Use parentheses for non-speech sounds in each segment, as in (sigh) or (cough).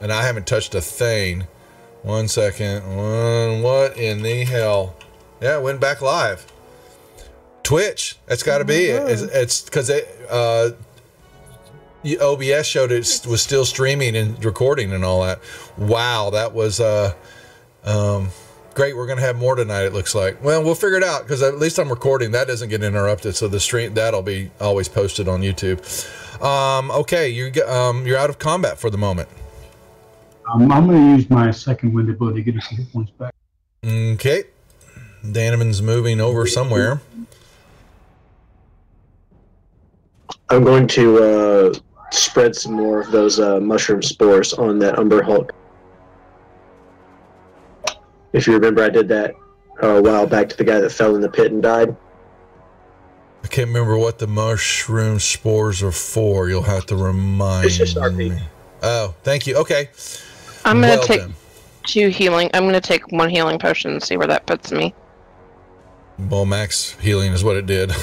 and I haven't touched a thing. One second. One, what in the hell? Yeah, it went back live. Twitch. That's got to be it. It's because it. Uh, OBS showed it was still streaming and recording and all that. Wow, that was uh, um, great. We're gonna have more tonight. It looks like. Well, we'll figure it out because at least I'm recording. That doesn't get interrupted, so the stream that'll be always posted on YouTube. Um, okay, you um, you're out of combat for the moment. Um, I'm gonna use my second wind ability to get a few hit points back. Okay, Danamon's moving over somewhere. I'm going to uh, spread some more of those uh, mushroom spores on that Umber Hulk. If you remember, I did that uh, a while back to the guy that fell in the pit and died. I can't remember what the mushroom spores are for. You'll have to remind It's just RP. me. Oh, thank you. Okay. I'm gonna Well take then. two healing. I'm gonna take one healing potion and see where that puts me. Well, max healing is what it did. (laughs)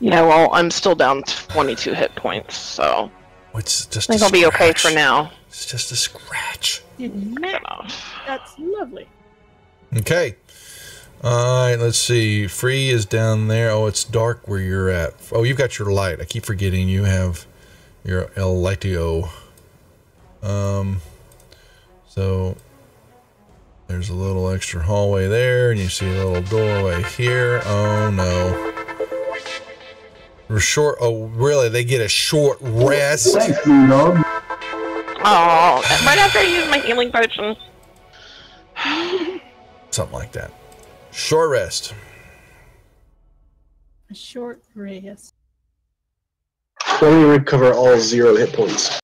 Yeah, well, I'm still down 22 hit points, so it's just. I think a I'll be okay for now. It's just a scratch. That's lovely. Okay. All right. Let's see. Free is down there. Oh, it's dark where you're at. Oh, you've got your light. I keep forgetting you have your El Lightio. Um. So there's a little extra hallway there, and you see a little doorway here. Oh no. We're short. Oh, really? They get a short rest. Thanks, Moon Dog. Oh, right after I use my healing potion. Something like that. Short rest. A short rest. Let me recover all zero hit points.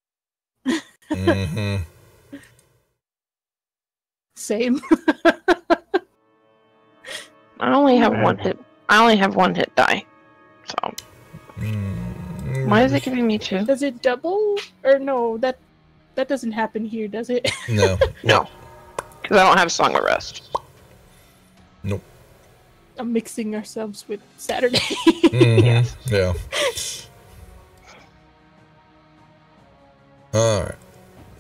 Hmm Same. (laughs) I only have one hit. I only have one hit die. So why is it giving me two? Does it double? Or no, that that doesn't happen here, does it? (laughs) No. No, because I don't have Song of Rest. Nope. I'm mixing ourselves with Saturday. (laughs) Mhm. Yeah. All right.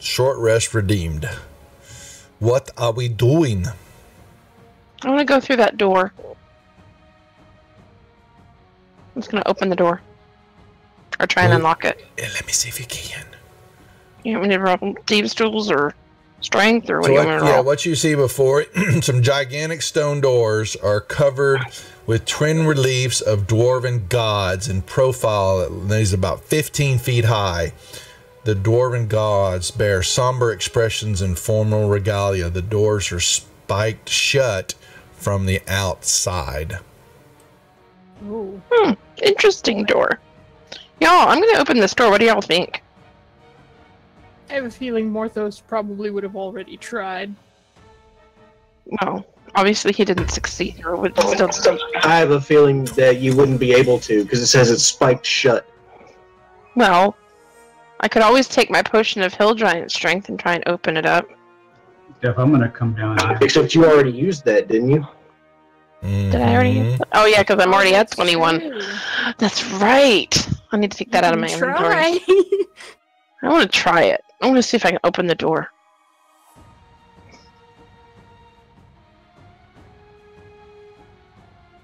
Short rest redeemed. What are we doing? I want to go through that door. I'm just gonna open the door, or try and Well- unlock it. Yeah, let me see if you can. You want me to roll thieves' tools or strength, or what So do you what, want to yeah, roll? what you see before, (clears throat) some gigantic stone doors are covered with twin reliefs of dwarven gods in profile that is about 15 feet high. The dwarven gods bear somber expressions and formal regalia. The doors are spiked shut from the outside. oh. Hmm, interesting door. Y'all, I'm gonna open this door. What do y'all think? I have a feeling Morthos probably would have already tried. Well, obviously he didn't succeed, or would still. still I have a feeling that you wouldn't be able to because it says it's spiked shut. well, I could always take my potion of hill giant strength and try and open it up. Steph, I'm gonna come down here. Except you already used that, didn't you? Did I already? Mhm. Oh yeah, because I'm already at 21. That's right. I need to take that out of my inventory. Try. (laughs) I want to try it. I want to see if I can open the door.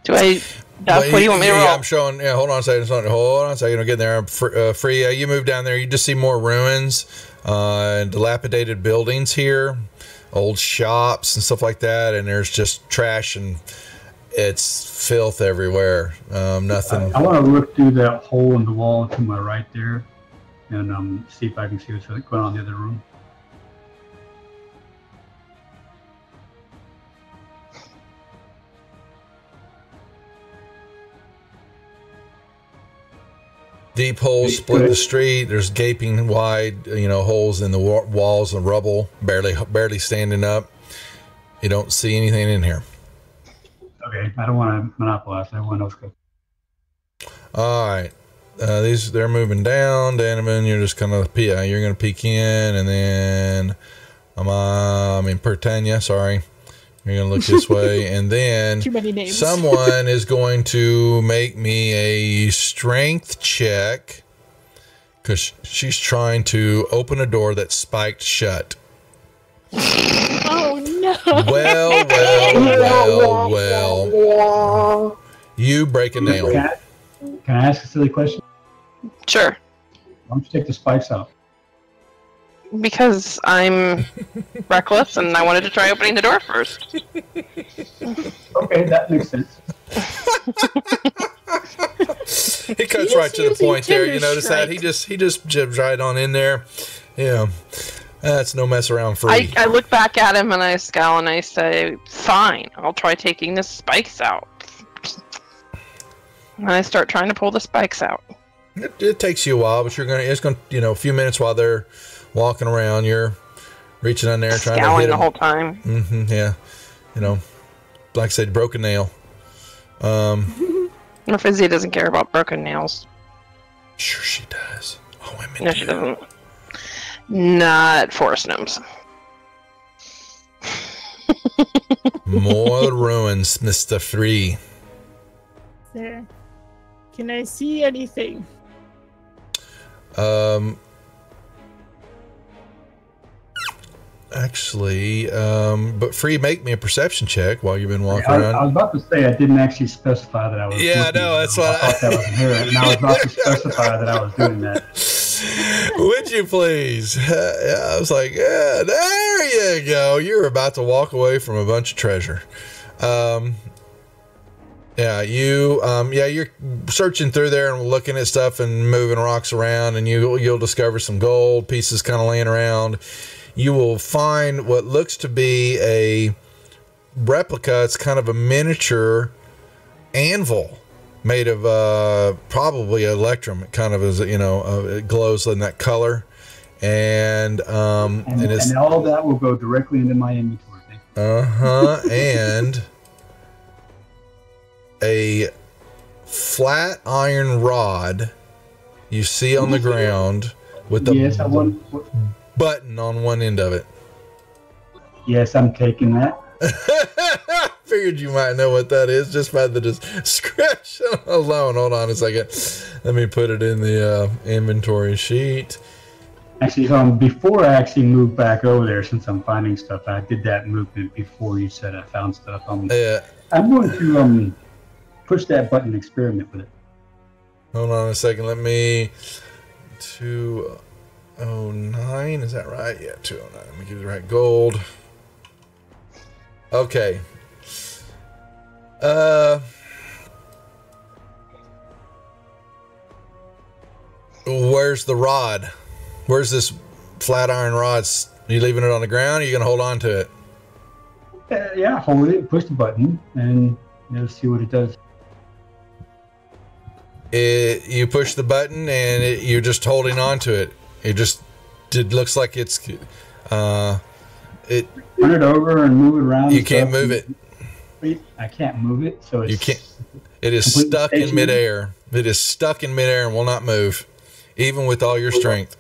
Do I? Duff, Well, what do you want me to yeah. I'm showing. Yeah, hold on a second. hold on- a second. I'm getting there. I'm fr- uh, free. Uh, you move down there. You just see more ruins uh, and dilapidated buildings here, old shops and stuff like that. And there's just trash and it's filth everywhere. Um, nothing. I want to look through that hole in the wall to my right there, and um, see if I can see what's going on in the other room. Deep holes split the street. There's gaping wide, you know, holes in the walls and rubble, barely barely standing up. You don't see anything in here. Okay, I don't want to monopolize. Everyone else go. All right. Uh, these they're moving down. Danaman, you're just gonna yeah, you're gonna peek in, and then um, uh, I mean Pertania, sorry, you're gonna look this (laughs) way, and then Too many names. someone (laughs) is going to make me a strength check because she's trying to open a door that's spiked shut. Oh no! Well, (laughs) well, well, well. You break a Can nail. I, can I ask a silly question? Sure. Why don't you take the spikes out? Because I'm reckless and I wanted to try opening the door first. Okay, that makes sense. He cuts He's right to the using point there. You Tinder notice that he strike. just he just jibs right on in there. Yeah, that's no mess around I, free. I look back at him and I scowl and I say, Fine, I'll try taking the spikes out. And I start trying to pull the spikes out. It, it takes you a while, but you're gonna. It's gonna. You know, a few minutes while they're walking around, you're reaching in there trying to Scowling hit the them. whole time. Mm-hmm, yeah, you know, like I said, broken nail. Um, (laughs) My Fizzy doesn't care about broken nails. sure she does. Oh, women No, do. she doesn't. Not forest gnomes. More (laughs) ruins, Mister Three. There. Can I see anything? Um, actually, um, but free, make me a perception check while you've been walking I, I around. was about to say I didn't actually specify that I was. Yeah, I at that's I I- thought that was inherent, and I was about to specify that I was doing that. (laughs) Would you please? (laughs) yeah, I was like, yeah, there you go. You're about to walk away from a bunch of treasure. Um, yeah, you, um, yeah, you're searching through there and looking at stuff and moving rocks around, and you you'll discover some gold pieces kind of laying around. You will find what looks to be a replica. It's kind of a miniature anvil made of uh, probably electrum. It kind of is, you know, uh, it glows in that color, and um, And, and and all that will go directly into my inventory. Uh huh, (laughs) and a flat iron rod you see on the ground with the yes, I want. Button on one end of it. Yes, I'm taking that. (laughs) Figured you might know what that is just by the description (laughs) alone. Hold on a second. Let me put it in the uh, inventory sheet. Actually, um, before I actually moved back over there, since I'm finding stuff, I did that movement before you said I found stuff. Um, Yeah. I'm going to um push that button, experiment with it. Hold on a second. Let me. 209. Is that right? Yeah, 209. Let me give you the right gold. Okay. Uh. Where's the rod? Where's this flat iron rod? S- you leaving it on the ground? Or are you gonna hold on to it? Uh, yeah, hold it, push the button, and you know, see what it does. it you push the button and it, you're just holding on to it. It just it looks like it's uh it Turn it over and move it around. you can't move it. I can't move it, so it's You can't it is stuck in midair. It is stuck in midair and will not move. Even with all your strength.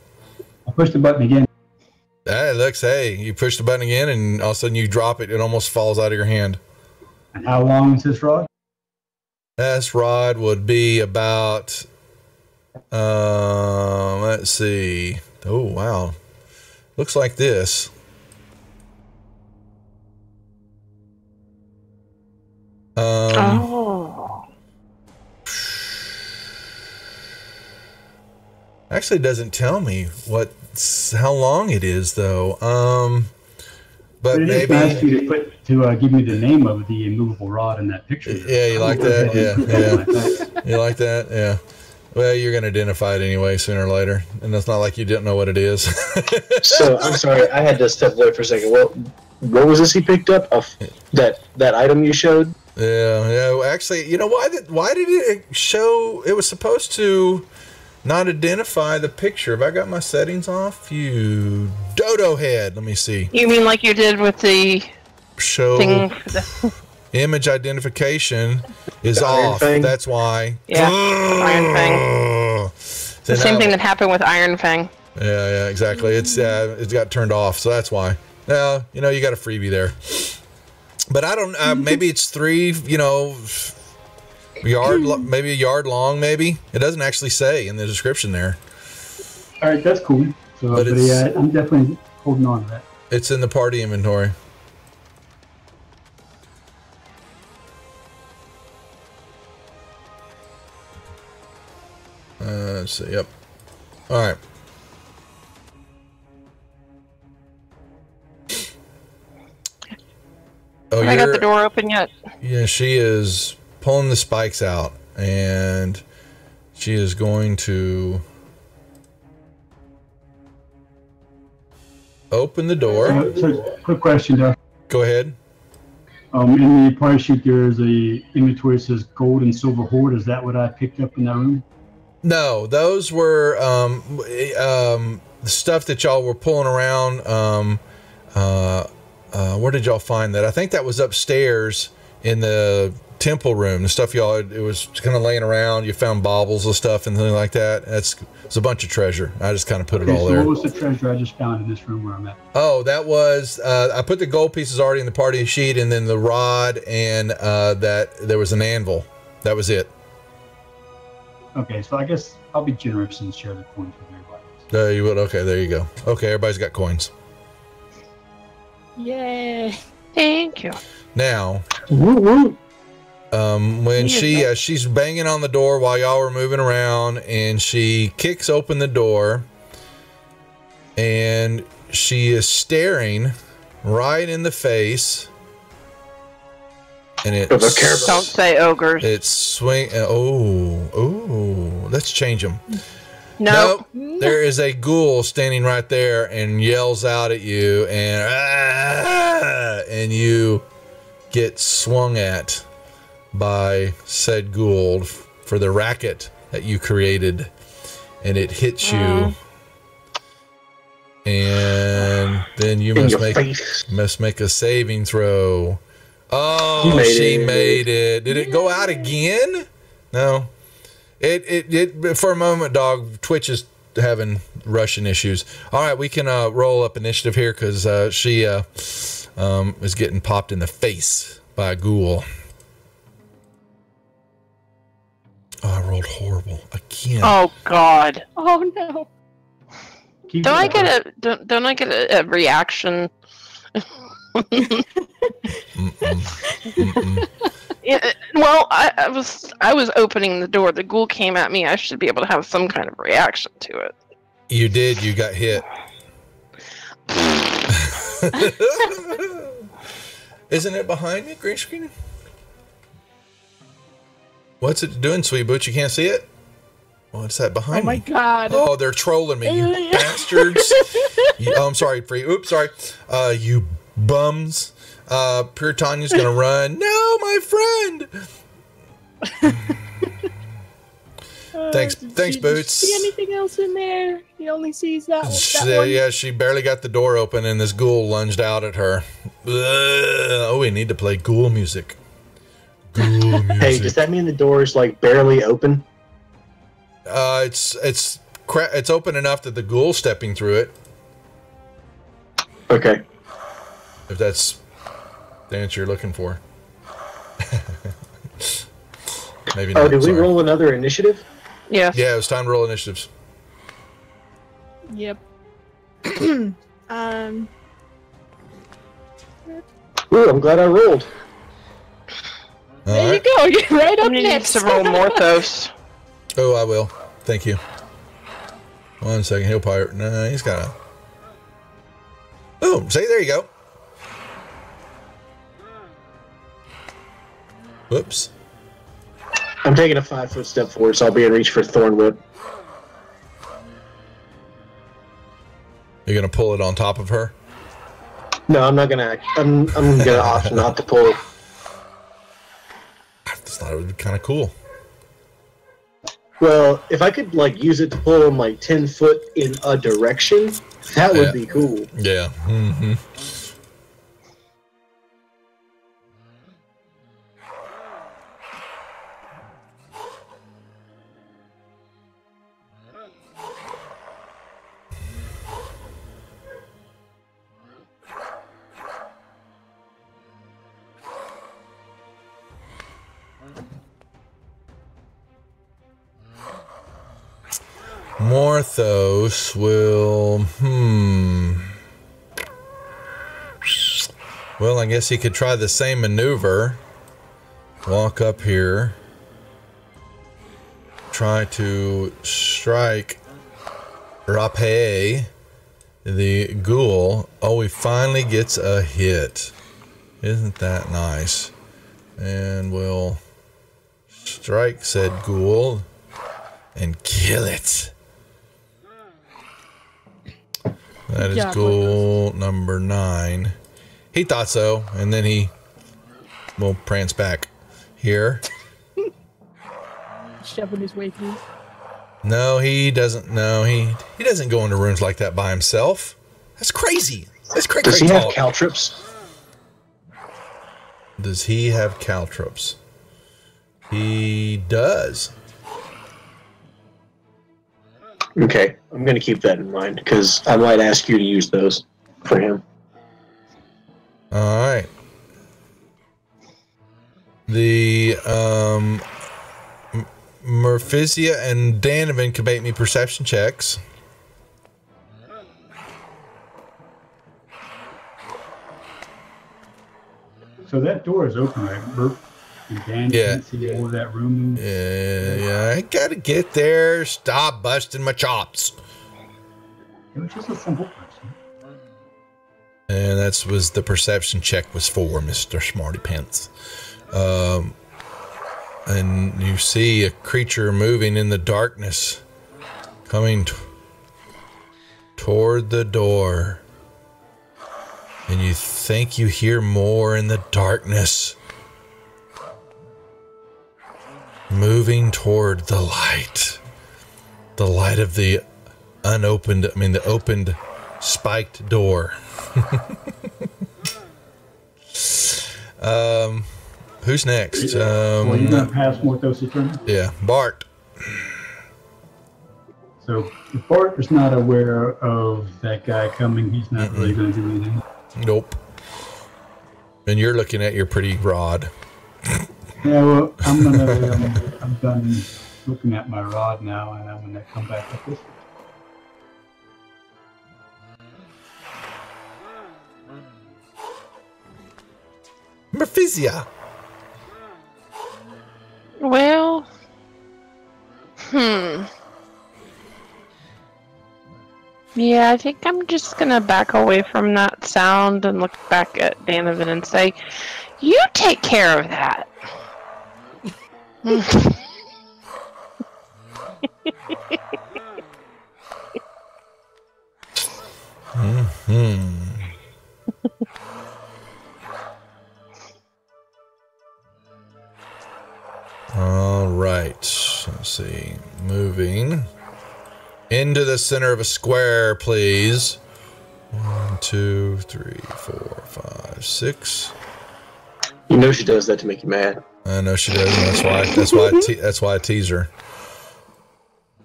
I push the button again. It looks hey, you push the button again and all of a sudden you drop it, it almost falls out of your hand. And how long is this rod? This rod would be about um let's see. Oh wow. Looks like this. Um oh. actually it doesn't tell me what how long it is though. Um but But it maybe you to put to uh, give me the name of the immovable rod in that picture. Yeah, you like that? Yeah, yeah. (laughs) you like that? Yeah. Well, you're going to identify it anyway sooner or later, and it's not like you didn't know what it is. (laughs) So I'm sorry, I had to step away for a second. Well, what was this he picked up? Of that that item you showed? Yeah, yeah. well, Actually, you know why did why did it show? It was supposed to not identify the picture. Have I got my settings off? You dodo head. Let me see. You mean like you did with the Show thing? (laughs) image identification is The off. Fang? That's why. Yeah, Iron Fang. So The same now- thing that happened with Iron Fang. Yeah, yeah, exactly. It's uh, it's got turned off, so that's why. Now you know you got a freebie there, but I don't. Uh, maybe it's three. You know, yard, maybe a yard long. Maybe it doesn't actually say in the description there. All right, that's cool. So, But but, yeah, I'm definitely holding on to that. It's in the party inventory. Uh, let's see. Yep. All right. (coughs) Oh, I got the door open yet. yeah, she is pulling the spikes out, and she is going to open the door. Uh, so, quick question, Doc. Go ahead. Um, in the party sheet, there is a inventory that says gold and silver hoard. Is that what I picked up in that room? No, those were um, um, the stuff that y'all were pulling around. Um, uh, uh, where did y'all find that? I think that was upstairs in the temple room. The stuff y'all it was kind of laying around. You found baubles of stuff and things like that. That's it's a bunch of treasure. I just kind of put it all so there. what was the treasure I just found in this room where I'm at? Oh, that was uh, I put the gold pieces already in the party sheet, and then the rod and uh, that there was an anvil. That was it. Okay, so I guess I'll be generous and share the coins with everybody. There you would. Okay, there you go. Okay, everybody's got coins. Yay! Thank you. Now, Woo woo. um, when Yeah, she uh, she's banging on the door while y'all were moving around, and she kicks open the door, and she is staring right in the face, and it Of a Kerberos. Don't say ogres. it's swing. uh, Oh, oh, let's change them. no. Nope. There is a ghoul standing right there and yells out at you, and "Ah!" and you get swung at by said ghoul for the racket that you created, and it hits you, Mm. and then you In must make face. must make a saving throw. Oh, made she it. made it. Did it go out again? No. It, it it for a moment, dog. Twitch is having Russian issues. All right, we can uh, roll up initiative here because uh, she uh, um, is getting popped in the face by a ghoul. Oh, I rolled horrible again. Oh God. Oh no! Keep Don't I up. get a don't, don't I get a, a reaction? Mm-mm. Mm-mm. (laughs) Yeah, well, I, I was I was opening the door. The ghoul came at me. I should be able to have some kind of reaction to it. You did. You got hit. (laughs) Isn't it behind you, green screen? What's it doing, sweet boots? You can't see it. What's that behind? Oh my me? god! Oh, they're trolling me, you (laughs) bastards! You, oh, I'm sorry, free. Oops, sorry. Uh, you bums. Uh, Pure Tanya's gonna (laughs) run. No, my friend. Uh, thanks- did thanks, Boots. See anything else in there? He only sees that, She- that one. yeah, she barely got the door open, and this ghoul lunged out at her. Ugh. oh, we need to play ghoul music. Ghoul music. (laughs) Hey, does that mean the door is like barely open? Uh, it's it's cra- it's open enough that the ghoul's stepping through it. Okay. If that's the answer you're looking for. (laughs) Maybe not. Oh, did we sorry. roll another initiative? Yeah. Yeah, it was time to roll initiatives. Yep. (clears throat) um. Ooh, I'm glad I rolled. All there right. you go. You're right up You need next. to roll (laughs) Morthos. Oh, I will. Thank you. One second. He'll pirate. No, he's got a. Oh, see, there you go. Whoops. I'm taking a five foot step forward, so I'll be in reach for Thorn Whip. You're gonna pull it on top of her. No, I'm not gonna. I'm I'm gonna (laughs) opt not to pull. I just thought it would be kind of cool. Well, if I could like use it to pull him like ten foot in a direction, that would Yeah. be cool. Yeah. Mm-hmm. Morthos will. Hmm. Well, I guess he could try the same maneuver. Walk up here. Try to strike Rape, the ghoul. Oh, he finally gets a hit. Isn't that nice? And we'll strike said ghoul and kill it. That is Yeah, ghoul number nine. He thought so, and then he will prance back here. (laughs) Shoving his way through. No, he doesn't. No, he he doesn't go into rooms like that by himself. That's crazy. That's crazy. Does he have caltrips? Does he have caltrops? He does. Okay, I'm going to keep that in mind because I might ask you to use those for him. All right. The um, M- Murphisia and Danovan can make me perception checks. So that door is open, right? Burp. And Yeah. can't see all that room. Yeah, yeah, I gotta get there. Stop busting my chops. It was just a simple question. And that was the perception check was for Mister Smarty Pants. Um, and you see a creature moving in the darkness, coming toward the door. And you think you hear more in the darkness, moving toward the light, the light of the unopened. I mean, the opened, spiked door. (laughs) um, who's next? well, you're gonna Um, pass Morthos' turn. yeah, Bart. So if Bart is not aware of that guy coming, he's not really going to do anything. Nope. And you're looking at your pretty rod. (laughs) Yeah, well, I'm gonna. Um, I'm done looking at my rod now, and I'm gonna come back up this. way. Murphisia. Well, hmm. Yeah, I think I'm just gonna back away from that sound and look back at Donovan and say, "You take care of that." Hmm. All right. Let's see. Moving into the center of a square, please. One, two, three, four, five, six. You know she does that to make you mad. I know she does. That's why. That's why. I te- that's why I tease her.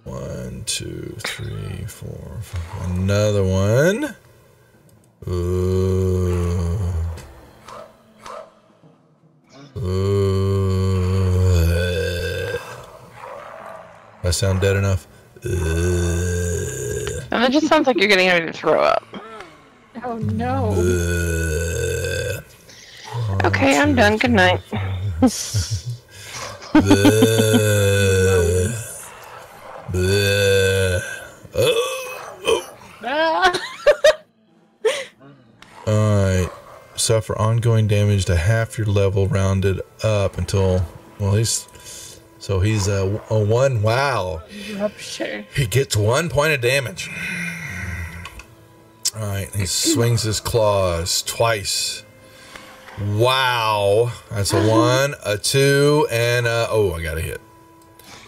One, two, three, four, five. Another one. Ooh. Ooh. That sound dead enough? Ooh. and it just sounds like you're getting ready to throw up. Oh no. Ooh. Okay, I'm done. Good night. (laughs) Bleh. Bleh. Oh, Ah! All right. Suffer ongoing damage to half your level, rounded up until well, he's so he's a, a one. Wow, he gets one point of damage. All right, he swings his claws twice. Wow, that's a uh-huh. one, a two, and a, oh, I got a hit.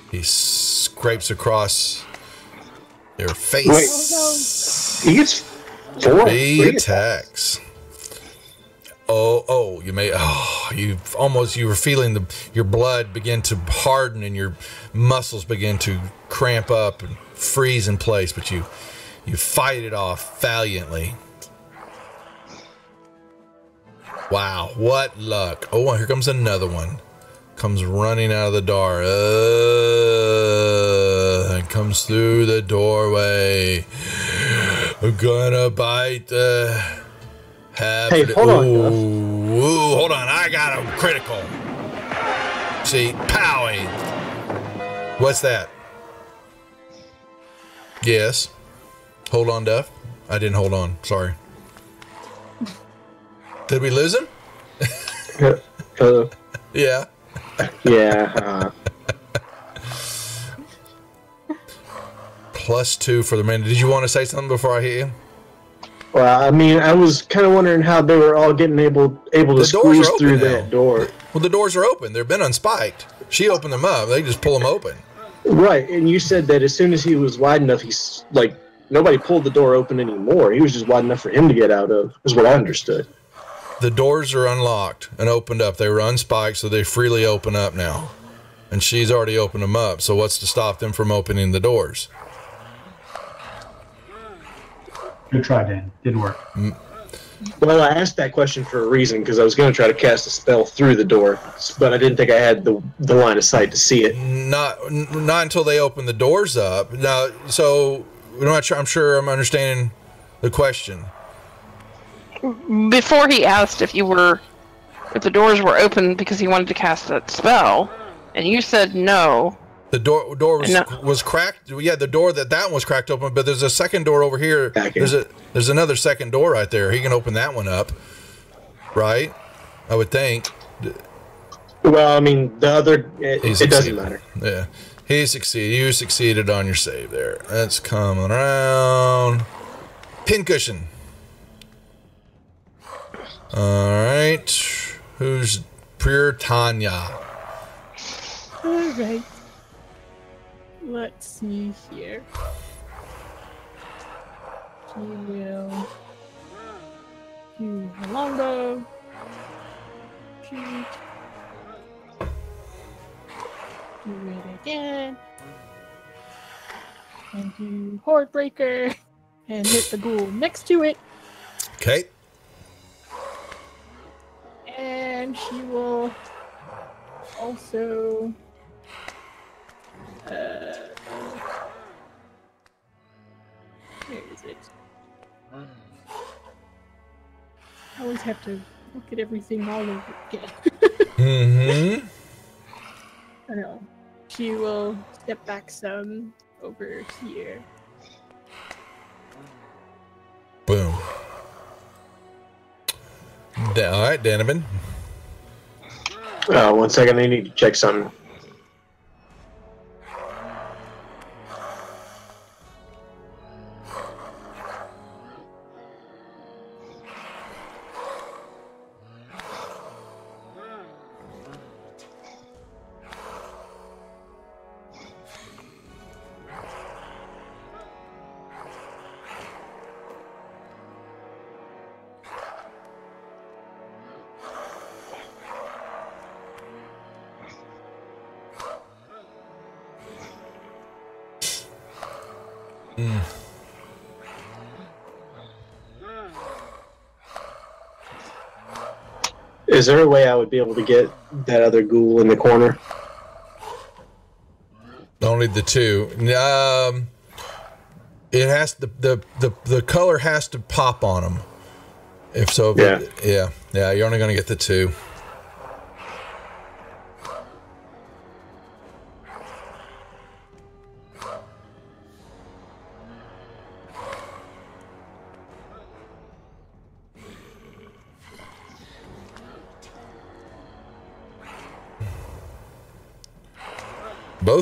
He scrapes across your face. He gets four. Three three attacks. Oh, oh, you may. Oh, you almost. You were feeling the your blood begin to harden and your muscles begin to cramp up and freeze in place, but you you fight it off valiantly. Wow, what luck! Oh, here comes another one. Comes running out of the door. Uh, comes through the doorway. I'm gonna bite the. Hey, hold on, Ooh, ooh, hold on. I got a critical. See, powie. What's that? Yes. Hold on, Duff. I didn't hold on. Sorry. Did we lose him? (laughs) Uh, Yeah. yeah. Uh, Plus two for the minute. Did you want to say something before I hit you? well, I mean, I was kind of wondering how they were all getting able able to The squeeze through now. that door. Well, the doors are open. They've been unspiked. She opened them up. They just pull them open. Right, and you said that as soon as he was wide enough, he's like nobody pulled the door open anymore. He was just wide enough for him to get out of. Is what I understood. The doors are unlocked and opened up. They were unspiked, so they freely open up now. And she's already opened them up. So what's to stop them from opening the doors? Good try, Dan. Didn't work. Mm. Well, I asked that question for a reason because I was going to try to cast a spell through the door, but I didn't think I had the the line of sight to see it. Not n- not until they open the doors up. Now, so I'm not sure. I'm sure I'm understanding the question. Before he asked if you were, if the doors were open because he wanted to cast that spell, and you said no. The door door was No. was cracked. Yeah, the door that that one was cracked open, but there's a second door over here. There's a there's another second door right there. He can open that one up, right? I would think. Well, I mean, the other it, it doesn't matter. Yeah, he succeeded. You succeeded on your save there. That's coming around. Pincushion. All right. Who's Prior Tanya? Alright. Let's see here. She will do a longbow. Shoot. Do it again. And do Horde Breaker. And hit the ghoul next to it. Okay. And she will also. Uh, where is it? I always have to look at everything all over again. Mm-hmm. (laughs) I know. She will step back some over here. Boom. All right, Danovan. Uh, one second, I need to check something. Is there a way I would be able to get that other ghoul in the corner? Only the two. Um, it has the the the, the color has to pop on them. If so, if Yeah. it- yeah, yeah. You're only gonna get the two.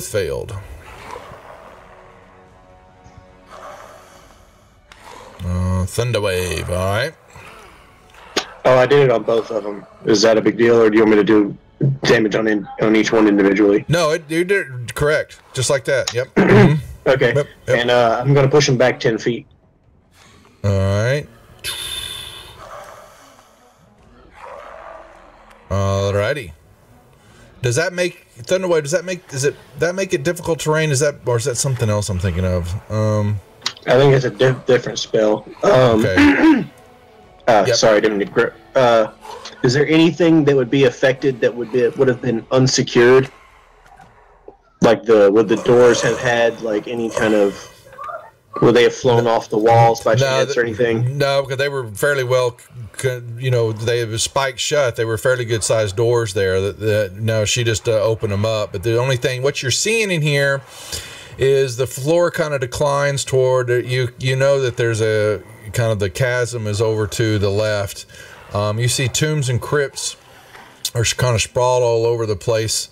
Both failed. Uh, Thunderwave, all right. Oh, I did it on both of them. Is that a big deal, or do you want me to do damage on in, on each one individually? No, it, you did it correct, just like that. Yep. (clears throat) Mhm. Okay. Yep, yep. And uh, I'm going to push him back ten feet. All right. Alrighty. Does that make Thunderwave? Does that make is it that make it difficult terrain? Is that or is that something else I'm thinking of? Um. I think it's a di- different spell. Um, Okay. uh, (clears throat) Yep. Sorry, I didn't mean to. gr- Uh, is there anything that would be affected that would be would have been unsecured? Like the would the doors have had like any kind of would they have flown off the walls by chance or anything? No, because they were fairly well, you know, they were spiked shut. They were fairly good sized doors there. That, that no, she just uh, opened them up. But the only thing, what you're seeing in here, is the floor kind of declines toward you. You know that there's a kind of the chasm is over to the left. Um, you see tombs and crypts are kind of sprawled all over the place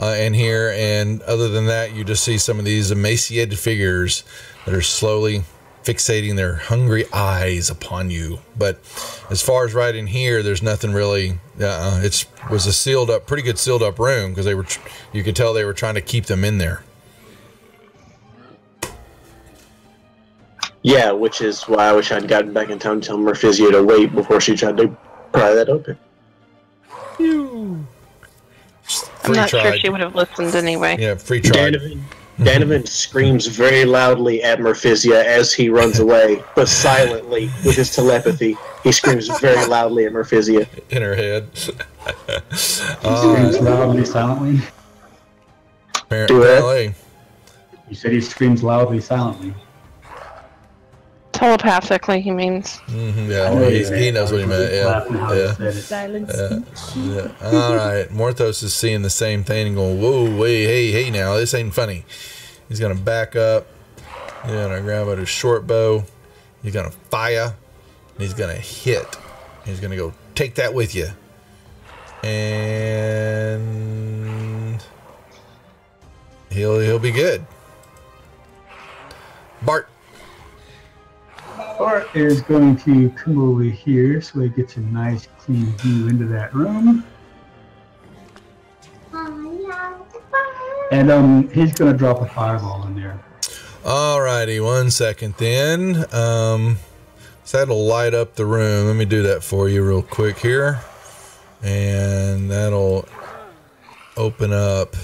uh, in here. And other than that, you just see some of these emaciated figures that are slowly fixating their hungry eyes upon you. But as far as right in here, there's nothing really. Uh, it's was a sealed up, pretty good sealed up room because they were. You could tell they were trying to keep them in there. Yeah, which is why I wish I'd gotten back in time to tell Merphisia to wait before she tried to pry that open. I'm Free not sure she would have listened anyway. Yeah, free tried. Donovan, Donovan screams very loudly at Merphisia as he runs away, but silently with his telepathy. He screams very loudly at Merphisia. (laughs) in her head. He screams uh, loudly, silently. Do it. You said he screams loudly, silently. Telepathically, he means. Mhm, yeah, well, he's, he knows what he meant. Yeah, Laughing how he yeah. said it. Silent Yeah. Yeah. All right. Morthos is seeing the same thing and going, whoa, wait, hey, hey, now, this ain't funny. He's going to back up. He's going to grab out his short bow. He's going to fire. And he's going to hit. He's going to go, take that with you. And he'll he'll be good. Bart. Is going to come over here so he gets a nice clean view into that room. And um, he's going to drop a fireball in there. Alrighty, one second then. Um, so that'll light up the room. Let me do that for you real quick here. And that'll open up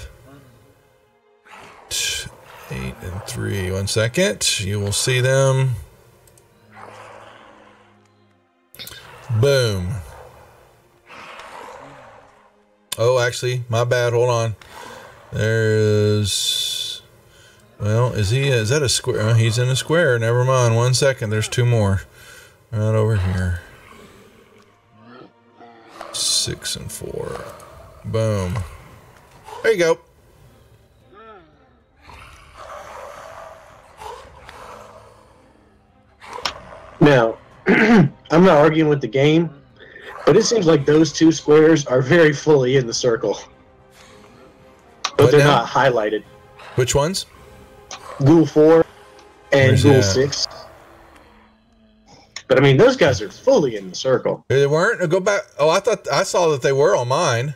eight and three. One second. You will see them. Boom. Oh, actually, my bad. Hold on. There's. Well, is he? Is that a square? Oh, he's in a square. Never mind. One second. There's two more. Right over here. Six and four. Boom. There you go. Now, (clears throat) I'm not arguing with the game, but it seems like those two squares are very fully in the circle. But What they're now? not highlighted. Which ones? Ghoul 4 and Where's Ghoul that? 6. But I mean, those guys are fully in the circle. They weren't. Go back. Oh, I thought I saw that they were on mine.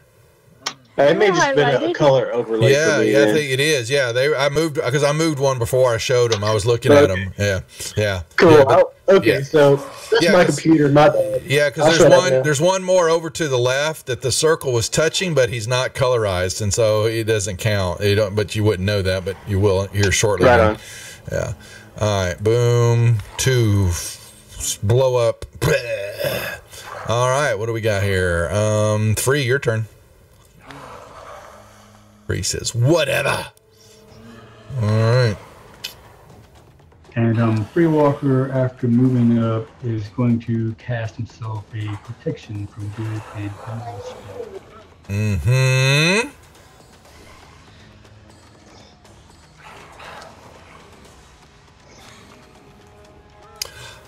It may just been a, a color overlay yeah, for me. yeah, I think it is. Yeah, they. I moved because I moved one before I showed them. I was looking at them. Yeah, yeah. Cool. Yeah, but- okay, yeah. so that's Yeah, my 'cause- computer, my bad. Yeah, because there's one there's one more over to the left that the circle was touching, but he's not colorized, and so it doesn't count. You don't, but you wouldn't know that, but you will here shortly. Right on. Yeah. All right. Boom. Two. Blow up. All right. What do we got here? Um, three. Your turn. Three says whatever. All right. And um, Free Walker, after moving up, is going to cast himself a protection from good and evil spell. Mm-hmm.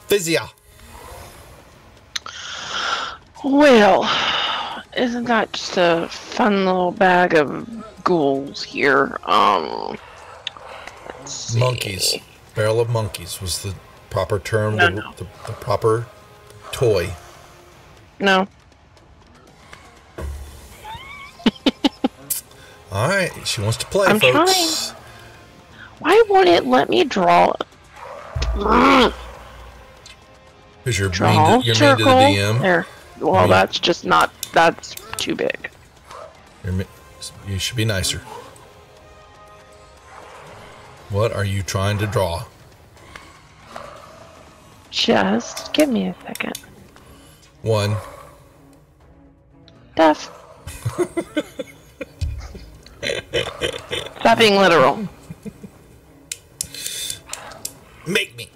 Physia. Well, isn't that just a fun little bag of ghouls here? Um. Monkeys. Barrel of monkeys was the proper term, No, the, no. The, the proper toy. No, (laughs) All right, she wants to play, I'm folks. why won't it let me draw? Because you're, Draw mean to, you're mean to the. DM. There. Well, Yeah. that's just not. That's too big. You're, you should be nicer. What are you trying to draw? Just give me a second. One. Def. Stop being literal. Make me.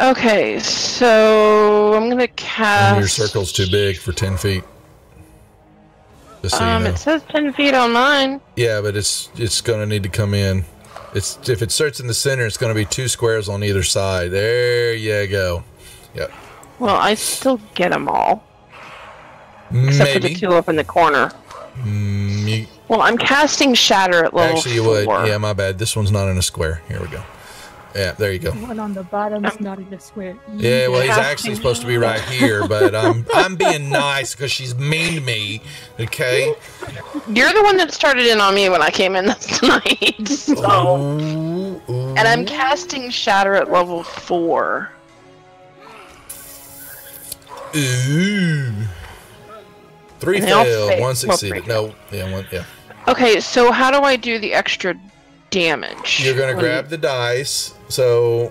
Okay, so I'm gonna cast. And your circle's too big for ten feet. So Um, you know. it says ten feet on mine. Yeah, but it's it's gonna need to come in. It's if it starts in the center, it's gonna be two squares on either side. There you go. Yep. Well, I still get them all, except for the two up in the corner. Mm, you- Well, I'm casting Shatter at level actually, you four. would. Yeah, my bad. This one's not in a square. Here we go. Yeah, there you go. One on the bottom is not in the square. Yeah, well, he's Yeah. actually supposed to be right here, but I'm I'm being nice because she's mean to me. Okay. You're the one that started in on me when I came in (laughs) tonight. Oh, so, Ooh, ooh. and I'm casting Shatter at level four. Ooh. Three And they failed, fail. one succeeded. three No, yeah, one, yeah. Okay, so how do I do the extra damage? You're gonna When- grab the dice. So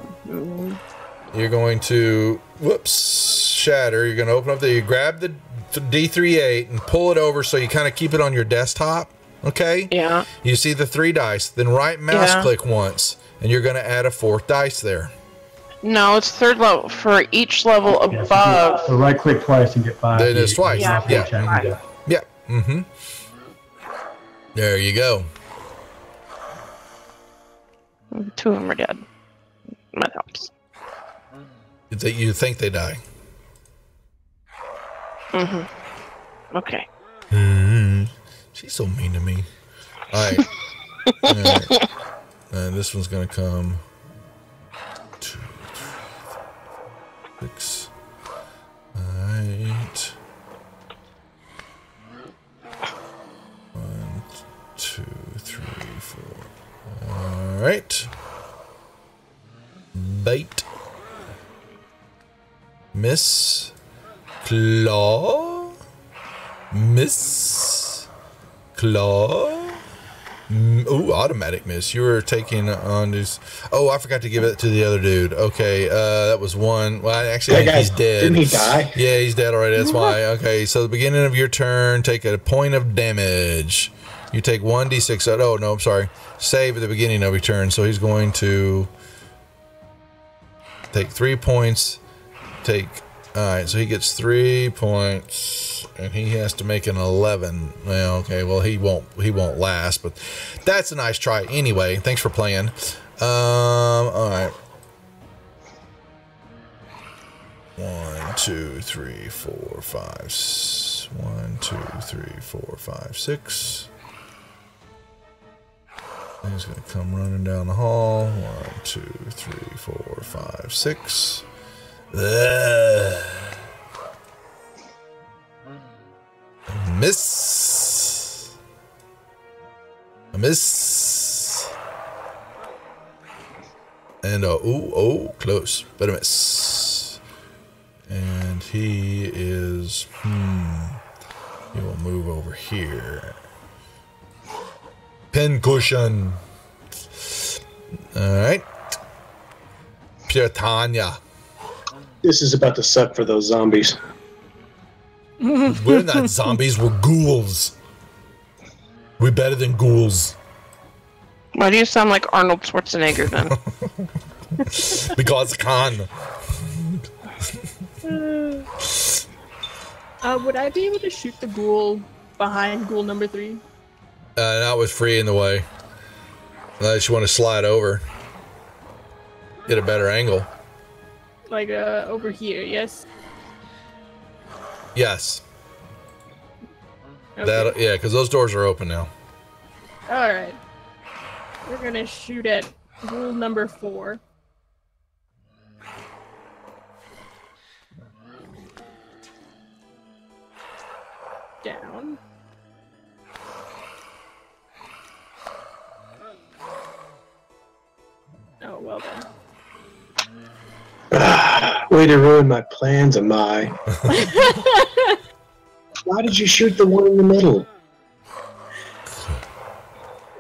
you're going to whoops shatter. You're gonna open up the. You grab the D38 and pull it over so you kind of keep it on your desktop. Okay. Yeah. You see the three dice. Then right mouse Yeah. click once, and you're gonna add a fourth dice there. No, it's third level for each level Yeah, so, above. so right click twice and get five. Then it's twice. you Yeah. Yeah. check Yeah. Mm-hmm. There you go. Two of them are dead. That helps. You think they die. Mm-hmm. Okay. Mm, she's so mean to me. All right. (laughs) All right. And this one's gonna come. Two, three, six. All right. One, two, three, four. All right. Bait. Miss. Claw. Miss Claw. Ooh, automatic miss. You were taking on this. Oh, I forgot to give it to the other dude. Okay, uh, that was one. Well, I actually, think he's dead. didn't he die? Yeah, he's dead already. That's why. Okay, so the beginning of your turn, take a point of damage. You take one d6. Oh no, I'm sorry. Save at the beginning of your turn. So he's going to take three points. Take. All right, so he gets three points, and he has to make an eleven. Well, okay, well he won't he won't last, but that's a nice try anyway. Thanks for playing. Um, all right. One, two, three, four, five. One, two, three, four, five, six. He's gonna come running down the hall. One, two, three, four, five, six. Ugh. Miss. A miss. And uh, ooh, oh, close, but a miss. And he is, hmm, he will move over here. Pincushion. All right. Puritania. This is about to suck for those zombies. We're not zombies, we're ghouls. We're better than ghouls. Why do you sound like Arnold Schwarzenegger then? (laughs) Because Khan. Uh, would I be able to shoot the ghoul behind ghoul number three? Uh, that was free in the way. I just want to slide over. Get a better angle. Like, uh, over here, yes? Yes. Okay. That yeah, because those doors are open now. Alright. We're gonna shoot at ghoul number four. Down. Oh, well then. (sighs) Way to ruin my plans, am I? (laughs) Why did you shoot the one in the middle?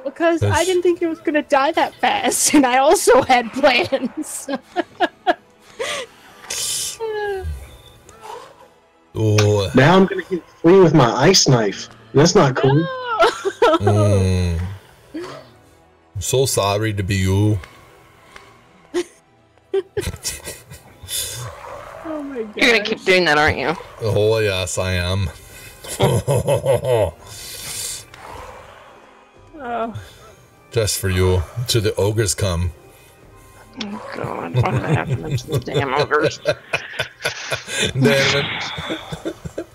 Because I didn't think it was gonna die that fast, and I also had plans. (laughs) Oh, Now I'm gonna get free with my ice knife. That's not cool. (laughs) mm. I'm so sorry to be you. (laughs) Oh my god. You're gonna keep doing that, aren't you? Oh, yes, I am. (laughs) Oh, Just for you, to the ogres come. Oh god, why did I have to mention the damn ogres? (laughs) Damn it.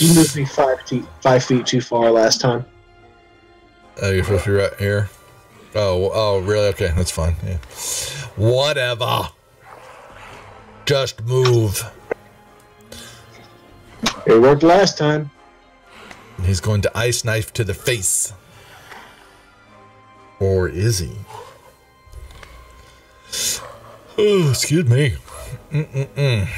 You moved me five feet, five feet too far last time. Oh, you're supposed to be right here. Oh, oh, really? Okay, that's fine. Yeah. Whatever. Just move. It worked last time. He's going to ice knife to the face. Or is he? Oh, excuse me. Mm-mm-mm.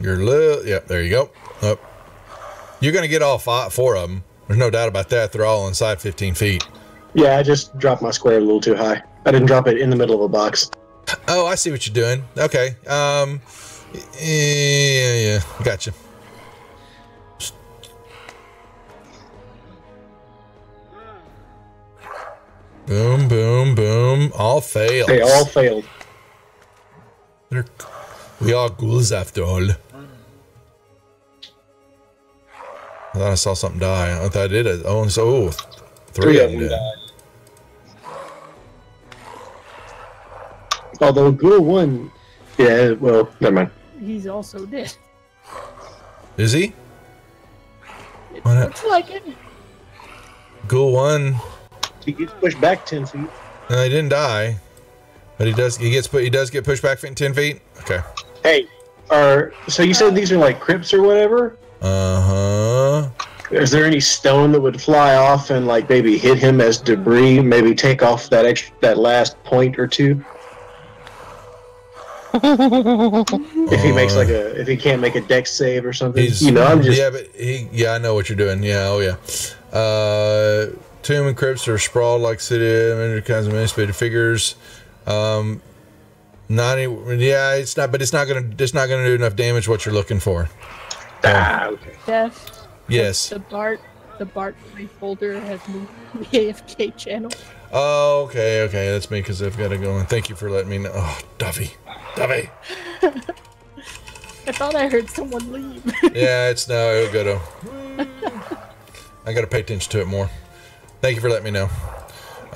You're little. Yep, there you go. Up. You're going to get all five, four of them. There's no doubt about that. They're all inside 15 feet. Yeah, I just dropped my square a little too high. I didn't drop it in the middle of a box. Oh, I see what you're doing. Okay. Um. Yeah, yeah. Gotcha. Boom, boom, boom. All failed. They all failed. They're, we are ghouls after all. I thought I saw something die. I thought I did it. Oh, so oh, th- three, Three of of them them did. died. Although Ghoul one, yeah, well, never mind. he's also dead. Is he? It Why not? looks like it. Ghoul one. He gets pushed back ten feet. No, he didn't die, but he does. He gets put. He does get pushed back ten feet. Okay. Hey, are so you said these are like crypts or whatever? Uh huh. Is there any stone that would fly off and like maybe hit him as debris? Maybe take off that extra, that last point or two. (laughs) If he makes like a, if he can't make a dex save or something, He's. you know, I'm just Yeah, but he. Yeah, I know what you're doing. Yeah. Oh yeah. Uh, tomb and crypts are sprawled like city. Many kinds of emancipated figures. Um, not any. Yeah, it's not. But it's not gonna. It's not gonna do enough damage. What you're looking for. ah, okay. Death. Yes. The Bart, the Bart folder has moved to the (laughs) AFK channel. Oh, okay, okay. That's me because I've got to go. And thank you for letting me know. Oh, Duffy, Duffy. (laughs) I thought I heard someone leave. (laughs) yeah, it's now it'll go to. I got to pay attention to it more. Thank you for letting me know.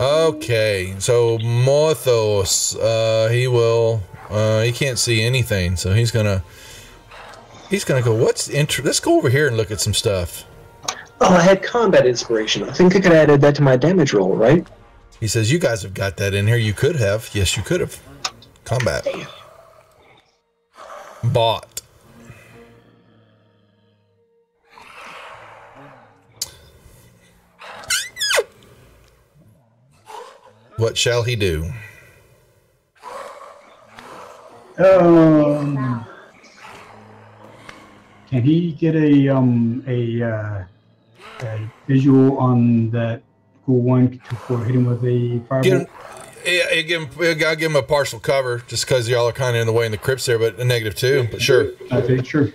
Okay, so Morthos, uh, he will, uh, he can't see anything, so he's gonna, he's gonna go. What's inter? Let's go over here and look at some stuff. Oh, I had combat inspiration. I think I could have added that to my damage roll, right? He says, "You guys have got that in here. You could have. Yes, you could have. Combat. Bought. What shall he do? Um, can he get a um a, uh, a visual on that ghoul one to for hitting with a fireball? yeah, yeah, give him, give him a partial cover just because y'all are kind of in the way in the crypts there, but a negative two. But sure. Okay, sure.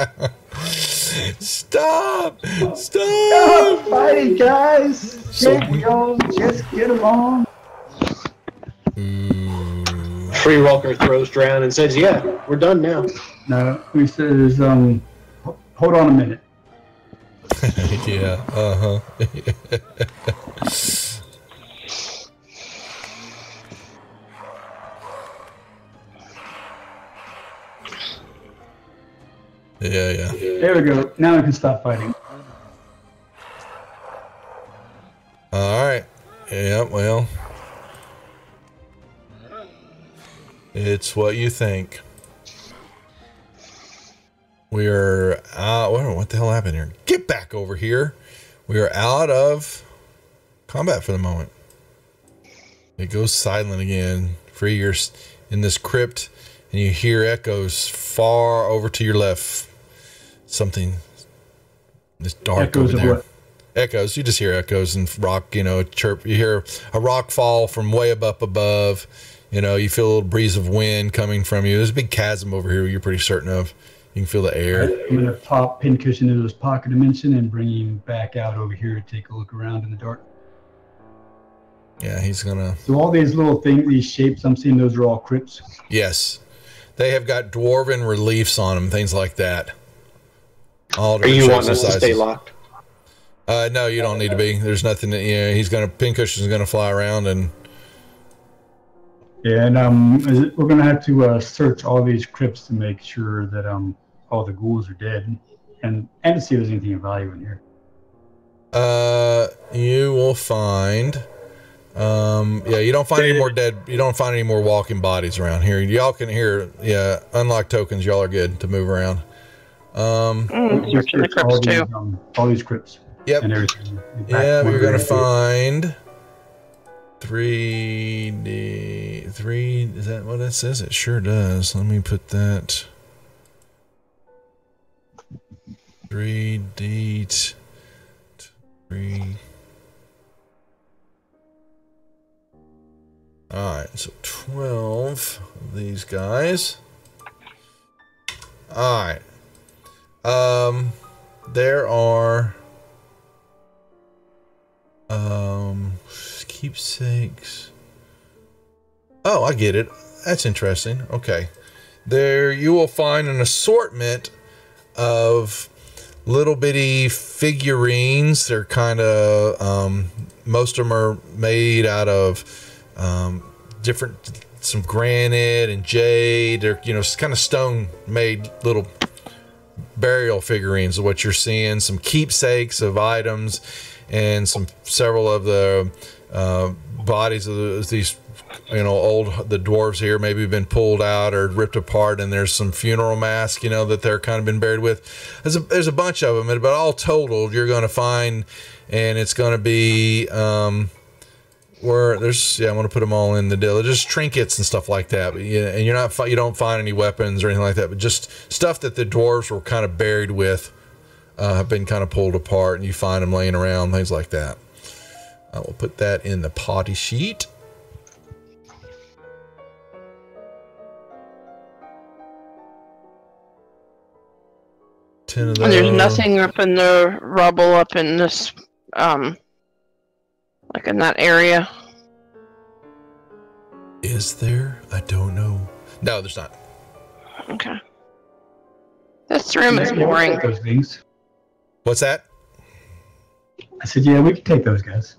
(laughs) Stop! Stop! Stop fighting, guys! Get on, just get along. on. Free Walker throws down and says, "Yeah, we're done now." No, he says, um, hold on a minute. (laughs) yeah. Uh huh. (laughs) yeah, yeah. There we go. Now we can stop fighting. All right. Yeah. Well, it's what you think. We are out. What, what the hell happened here? Get back over here. We are out of combat for the moment. It goes silent again. Free you're in this crypt, and you hear echoes far over to your left. Something It's dark Echoes over of there. what? Echoes. You just hear echoes and rock. You know, chirp. You hear a rock fall from way up up above. You know, you feel a little breeze of wind coming from you. There's a big chasm over here. You're pretty certain of. You can feel the air. I'm gonna pop pincushion into his pocket dimension and bring him back out over here to take a look around in the dark. Yeah, he's gonna. So all these little things, these shapes I'm seeing, those are all crypts. Yes, they have got dwarven reliefs on them, things like that. All Are you shapes wanting us to stay locked? Uh, no, you don't need to be. There's nothing that. Yeah, he's gonna. Pincushion's gonna fly around and. Yeah, and um, is it- we're gonna have to uh, search all these crypts to make sure that um, all the ghouls are dead, and and to see if there's anything of value in here. Uh, you will find. Um, yeah, you don't find any more dead. You don't find any more walking bodies around here. Y'all can hear. Yeah, unlock tokens. Y'all are good to move around. Um, Mm, We'll searching the search all crypts these, too. um, all these crypts yep. and everything. Yeah, where you're gonna we're find three D three. Is that what it says? It sure does. Let me put that. Three D three. All right, so twelve of these guys. All right. Um, there are. Um, keepsakes. Oh, I get it. That's interesting. Okay. There you will find an assortment of little bitty figurines. They're kind of, um, most of them are made out of um, different, some granite and jade. They're, you know, kind of stone made little burial figurines of what you're seeing, some keepsakes of items, and some several of the uh, bodies of the, these you know old the dwarves here maybe been pulled out or ripped apart and there's some funeral masks you know that they're kind of been buried with. There's a, there's a bunch of them but all totaled you're going to find and it's going to be um where there's yeah, I'm gonna put them all in the deal. They're just trinkets and stuff like that. But yeah, and you're not you don't find any weapons or anything like that, but just stuff that the dwarves were kind of buried with, uh, have been kind of pulled apart, and you find them laying around, things like that. I will put that in the potty sheet. Ten of those. And there's nothing up in the rubble up in this, um, like in that area. Is there? I don't know. No, there's not. Okay. This room is boring. those things. What's that? I said, yeah, we can take those guys.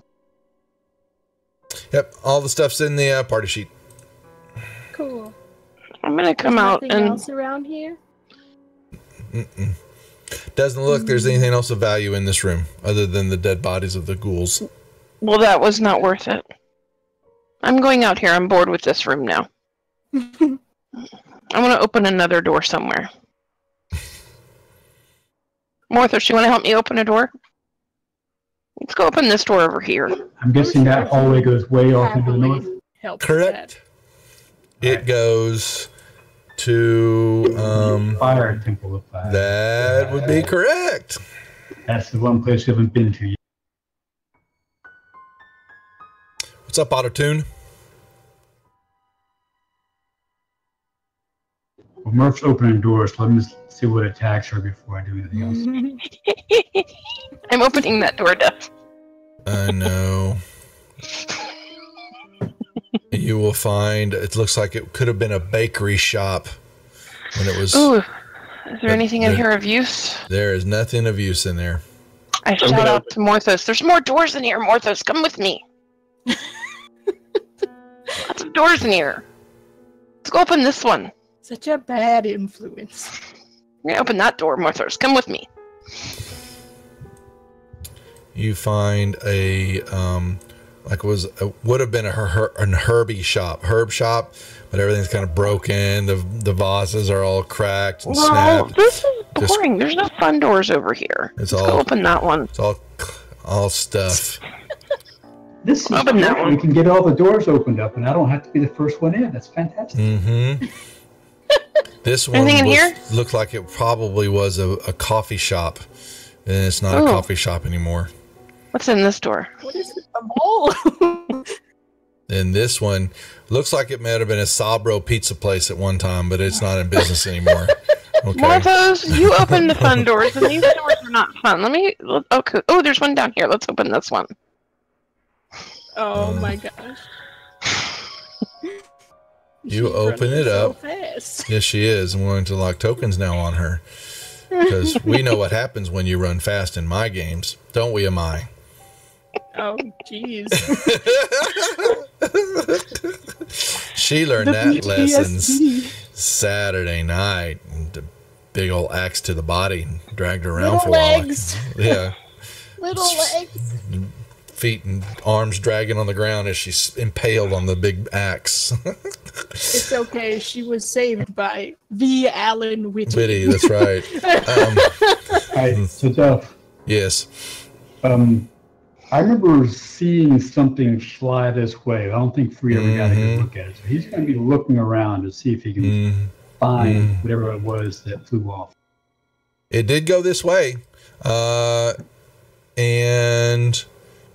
Yep, all the stuff's in the uh, party sheet. Cool. I'm gonna come There's out nothing and else around here. Mm-mm. Doesn't look there's anything else of value in this room other than the dead bodies of the ghouls. Well, that was not worth it. I'm going out here. I'm bored with this room now. (laughs) I want to open another door somewhere. Morthos, you want to help me open a door? Let's go open this door over here. I'm guessing that hallway goes way off into the north. Help. Correct. It goes to um Fire Temple of Fire. that would be correct. That's the one place you haven't been to yet. What's up, Autotune? Well, Murph's opening doors. Let me see what attacks her before I do anything else. (laughs) I'm opening that door, Duff. I know. you will find it looks like it could have been a bakery shop when it was Ooh, is there But anything in there- here of use? there is nothing of use in there. I shout gonna- out to Morthos. There's more doors in here, Morthos. Come with me. Lots doors in here. Let's go open this one. Such a bad influence. We're gonna open that door, Morthos. Come with me. you find a um like was a, would have been a her, her, an Herbie shop, herb shop, but everything's kind of broken. The the vases are all cracked and Well, snapped. this is Just- boring. There's no fun doors over here. It's Let's all- go open that one. It's all all stuff. This is Open that one. We can get all the doors opened up, and I don't have to be the first one in. That's fantastic. Mm-hmm. (laughs) This one was, here? looked like it probably was a, a coffee shop and it's not a Oh. coffee shop anymore. What's in this door? What is it? A mall? (laughs) And this one looks like it might have been a Sbarro pizza place at one time, but it's not in business anymore. (laughs) Okay. Morthos, you open the fun doors, and these doors are not fun. Let me. Okay. Oh, there's one down here. Let's open this one. Oh my gosh. (sighs) You She's open it so up. fast. Yes, she is. I'm going to lock tokens now on her because we know what happens when you run fast in my games, don't we, Amai? Oh, jeez. (laughs) She learned The that lesson PTSD. Saturday night. And a big old axe to the body dragged her around Little for a while. legs. Yeah, (laughs) Little legs. Feet and arms dragging on the ground as she's impaled on the big axe. (laughs) It's okay. She was saved by the Allen Whitty. Biddy, that's right. Um, Alright, so Duff, yes. um, I remember seeing something fly this way. I don't think Free ever got a good look at it. So he's going to be looking around to see if he can Mm. find whatever it was that flew off. It did go this way. Uh, and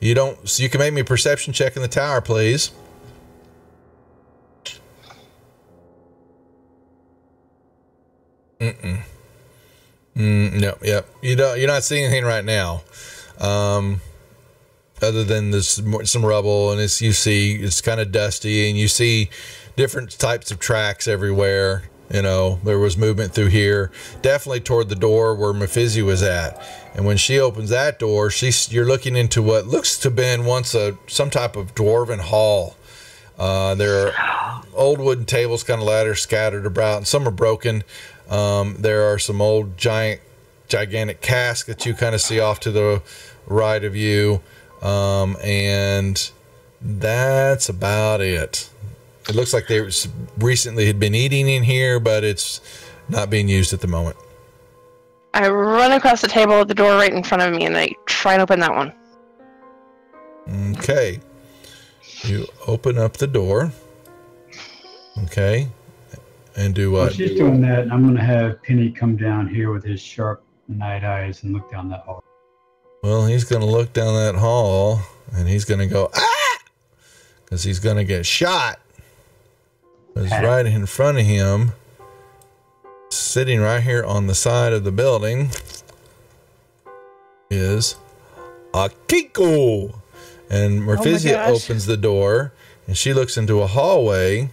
you don't, so you can make me a perception check in the tower, please. Mm-mm. Mm, no, yep. You don't, you're not seeing anything right now. Um, other than this some rubble and it's you see it's kind of dusty and you see different types of tracks everywhere you know there was movement through here definitely toward the door where Mephizi was at. And when she opens that door she's you're looking into what looks to been once a some type of dwarven hall. Uh, there are old wooden tables kind of ladders scattered about and some are broken. Um, there are some old giant gigantic casks that you kind of see off to the right of you. Um, and that's about it. It looks like they recently had been eating in here, but it's not being used at the moment. I run across the table at the door right in front of me, and I try and open that one. Okay. You open up the door. Okay. And do While what? she's doing that, and I'm going to have Penny come down here with his sharp night eyes and look down that hall. Well, he's going to look down that hall and he's going to go, ah! Because he's going to get shot. Ah. right in front of him, sitting right here on the side of the building, is Akiko. And Merfizia gosh. opens the door and she looks into a hallway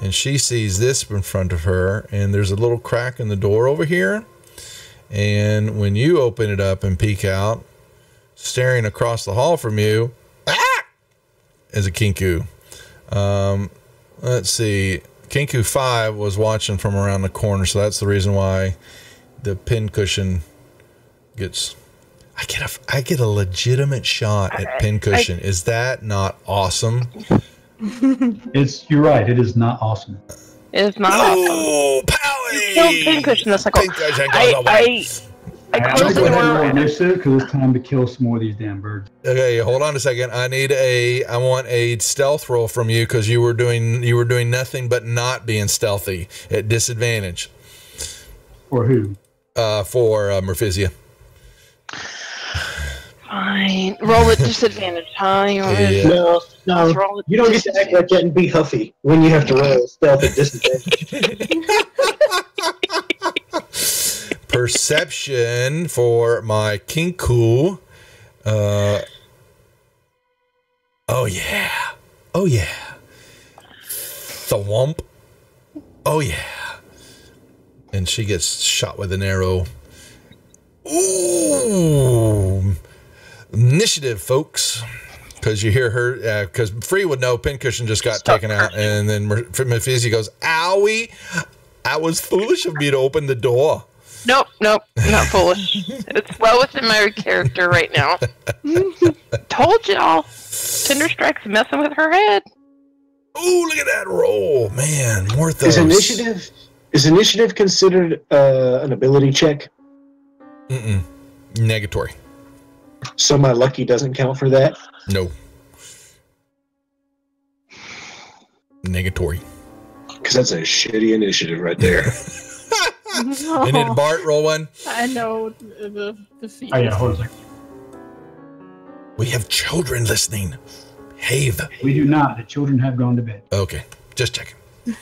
and she sees this in front of her. And there's a little crack in the door over here. And when you open it up and peek out, staring across the hall from you, ah, is a kinku. Um, let's see. Kinku 5 was watching from around the corner, so that's the reason why the pin cushion gets. I get a, I get a legitimate shot at pin cushion. Is that not awesome? It's you're right. It is not awesome. It is not awesome. Oh, You killed Powie! Pincushion the cycle. Pincushion goes I, away. I, I I'm closed gonna the go ahead and roll door. and- initiative because it's time to kill some more of these damn birds. Okay, hold on a second. I need a. I want a stealth roll from you because you were doing you were doing nothing but not being stealthy at disadvantage. For who? Uh, for uh, Merfizia. Fine. Roll at (laughs) disadvantage, huh? You want me to- Yeah. No, no. Roll at You don't get to act like that and be huffy when you have to roll stealth at disadvantage. (laughs) Perception for my kinku. Uh. Oh yeah. Oh yeah. Thwomp. Oh yeah. And she gets shot with an arrow. Ooh. Initiative, folks. Because you hear her, because Free would know Pincushion just got Stop taken out, and then Mephizi goes, Owie, I was foolish of me to open the door. Nope, nope, not (laughs) foolish. it's well within my character right now. (laughs) Told y'all. Tinderstrike's messing with her head. Ooh, look at that roll, man! More Is initiative is initiative considered uh, an ability check? Mm-mm. Negatory. So my lucky doesn't count for that. No. Negatory. Because that's a shitty initiative right there. (laughs) (laughs) And then Bart roll one. I know the the, the feet. Oh yeah, hold on a second. We have children listening. Have. We do not. The children have gone to bed. Okay, just checking. (laughs)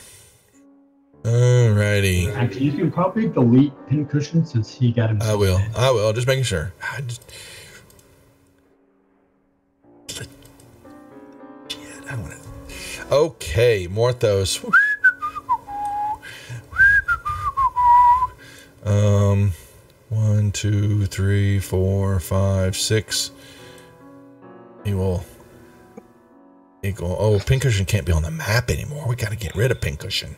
Alrighty. Actually, you can probably delete Pincushion since he got him. I will. I will. Just making sure. I just... I want to. Okay, Morthos. Um, one, two, three, four, five, six. He will equal. Oh, Pincushion can't be on the map anymore. We got to get rid of Pincushion.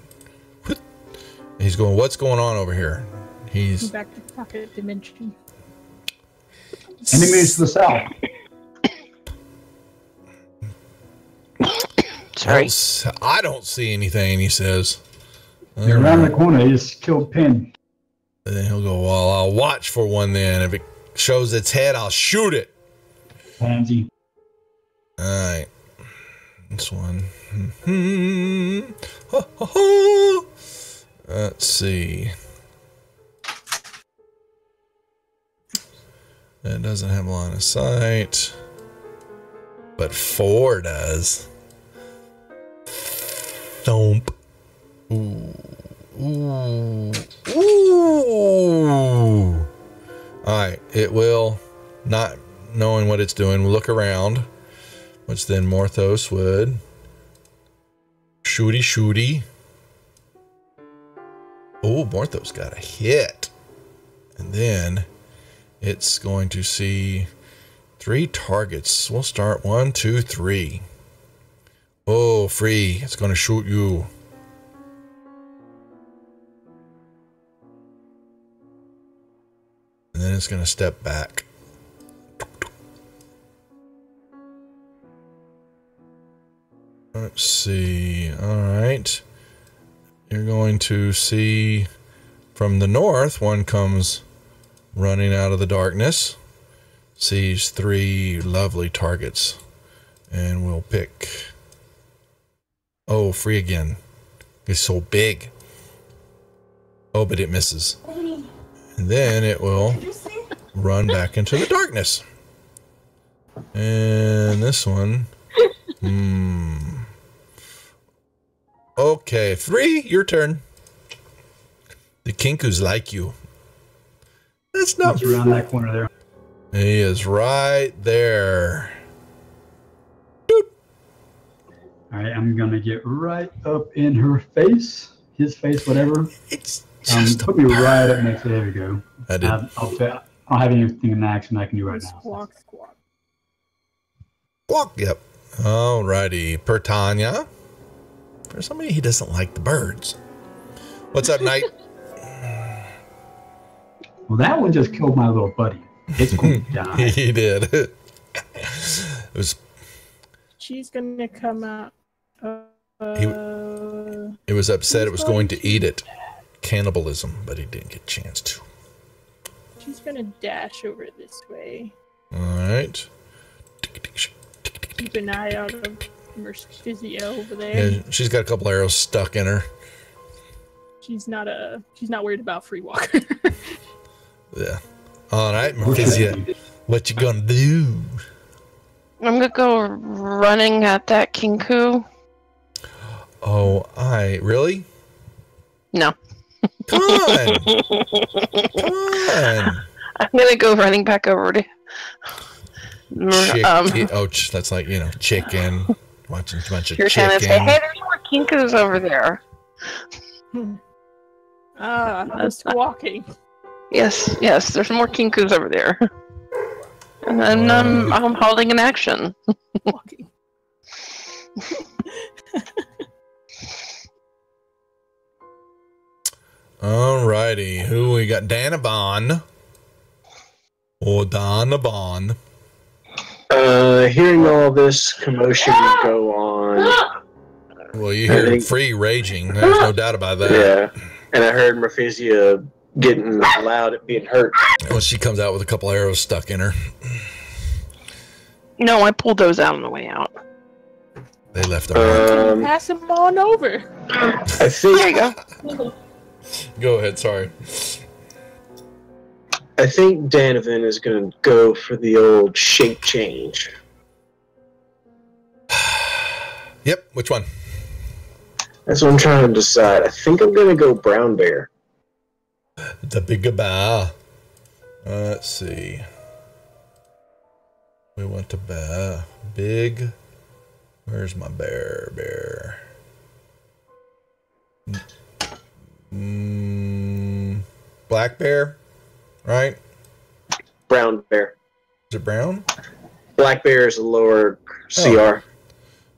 He's going. What's going on over here? He's Back to pocket dimension. Enemies to the south. I Sorry. don't, s- I don't see anything, he says. They're around the corner. They just killed Pin. And then he'll go, Well, I'll watch for one then. If it shows its head, I'll shoot it. Pansy. Alright. This one. Hmm. Ha, ha, ha. Let's see. It doesn't have a line of sight. But four does. Thump. Ooh. Ooh. Ooh. Alright. It will, not knowing what it's doing, look around. Which then Morthos would. Shooty shooty. Oh, Morthos got a hit. And then it's going to see three targets. We'll start one, two, three. Oh, free. It's going to shoot you. And then it's going to step back. Let's see. All right. You're going to see from the north, one comes running out of the darkness, sees three lovely targets, and we'll pick. Oh, free again. It's so big. Oh, but it misses. And then it will run back into the darkness. And this one. (laughs) Hmm. Okay, three, your turn. The Kinkus like you. That's not. It's around that corner there. He is right there. All right, I'm gonna get right up in her face, his face, whatever. It's Um, just put me right up next to. There we go. I did. Um, I'll, bet- I don't have anything in action I can do right now. Squawk, squawk. Walk. Yep. Alrighty. Pertanya. For somebody he doesn't like the birds. What's up, Knight? (laughs) Well, that one just killed my little buddy. It's going (laughs) to die. he did. it was She's gonna come out. Uh, He- uh, it was upset it was going to eat it. Cannibalism, but he didn't get a chance to. she's gonna dash over this way. Alright. Keep an eye out of Mercifizia over there. Yeah, she's got a couple arrows stuck in her. She's not a. She's not worried about free walker. (laughs) Yeah. Alright, Merphisia. What you gonna do? I'm gonna go running at that Kinku. Oh, I really? No. Come on! Come on! I'm gonna go running back over to. Chick- um, oh, ch- that's like you know, chicken. Watching a bunch of you're trying to say, hey, there's more kinkos over there. (laughs) ah, I'm squawking. Yes, yes, there's more kinkos over there. And then um, I'm holding an action. Walking. (laughs) Alrighty, who we got? Danabon. Or Danabon. Uh, hearing all this commotion go on, Well, you I hear think- free raging. There's no doubt about that. yeah, and I heard Merphisia getting loud at being hurt. Well, she comes out with a couple arrows stuck in her. No, I pulled those out on the way out. They left them. Um, Pass them on over. I see. There you go. (laughs) Go ahead. Sorry. I think Danovan is going to go for the old shape change. (sighs) Yep. Which one? That's what I'm trying to decide. I think I'm going to go brown bear. The big bear. Uh, let's see. We went to bear. Big. Where's my bear? Bear. Mm, black bear, right? Brown bear. Is it brown? Black bear is a lower CR.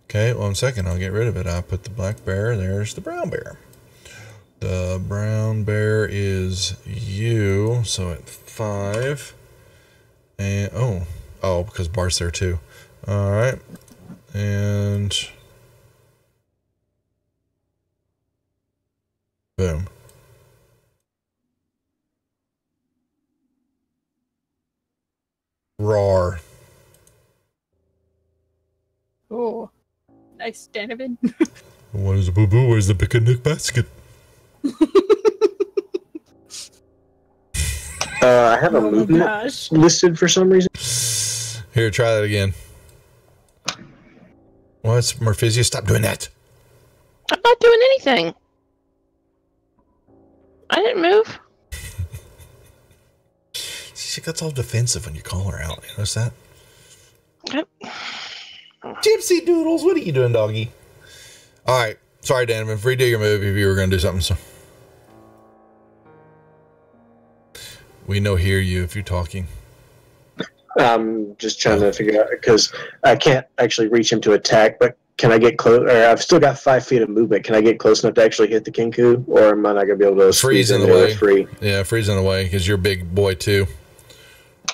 Okay, one second. I'll get rid of it. I put the black bear. There's the brown bear. The brown bear is you. So at five. And oh, oh, because Bart's there too. All right, and boom. Roar. Oh, nice, Danovan. (laughs) What is a boo boo? Where's the picnic basket? (laughs) Uh, I have a oh my movement gosh. listed for some reason. Here, try that again. What's Murphysio? Stop doing that. I'm not doing anything. I didn't move. She gets all defensive when you call her out. You notice that? Yep. Gypsy Doodles, what are you doing, doggy? All right. Sorry, Dan. Donovan. Redo your move if you were going to do something. So. We know hear you if you're talking. I'm just trying to figure out because I can't actually reach him to attack, but can I get close? Or I've still got five feet of movement. Can I get close enough to actually hit the Kinku, or am I not gonna be able to Freeze in in the way. free? Yeah, freezing way because you're a big boy too.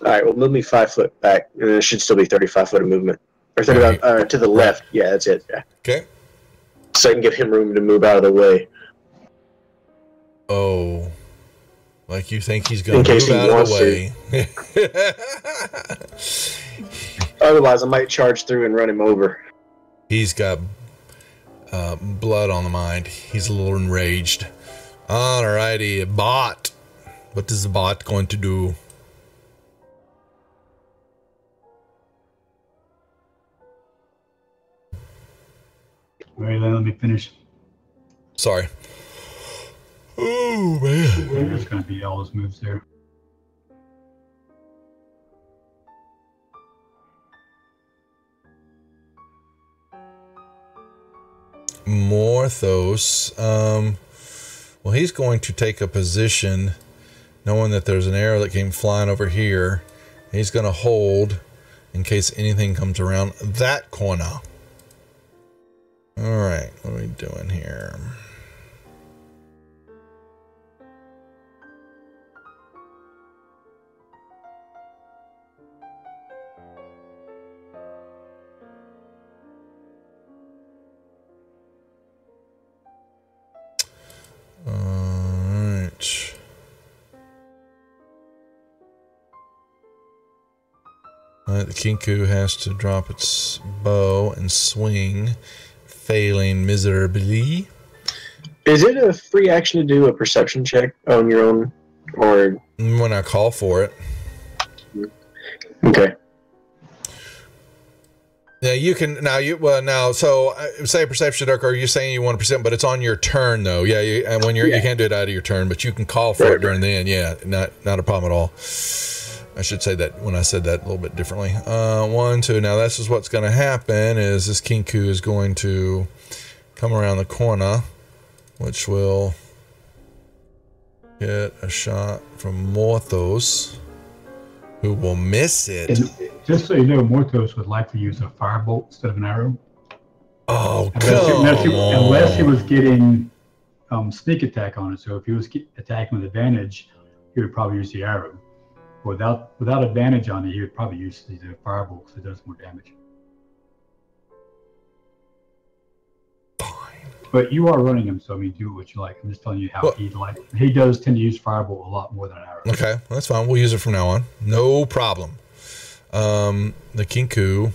All right, well, move me five foot back, and it should still be thirty-five foot of movement, or thirty-five uh, to the left. Yeah, that's it. Yeah, Okay. so I can give him room to move out of the way. Oh. Like you think he's gonna move he out of the way. (laughs) Otherwise, I might charge through and run him over. He's got uh, blood on the mind. He's a little enraged. Alrighty, bot. What is the bot going to do? All right, let me finish. Sorry. Oh man. There's going to be all his moves there. Morthos. Um, well, he's going to take a position, knowing that there's an arrow that came flying over here. He's going to hold in case anything comes around that corner. All right, what are we doing here? Alright. Alright, the Kinku has to drop its bow and swing, failing miserably. Is it a free action to do a perception check on your own, or When I call for it, okay? Yeah, you can now. You well now. So uh, say perception dark. Are you saying you want to percent, but it's on your turn though? Yeah, you, and when you're you can't do it out of your turn, but you can call for Right, it during the end. Yeah, not not a problem at all. I should say that when I said that a little bit differently. Uh, one, two. Now this is what's going to happen: is this Kinku is going to come around the corner, which will get a shot from Morthos, who will miss it. And just so you know, Morthos would likely use a firebolt instead of an arrow. Oh Unless, he, come unless, he, on! unless he was getting um, sneak attack on it. So if he was attacking with advantage, he would probably use the arrow. Without without advantage on it, he would probably use the, the firebolt because it does more damage. But you are running him, so I mean, do what you like. I'm just telling you how Well- he like. He does tend to use firebolt a lot more than an arrow. Okay, that's fine. We'll use it from now on. No problem. Um, the Kinku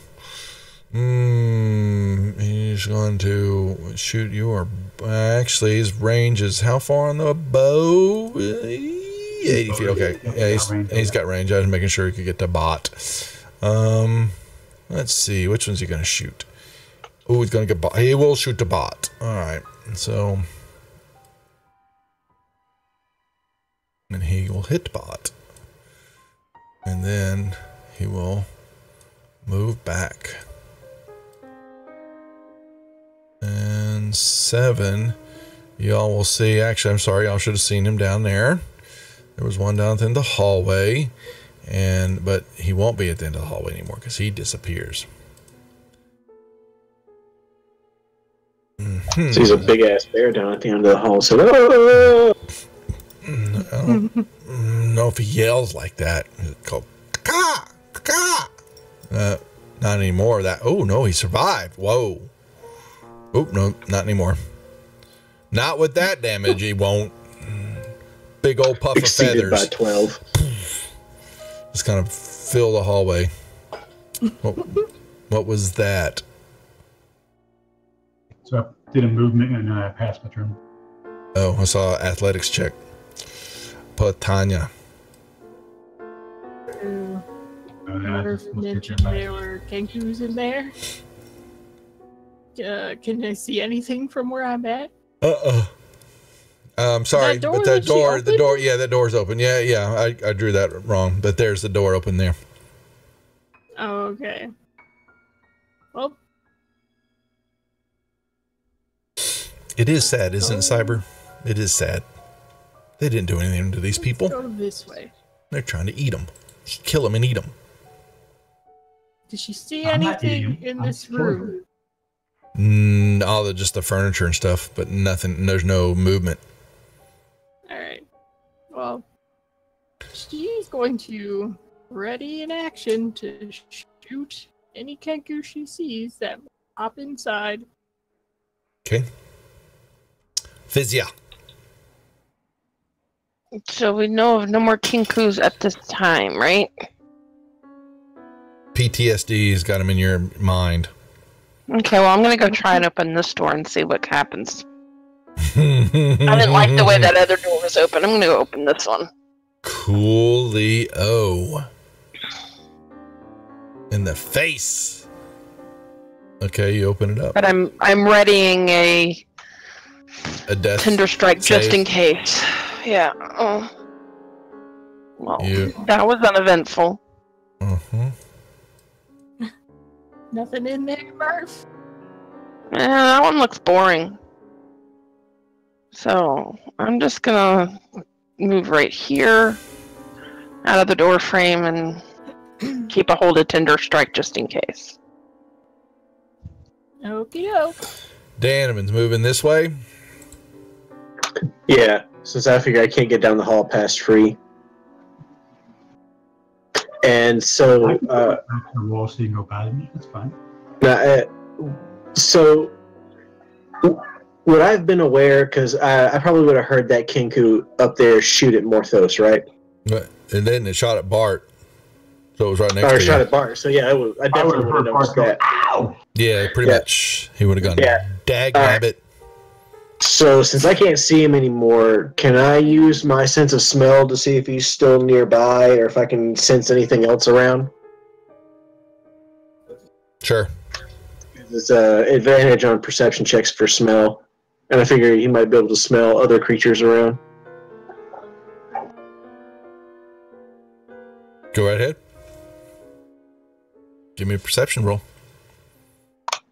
Mm, he's going to shoot you, or actually, his range is how far on the bow? 80 feet. Okay. Yeah, he's, he's got range. I was making sure he could get the bot. Um, let's see. Which one's he going to shoot? Oh, he's to get bot. He will shoot the bot. All right. So. And he will hit bot. And then he will move back. And seven. Y'all will see. Actually, I'm sorry. Y'all should have seen him down there. There was one down in the hallway. And but he won't be at the end of the hallway anymore because he disappears. So he's a big ass bear down at the end of the hall. So "Oh!" I don't know if he yells like that. It's called ka ka. Uh, not anymore. That oh no, he survived. Whoa. Oop, no, not anymore. Not with that damage. He won't. Big old puff of exceeded by feathers. twelve. Just kind of fill the hallway. What, what was that? So I did a movement and then I passed my turn. Oh, I saw athletics check. Patanya. Uh, Uh, I wonder if let's get mentioned that back. there were kenkus in there. Uh, can I see anything from where I'm at? Uh uh Um, sorry, That door, but the was door, the open? door, yeah, the door's open. Yeah, yeah, I, I drew that wrong, but there's the door open there. Oh, okay. It is sad, isn't it, Cyber? It is sad. They didn't do anything to these people. go this way. They're trying to eat them, kill them and eat them. Did she see I'm anything in I'm this killing room? Mm, all the just the furniture and stuff, but nothing. There's no movement. All right. Well, she's going to ready in action to shoot any kenku she sees that hop inside. Okay. Physia. So we know of no more kenkus at this time, right? PTSD's got him in your mind. Okay, well, I'm gonna go try and open this door and see what happens. I didn't like the way that other door was open. I'm gonna go open this one. Coolio. In the face. Okay, you open it up. But I'm I'm readying a A death. Tinderstrike just in case. Yeah. Oh. Well, You. that was uneventful. Uh-huh. (laughs) Nothing in there, Murph. Eh, that one looks boring. So I'm just gonna move right here out of the door frame and (clears throat) keep a hold of Tinderstrike just in case. Okie doke. Danneman's moving this way. Yeah, since I figure I can't get down the hall past free. And so, uh, the wall so you can go by me. That's fine. now, uh, so would I've been aware because I, I probably would have heard that Kenku up there shoot at Morthos, right? And then it shot at Bart. So it was right next Or to shot you. at Bart. So yeah, I, would, I I definitely would would have have noticed Bart that. ow! Yeah, pretty Yeah. much. He would have gone. Yeah. Dag All right. rabbit. So since I can't see him anymore, can I use my sense of smell to see if he's still nearby or if I can sense anything else around? Sure. It's an advantage on perception checks for smell, and I figure he might be able to smell other creatures around. Go right ahead. Give me a perception roll.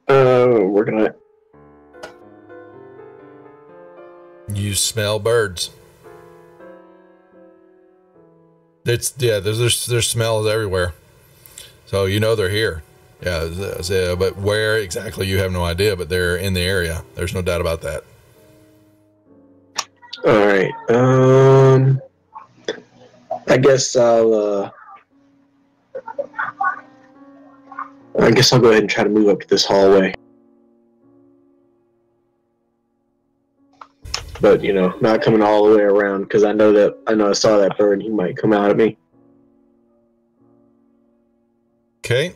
Uh, we're gonna. You smell birds. It's yeah. There's there's, there's smells everywhere, so you know they're here. Yeah, but where exactly you have no idea. But they're in the area. There's no doubt about that. All right. Um, I guess I'll. Uh, I guess I'll go ahead and try to move up to this hallway. But you know, not coming all the way around because I know that I know I saw that bird. He might come out at me. Okay.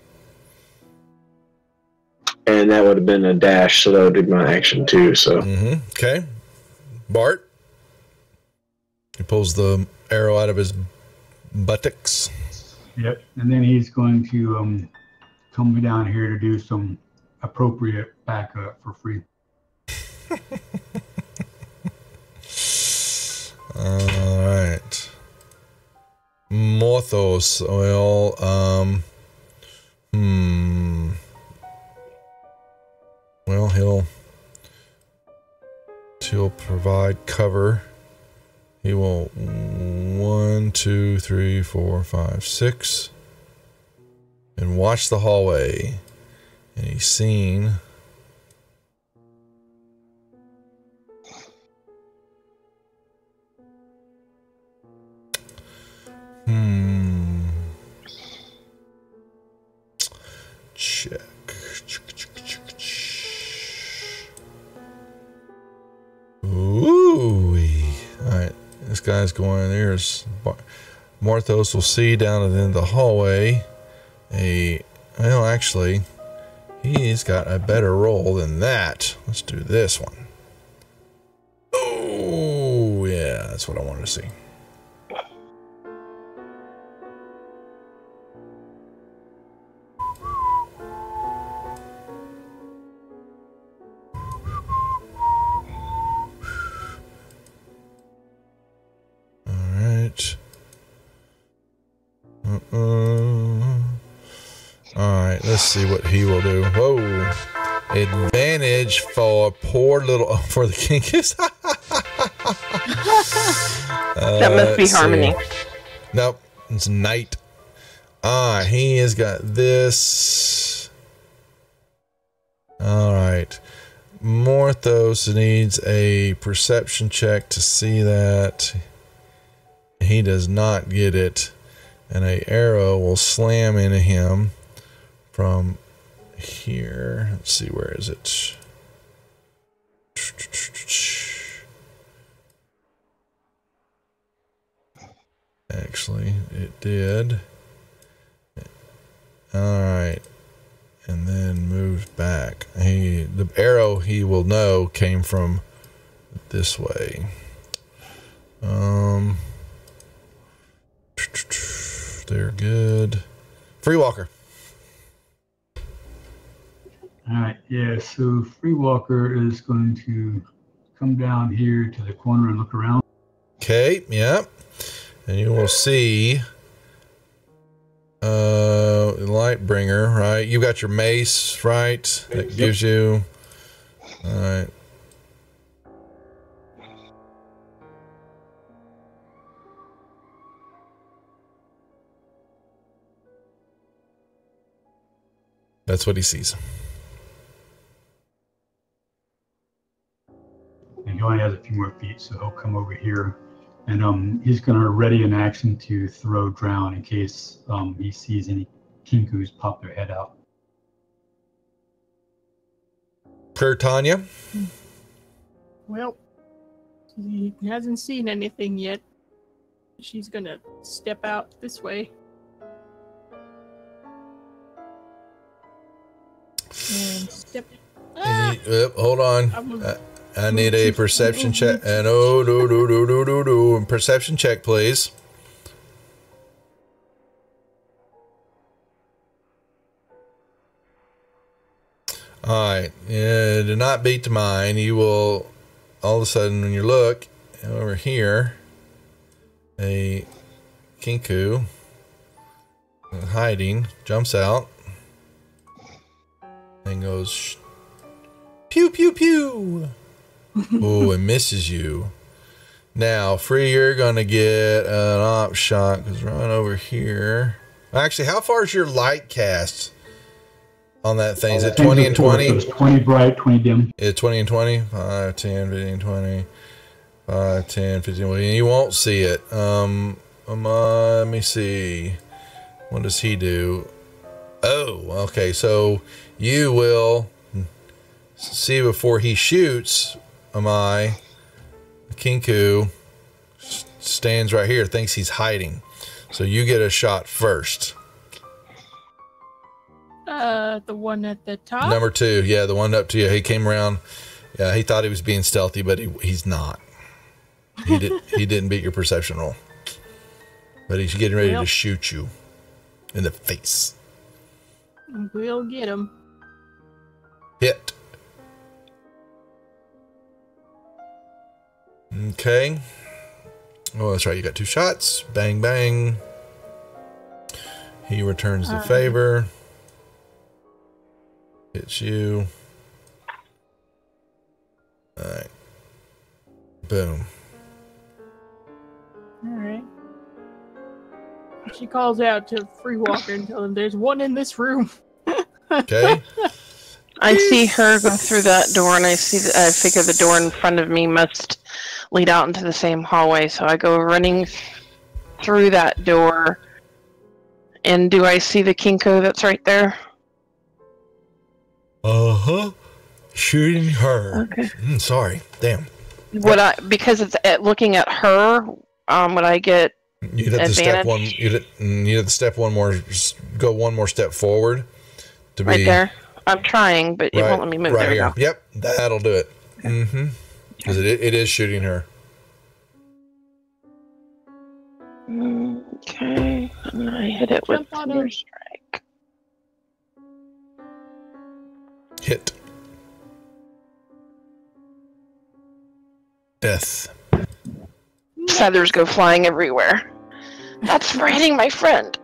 and that would have been a dash, so that would be my action too. So Mm-hmm. Okay. Bart. He pulls the arrow out of his buttocks. Yep. And then he's going to um, come down here to do some appropriate backup for free. (laughs) All right. Morthos. Well, um, hmm. Well, he'll he'll provide cover. He will one, two, three, four, five, six, and watch the hallway. And he's seen. Hmm. Check. Ooh. Alright. This guy's going there's Morthos will see down at the end of the hallway a well actually he's got a better roll than that. Let's do this one. Oh yeah, that's what I wanted to see. He will do. Whoa. Advantage for poor little (laughs) for the kinkies. (laughs) (laughs) That must be Harmony. Nope, it's night. Ah, he has got this. All right. Morthos needs a perception check to see that. He does not get it. And a arrow will slam into him from here. Let's see, where is it? Actually, it did. All right. And then moved back. He the arrow he will know came from this way. Um they're good. Free walker. All right, yeah. So Free Walker is going to come down here to the corner and look around. Okay, yep. And you will see uh Lightbringer, right? You've got your mace, right? That Yep. gives you all right. That's what he sees. Only has a few more feet, so he'll come over here, and um, he's gonna ready an action to throw drown in case um he sees any kenkus pop their head out. Clear Tanya. Well, he hasn't seen anything yet. She's gonna step out this way. And step. Ah! Yep, hold on. I need a perception check. And oh, do do do do do do. Perception check, please. All right. Yeah, do not beat to mine. You will all of a sudden when you look over here, a kenku hiding jumps out and goes pew pew pew. Oh, it misses you. Now, free, you're gonna get an op shot because run over here. Actually, how far is your light cast on that thing? Is it 20 and 20? So it's 20 bright, 20 dim. It's 20 and 20? 5, 10, 15, 20. 5, 10, 15. Well, you won't see it. Um, um uh, let me see. What does he do? Oh, okay. So you will see before he shoots. Am I? Kenku stands right here, thinks he's hiding. So you get a shot first. Uh, the one at the top. Number two, yeah, the one up to you. He came around. Yeah, he thought he was being stealthy, but he, he's not. He did. (laughs) he didn't beat your perception roll, but he's getting ready Well. to shoot you in the face. We'll get him. Hit. Okay. Oh, that's right. You got two shots. Bang, bang. He returns the Alright. favor. Hits you. All right. Boom. All right. She calls out to Free Walker and tells him there's one in this room. Okay. I see her go through that door, and I see. The, I figure the door in front of me must lead out into the same hallway. So I go running through that door. And do I see the kenku that's right there? uh huh. Shooting her. Okay. Mm, sorry. Damn. Would I because it's at looking at her? Um, would I get? You'd have to step one. You'd, mm, you'd have to step one more. Go one more step forward. To be Right there. I'm trying, but it won't let me move. right there we here. go. Yep, that'll do it. Mm-hmm. Because it, it is shooting her. Okay, and I hit it with Jump Tinderstrike. Hit. Death. Feathers go flying everywhere. That's for hitting my friend.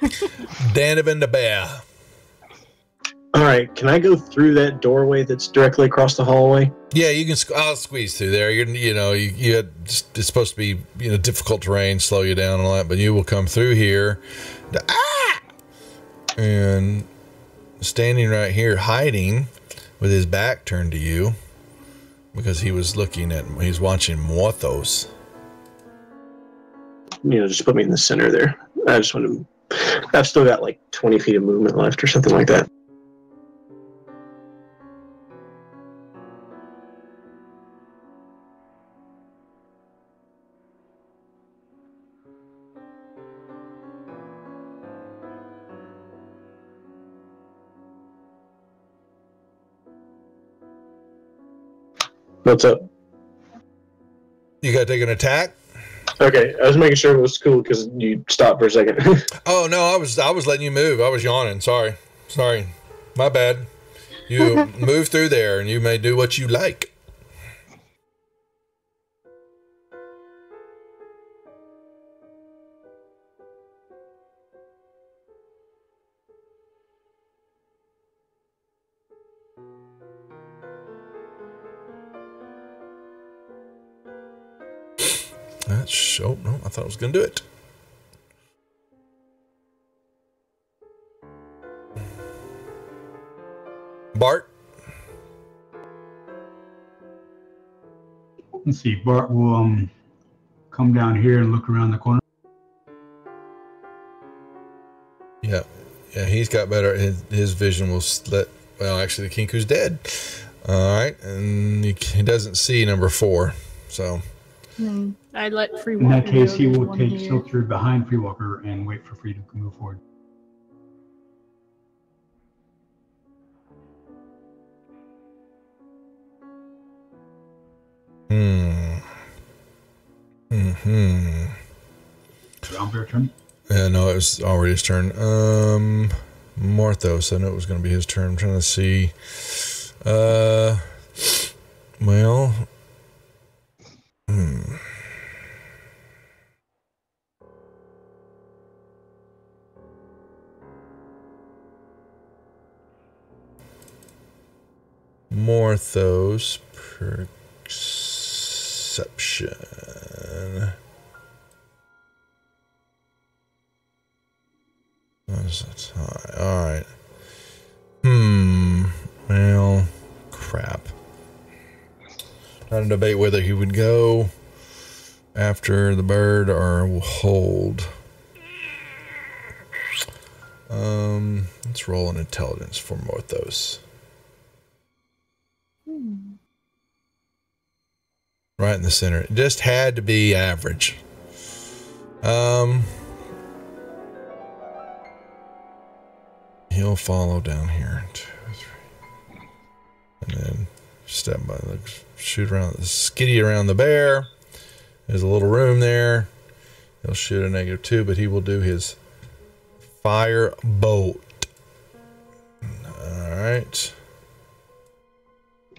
(laughs) Danovan the bear. All right, can I go through that doorway that's directly across the hallway? Yeah, you can. I'll squeeze through there. You're, you know, you, you had, it's supposed to be, you know, difficult terrain, slow you down and all that, but you will come through here. Ah! And standing right here, hiding with his back turned to you because he was looking at, he's watching Morthos. You know, just put me in the center there. I just want to. I've still got like 20 feet of movement left or something like that. What's up? You got to take an attack? Okay, I was making sure it was cool because you stopped for a second. (laughs) Oh no, I was I was letting you move. I was yawning. Sorry, sorry, my bad. You (laughs) move through there, and you may do what you like. Was gonna do it. Bart, Let's see. Bart will um come down here and look around the corner. yeah, yeah, he's got better. His, his vision will let. Well, actually, the Kenku's dead. All right, and he, he doesn't see number four. So Hmm. I let Free In that case, he will take here. still through behind Free Walker and wait for Freedom to move forward. hmm, hmm. Round bear turn. Yeah, no, it was already his turn. Um, Morthos. I knew it was going to be his turn. I'm trying to see. Uh, well, Morthos perception. That's high. All right. Hmm. Well, crap. Trying to debate whether he would go after the bird or hold. Um, let's roll an intelligence for Morthos. Right in the center. It just had to be average. Um, he'll follow down here. Two, three. And then step by the shoot around, the skitty around the bear. There's a little room there. He'll shoot a negative two, but he will do his fire bolt. All right.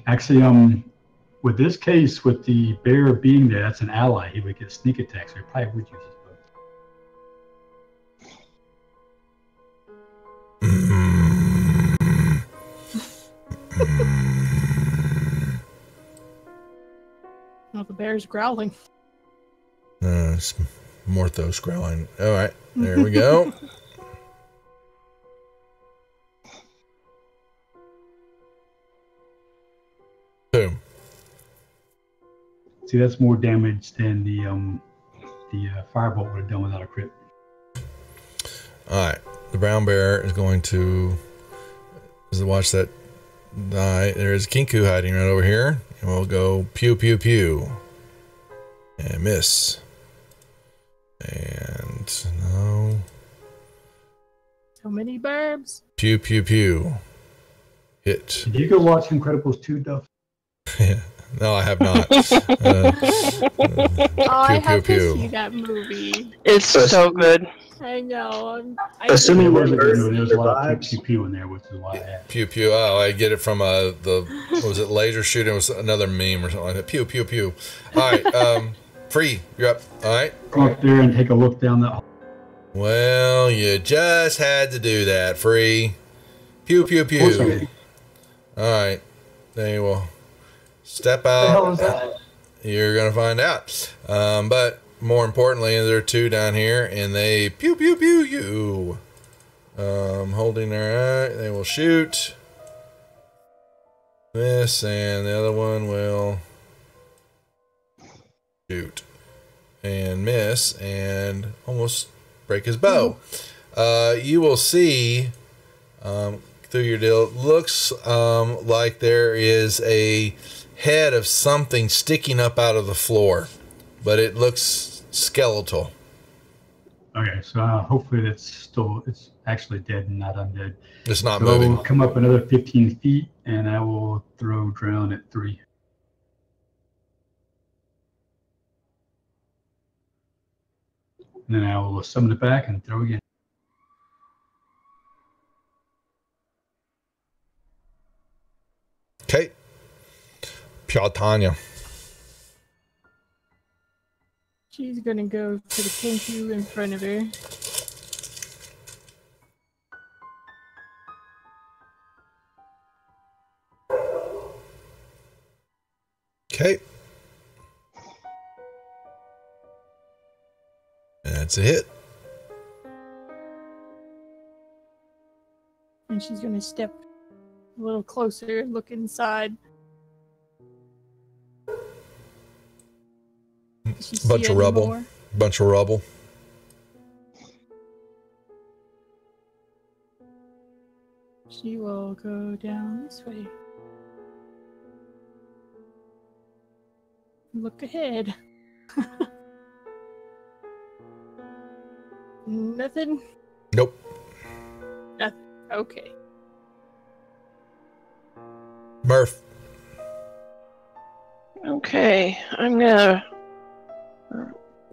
Actually, um, with this case, with the bear being there, that's an ally. He would get sneak attack, so he probably would use his bow. (laughs) Well, the bear's growling. Uh, it's Morthos growling. All right, there we go. (laughs) See, that's more damage than the um, the uh, firebolt would have done without a crit. All right, the brown bear is going to is to watch that die. There's Kenku hiding right over here, and we'll go pew pew pew and miss. And no So many burbs. pew pew pew hit. Did you go watch Incredibles 2, Duff? (laughs) no, I have not. Uh, Oh, I Pew, have pew, to pew. see that movie. It's so good. I know. I'm, I Assuming There we're was, a, birds there was a lot of survives. pew pew in there, which is why I pew pew. Oh, I get it from uh, the what was it laser shooting? It was another meme or something like that. Pew pew pew. All right, um, free. You're up. All right. Go up there and take a look down that. Well, you just had to do that. Free. Pew pew Of course pew. All right. There you will. Step What the hell out. You're gonna find out. Um, but more importantly, there are two down here, and they pew pew pew you. Um, holding their eye, they will shoot. Miss, and the other one will shoot and miss, and almost break his bow. Uh, you will see um, through your deal. Looks um, like there is a head of something sticking up out of the floor, but it looks skeletal. Okay, so uh, hopefully that's still it's actually dead and not undead. It's not So I will moving. come up another 15 feet and I will throw drown at three. And then I will summon it back and throw again. Okay. Piatanya. She's gonna go to the Kenku in front of her. Okay. That's a hit. And she's gonna step a little closer, look inside. Bunch of rubble. more? Bunch of rubble. She will go down this way. Look ahead. (laughs) Nothing? Nope. Nothing. Okay. Murph. Okay, I'm gonna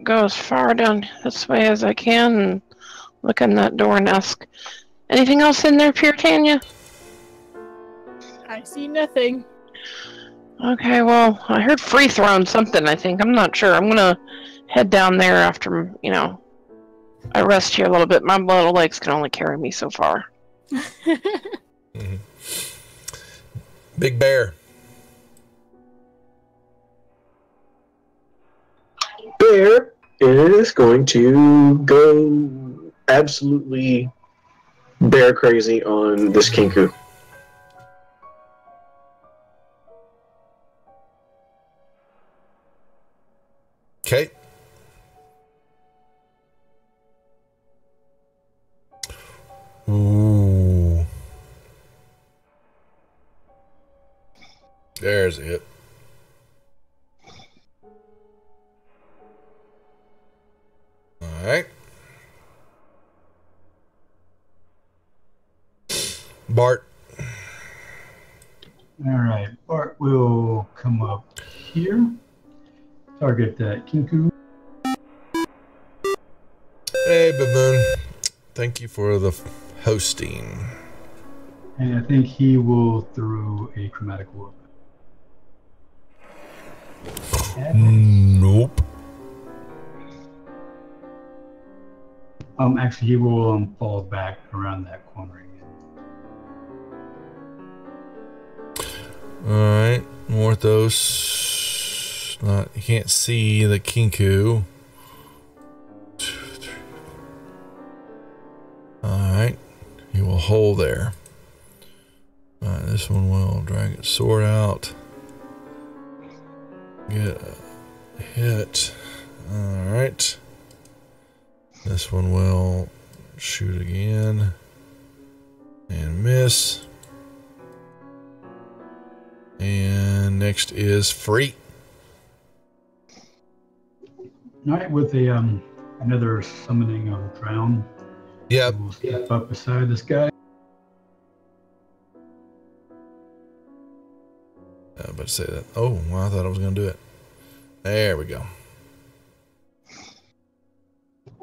go as far down this way as I can and look in that door and ask, anything else in there, Puritania? I see nothing. Okay, well, I heard free thrown something, I think. I'm not sure. I'm gonna head down there after, you know, I rest here a little bit. My little legs can only carry me so far. (laughs) Big Bear. Bear is going to go absolutely bear crazy on this Kenku. Okay. Ooh. There's it. Target that Kenku. Hey, Baboon. Thank you for the hosting. And I think he will throw a chromatic orb. Nope. Um, actually, he will um, fall back around that corner again. All right, Morthos. Not you can't see the Kenku. All right, he will hold there. All right, this one will drag its sword out. Get hit. All right. This one will shoot again and miss. And next is free. All right, with a um another summoning of drown, Yeah. we'll step up beside this guy. I about to say that. Oh, well, I thought I was going to do it. There we go.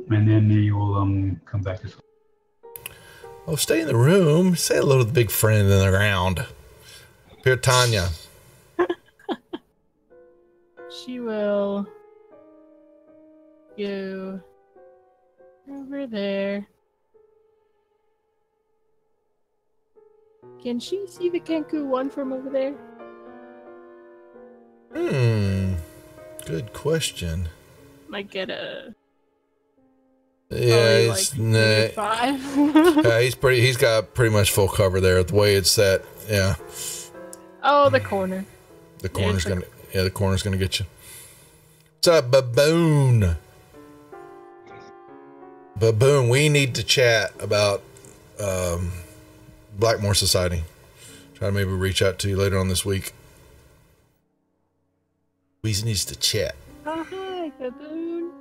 and then you will um come back this way. Oh, stay in the room. Say hello to the big friend in the ground. Here, Tanya. Can she see the Kenku one from over there? Hmm. Good question. Might get a Yeah, probably it's, like nah, negative five. (laughs) yeah, he's pretty. He's got pretty much full cover there. The way it's set, yeah. oh, the corner. The corner's it's gonna. Yeah, the corner's gonna get you. What's up, baboon? Baboon, we need to chat about um, Blackmore Society. Try to maybe reach out to you later on this week. We needs to chat. Oh, hi, baboon.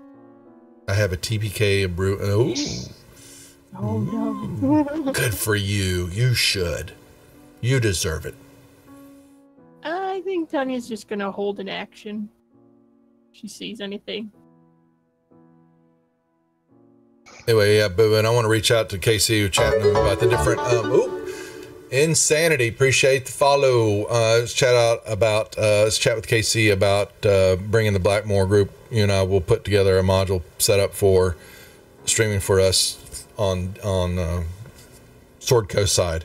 I have a TPK, a brew. Oh, Oh, no. good for you. You should. You deserve it. I think Tanya's just gonna hold an action. If she sees anything. Anyway, yeah, but and I want to reach out to Casey, who chatting about the different. Um, insanity. Appreciate the follow. Uh, let's chat out about. Uh, let's chat with Casey about uh, bringing the Blackmore group. You and I will put together a module set up for streaming for us on on uh, Sword Coast side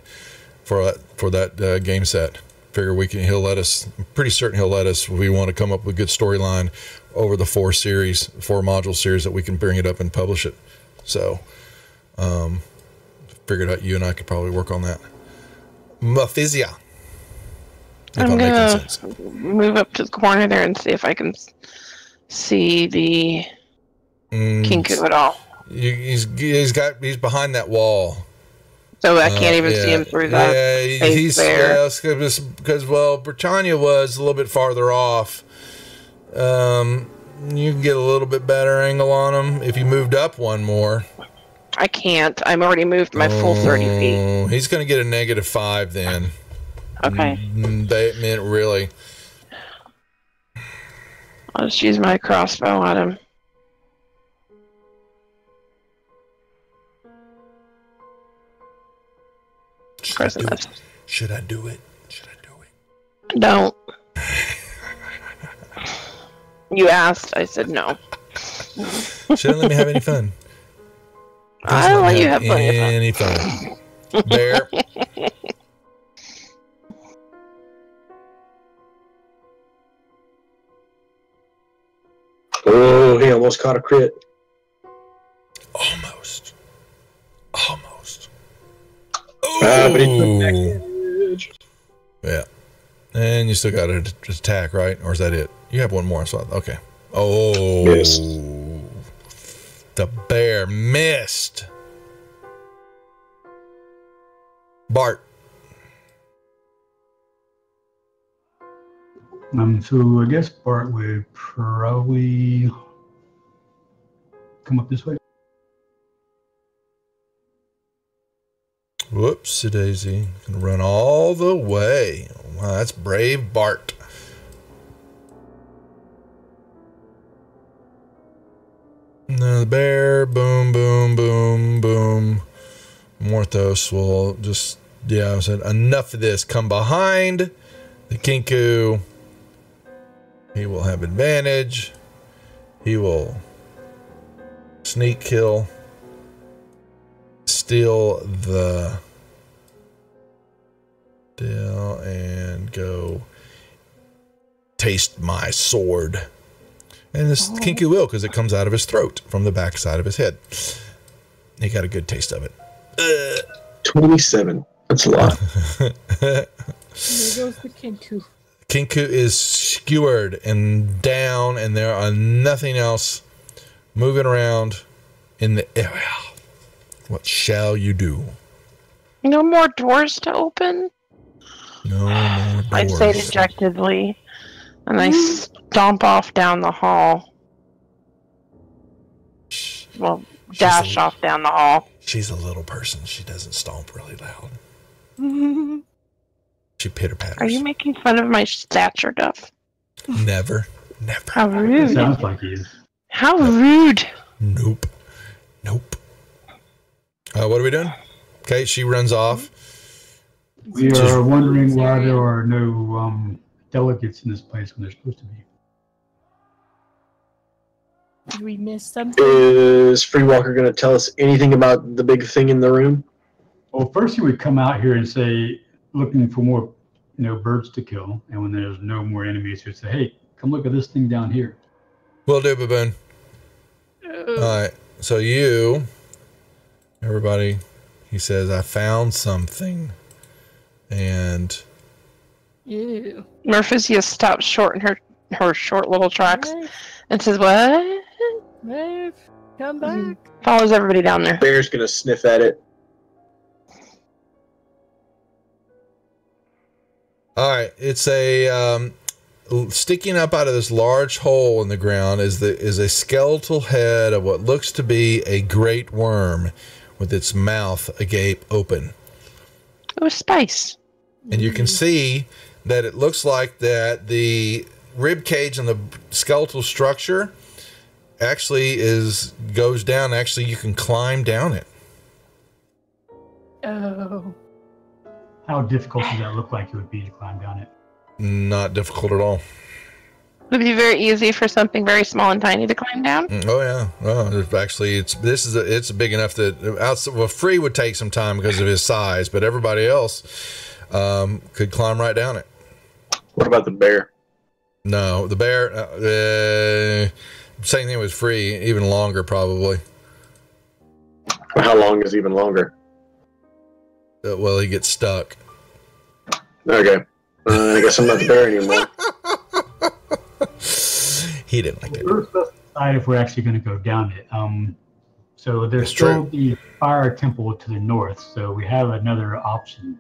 for that for that uh, game set. Figure we can. He'll let us. I'm pretty certain he'll let us. We want to come up with a good storyline over the four series, four module series that we can bring it up and publish it. So, um, figured out you and I could probably work on that. Maphisia. I'm gonna move up to the corner there and see if I can see the Mm, Kenku at all. you- he's he's got he's behind that wall. So I can't Uh, even see him through that. Yeah, he's there. yeah, because well, Britannia was a little bit farther off. Um, you can get a little bit better angle on him if you moved up one more. I can't. I'm already moved my full 30 feet. Oh, He's going to get a negative five then. Okay. Mm, That meant really. I'll just use my crossbow on him. Should I, do it? Should I do it? Should I do it? Don't. You asked. I said no. Shouldn't let me have any fun. (laughs) Doesn't I'll me let you have plenty of fun. fun. Bear. Oh, he almost caught a crit. Almost. Almost. Ah, but he took back Ooh. Yeah. And you still got an attack, right? Or is that it? You have one more. So okay. Oh. Yes. The bear missed. Bart. Um, so I guess Bart would probably come up this way. Whoop. Whoopsie daisy. Gonna run all the way. Wow, that's brave Bart. The bear, boom, boom, boom, boom. Morthos will just, yeah, I said, enough of this. Come behind the Kenku. He will have advantage. He will sneak kill. Steal the deal and go taste my sword. And this oh. Kenku will because it comes out of his throat from the back side of his head. He got a good taste of it. Uh. 27. That's a lot. There goes the Kenku. Kenku is skewered and down, and there are nothing else moving around in the area. What shall you do? No more doors to open? No more doors. I'd say dejectedly. And I stomp off down the hall. Well, She's dash a- off down the hall. She's a little person. She doesn't stomp really loud. (laughs) She pitter patters. Are you making fun of my stature, Duff? Never, never. How It rude. sounds like he is. How rude. Nope. Nope. Uh, what are we doing? Okay, she runs off. We are wondering why there are no um, delegates in this place when they're supposed to be. Did we miss something? Is Free Walker going to tell us anything about the big thing in the room? Well, first he would come out here and say, looking for more, you know, birds to kill. And when there's no more enemies, he'd say, hey, come look at this thing down here. Will do, baboon. Oh. All right. So you, everybody, he says, I found something. And Ew. Murphysia stops short in her, her short little tracks Merv, and says, What? Merv, come Mhm. back. Follows everybody down there. Bear's going to sniff at it. all right, it's a um, sticking up out of this large hole in the ground is the is a skeletal head of what looks to be a great worm with its mouth agape open. Oh, spice. and you can see that it looks like that the rib cage and the skeletal structure actually is goes down actually you can climb down it Oh. How difficult does that look like it would be to climb down it? not difficult at all It Would be very easy for something very small and tiny to climb down. Mm, oh yeah well it's actually it's this is a, it's big enough that outside well free would take some time because of his size but everybody else um, could climb right down it What about the bear? no the bear uh, uh, same thing with free even longer probably How long is even longer? Uh, well he gets stuck Okay. Uh, I guess I'm not the bear anymore. (laughs) he didn't like it We're supposed to decide if we're actually going to go down it. Um, so there's That's still true. the fire temple to the north. So we have another option.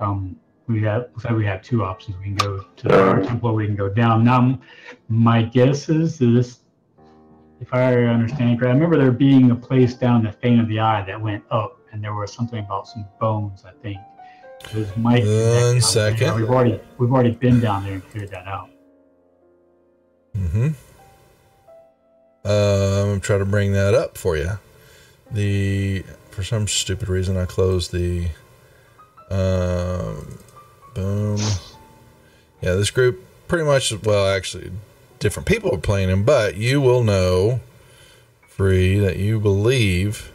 Um, we have like we have two options. We can go to Uh. temple, we can go down. Now, my guess is this, if I understand correctly, I remember there being a place down the Fane of the Eye that went up, and there was something about some bones. I think. This might One second. We've already we've already been down there and cleared that out. Mm-hmm. Uh, I'm gonna try to bring that up for you. The for some stupid reason I closed the. Um, boom. Yeah, this group pretty much. Well, actually, different people are playing him, but you will know, free, that you believe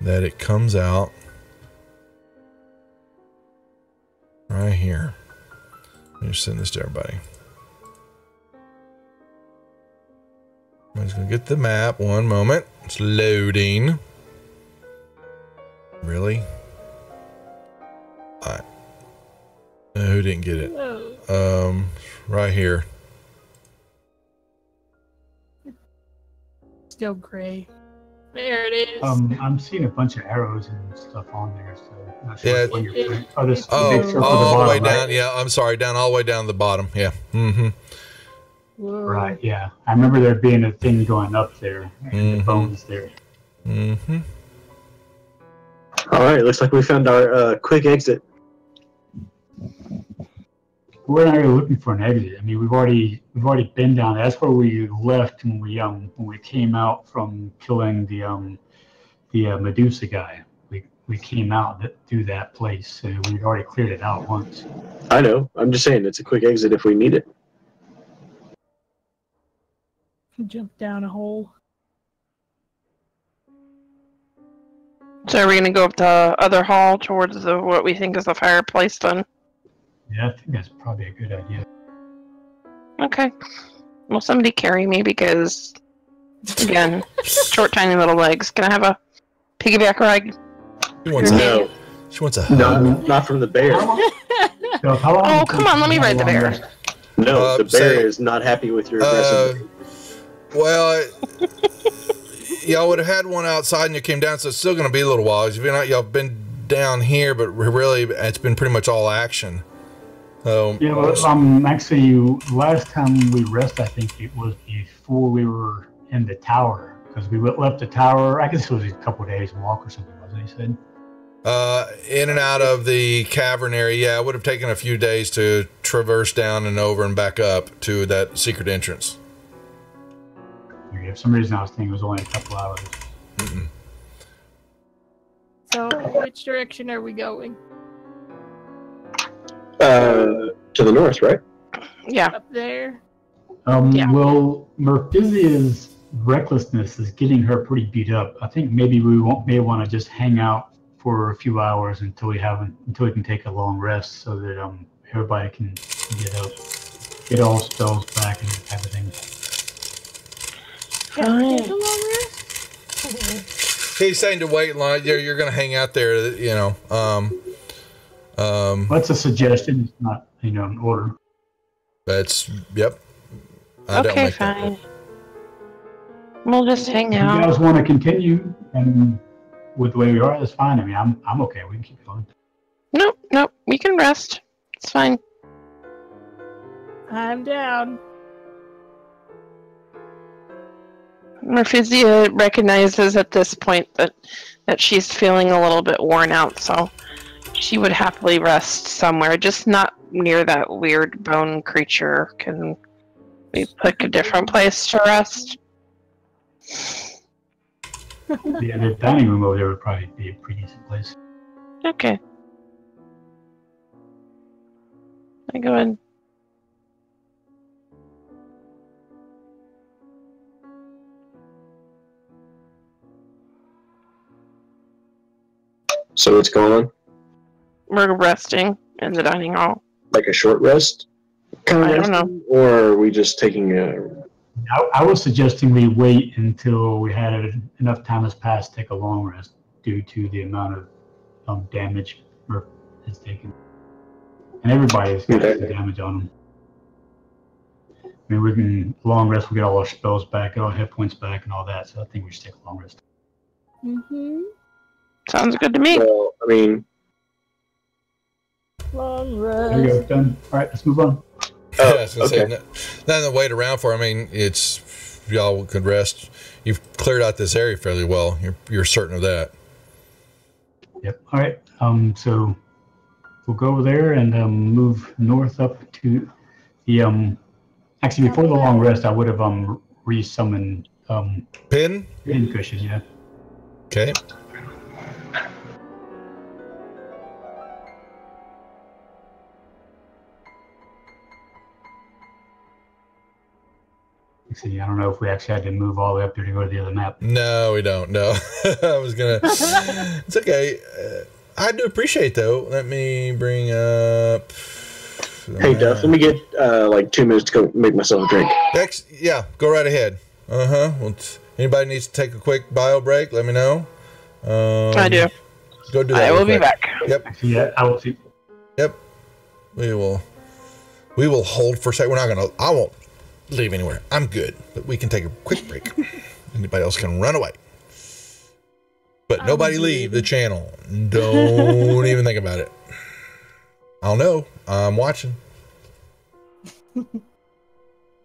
that it comes out right here. Just send this to everybody. I'm just gonna get the map. One moment. It's loading. Really? Alright. Uh, who didn't get it? Oh. Um, right here. Still gray. There it is. Um, I'm seeing a bunch of arrows and stuff on there, so not sure Yeah. which you're putting. Oh, this Oh, big circle at the all the way bottom, down. right? Yeah, I'm sorry. Down all the way down the bottom. Yeah. Mm-hmm. Whoa. Right, yeah. I remember there being a thing going up there, and Mhm. the bones there. Mm-hmm. All right, looks like we found our uh, quick exit. We're not really looking for an exit. I mean, we've already we've already been down. That's where we left when we um when we came out from killing the um the uh, Medusa guy. We we came out th- through that place. So we'd already cleared it out once. I know. I'm just saying it's a quick exit if we need it. Jump down a hole. So are we gonna go up the other hall towards the what we think is the fireplace then? Yeah, I think that's probably a good idea. Okay. Will somebody carry me because again, (laughs) short tiny little legs. Can I have a piggyback ride? She wants a, No, she wants a hug. no, not from the bear. So how long Oh, come on, let me ride the bear. No, Uh, the bear say- is not happy with your Uh, well, y'all would have had one outside and you came down, so it's still going to be a little while. You've been out, y'all been down here, but really, it's been pretty much all action. So, Yeah, well, um, actually, last time we rested, I think it was before we were in the tower because we left the tower. I guess it was a couple of days walk or something, wasn't it? You said. uh, in and out of the cavern area, yeah, it would have taken a few days to traverse down and over and back up to that secret entrance. Okay, for some reason, I was thinking it was only a couple hours. Mm-mm. So, which direction are we going? Uh, to the north, right? Yeah. Up there? Um, Yeah. Well, Merthizia's recklessness is getting her pretty beat up. I think maybe we won't, may want to just hang out for a few hours until we have until we can take a long rest, so that um everybody can get up, get all spells back and that type of thing. Yeah, Fine. take a long rest? He's saying to wait line. You're, you're going to hang out there, you know. Um, um, That's a suggestion. It's not you know an order. that's yep. I don't okay, make that fine. We'll just hang If you out. guys want to continue and with the way we are, that's fine. I mean, I'm I'm okay. We can keep going. Nope, nope. We can rest. It's fine. I'm down. Merfizia recognizes at this point that that she's feeling a little bit worn out, so she would happily rest somewhere, just not near that weird bone creature. Can we pick a different place to rest? (laughs) The, the dining room over there would probably be a pretty decent place. Okay. I go in. So it's gone. We're resting in the dining hall. Like a short rest. Kind of I don't resting? Or are we just taking a? I, I was suggesting we wait until we had enough time has passed to take a long rest due to the amount of um, damage Murph has taken. And everybody's got Okay. some damage on them. I mean, we can long rest, we get all our spells back, get all our hit points back, and all that. So I think we should take a long rest. Mm-hmm. Sounds good to me. Well, I mean, Long There you go, done. All right, let's move on. Oh, yeah, I was gonna say, okay. no- nothing to wait around for. I mean, it's y'all could rest. You've cleared out this area fairly well. You're you're certain of that. Yep. All right. Um. So we'll go over there and um, move north up to the um. Actually, before the long rest, I would have um re-summoned um Pin. pin cushion. Yeah. Okay. See. I don't know if we actually had to move all the way up there to go to the other map. No, we don't. No, (laughs) I was gonna. (laughs) it's okay. Uh, I do appreciate though. Let me bring up. hey Duff, let me get uh, like two minutes to go make myself a drink. Ex- yeah, go right ahead. Uh huh. Well, t- anybody needs to take a quick bio break? Let me know. Um, I do. Go do that. I will be quick. back. Yep. Yeah, I will see. Yep. We will. We will hold for a second. We're not gonna. I won't leave anywhere. I'm good, but we can take a quick break. (laughs) Anybody else can run away. But I'm nobody good. leave the channel. Don't even think about it. I'll know. I'm watching. (laughs)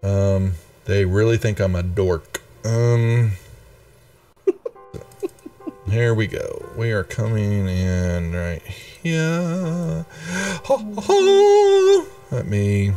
Um, they really think I'm a dork. Um, here we go. we are coming in right here. Ho, ho. Let me.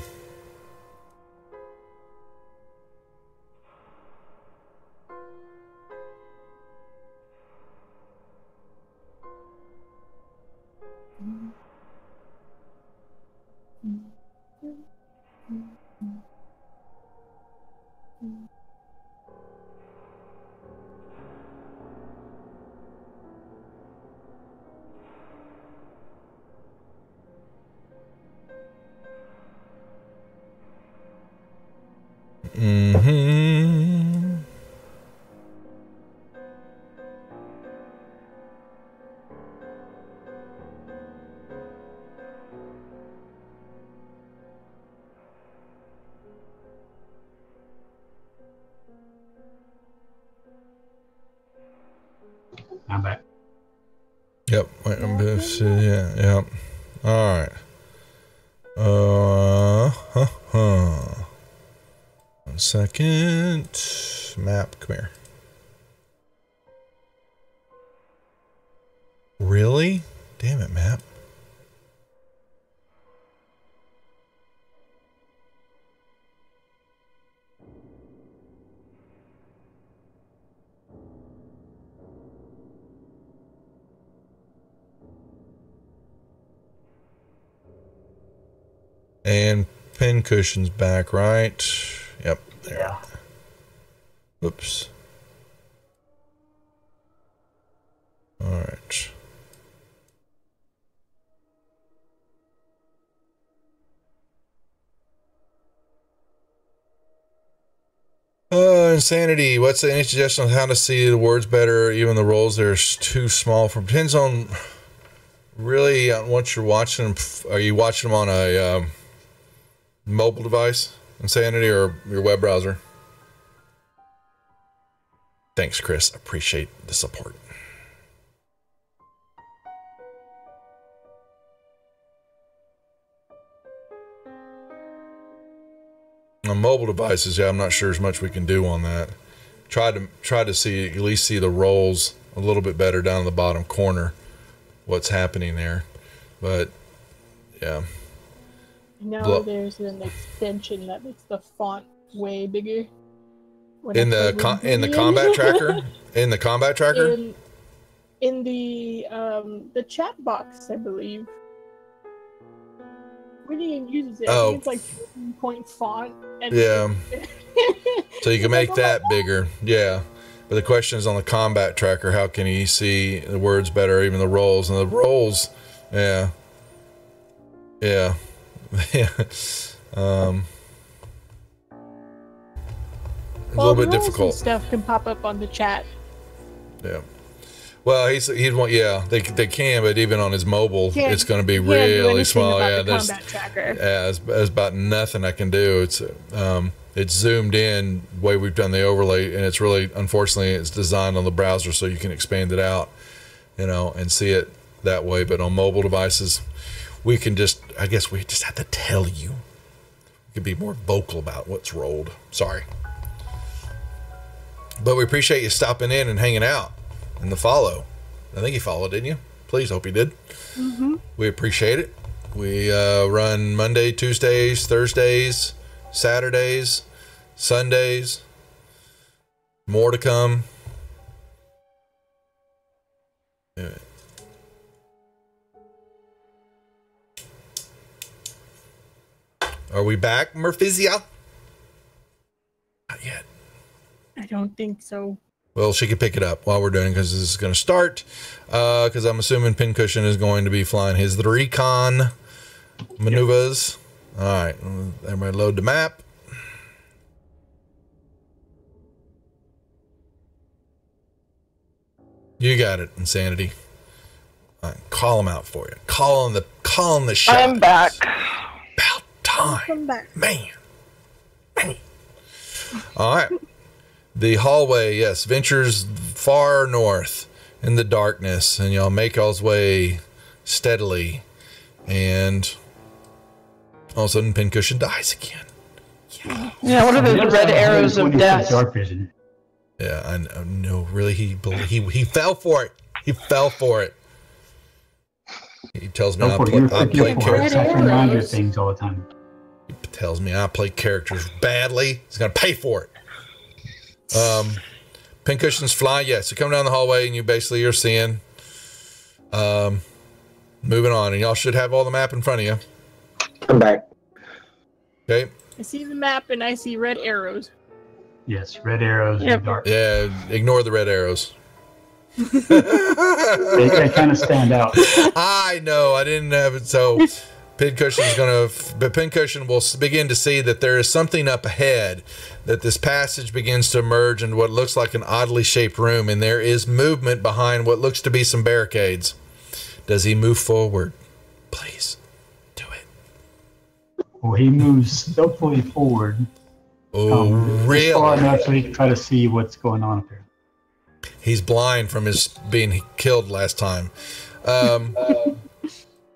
Pin cushion's back, right? Yep. There. Yeah. Whoops. All right. Uh, insanity. What's the, any suggestion on how to see the words better? Even the rolls—they're too small. For depends on really on what you're watching. 'em. Are you watching them on a um, mobile device, Insanity, or your web browser? Thanks, Chris. Appreciate the support. On mobile devices, yeah, I'm not sure as much we can do on that. Try to try to see at least see the rolls a little bit better down in the bottom corner. What's happening there, but yeah, Now there's an extension that makes the font way bigger. In the com- in the combat tracker, in the combat tracker. (laughs) in, in the um the chat box, I believe. William uses it. Oh. it's like point font. And Yeah. So you (laughs) can make that bigger. Yeah. But the question is on the combat tracker, how can he see the words better, even the rolls? And the rolls, yeah. Yeah. (laughs) yeah. Um, a well, little bit difficult. Stuff can pop up on the chat. Yeah. Well, he's he'd want yeah they they can, but even on his mobile, it's going to be really small. Yeah, the there's yeah, it's, there's about nothing I can do. It's um, it's zoomed in the way we've done the overlay, and it's really unfortunately it's designed on the browser so you can expand it out, you know, and see it that way. But on mobile devices, we can just I guess we just have to tell you. We could be more vocal about what's rolled. Sorry, but we appreciate you stopping in and hanging out and the follow. I think you followed, didn't you? Please hope you did. We appreciate it. We uh, run Monday, Tuesdays, Thursdays, Saturdays, Sundays. More to come. Are we back, Murphizia? Not yet. I don't think so. Well, she could pick it up while we're doing because this is going to start. Uh, because I'm assuming Pincushion is going to be flying his recon maneuvers. All right, everybody load the map. You got it, insanity. All right, call him out for you. Call on the call on the shot. I'm back. About. Come back. Man. Man. All right. The hallway, yes, ventures far north in the darkness, and y'all make y'all's way steadily, and all of a sudden, Pincushion dies again. Yeah, one of those red arrows of death? Dark vision. Yeah, I know. Oh, no, really, he he he fell for it. he fell for it. He tells me I for it. play, You're I quick, play you're for it. characters. Have to remind you things all the time. He tells me I play characters badly. He's gonna pay for it. Um, pincushions fly. Yes, so come down the hallway and you basically you're seeing. Um, moving on, and y'all should have all the map in front of you. I'm back. Okay. I see the map and I see red arrows. Yes, red arrows Yep. and dark. Yeah. Ignore the red arrows. They, they kind of stand out. (laughs) I know. I didn't have it. So, (laughs) Pincushion is going to, but Pincushion will begin to see that there is something up ahead, that this passage begins to emerge into what looks like an oddly shaped room, and there is movement behind what looks to be some barricades. Does he move forward? Please do it. Well, he moves stealthily forward. Oh, um, Far really? enough so he can try to see what's going on up there. He's blind from his being killed last time. Um, (laughs)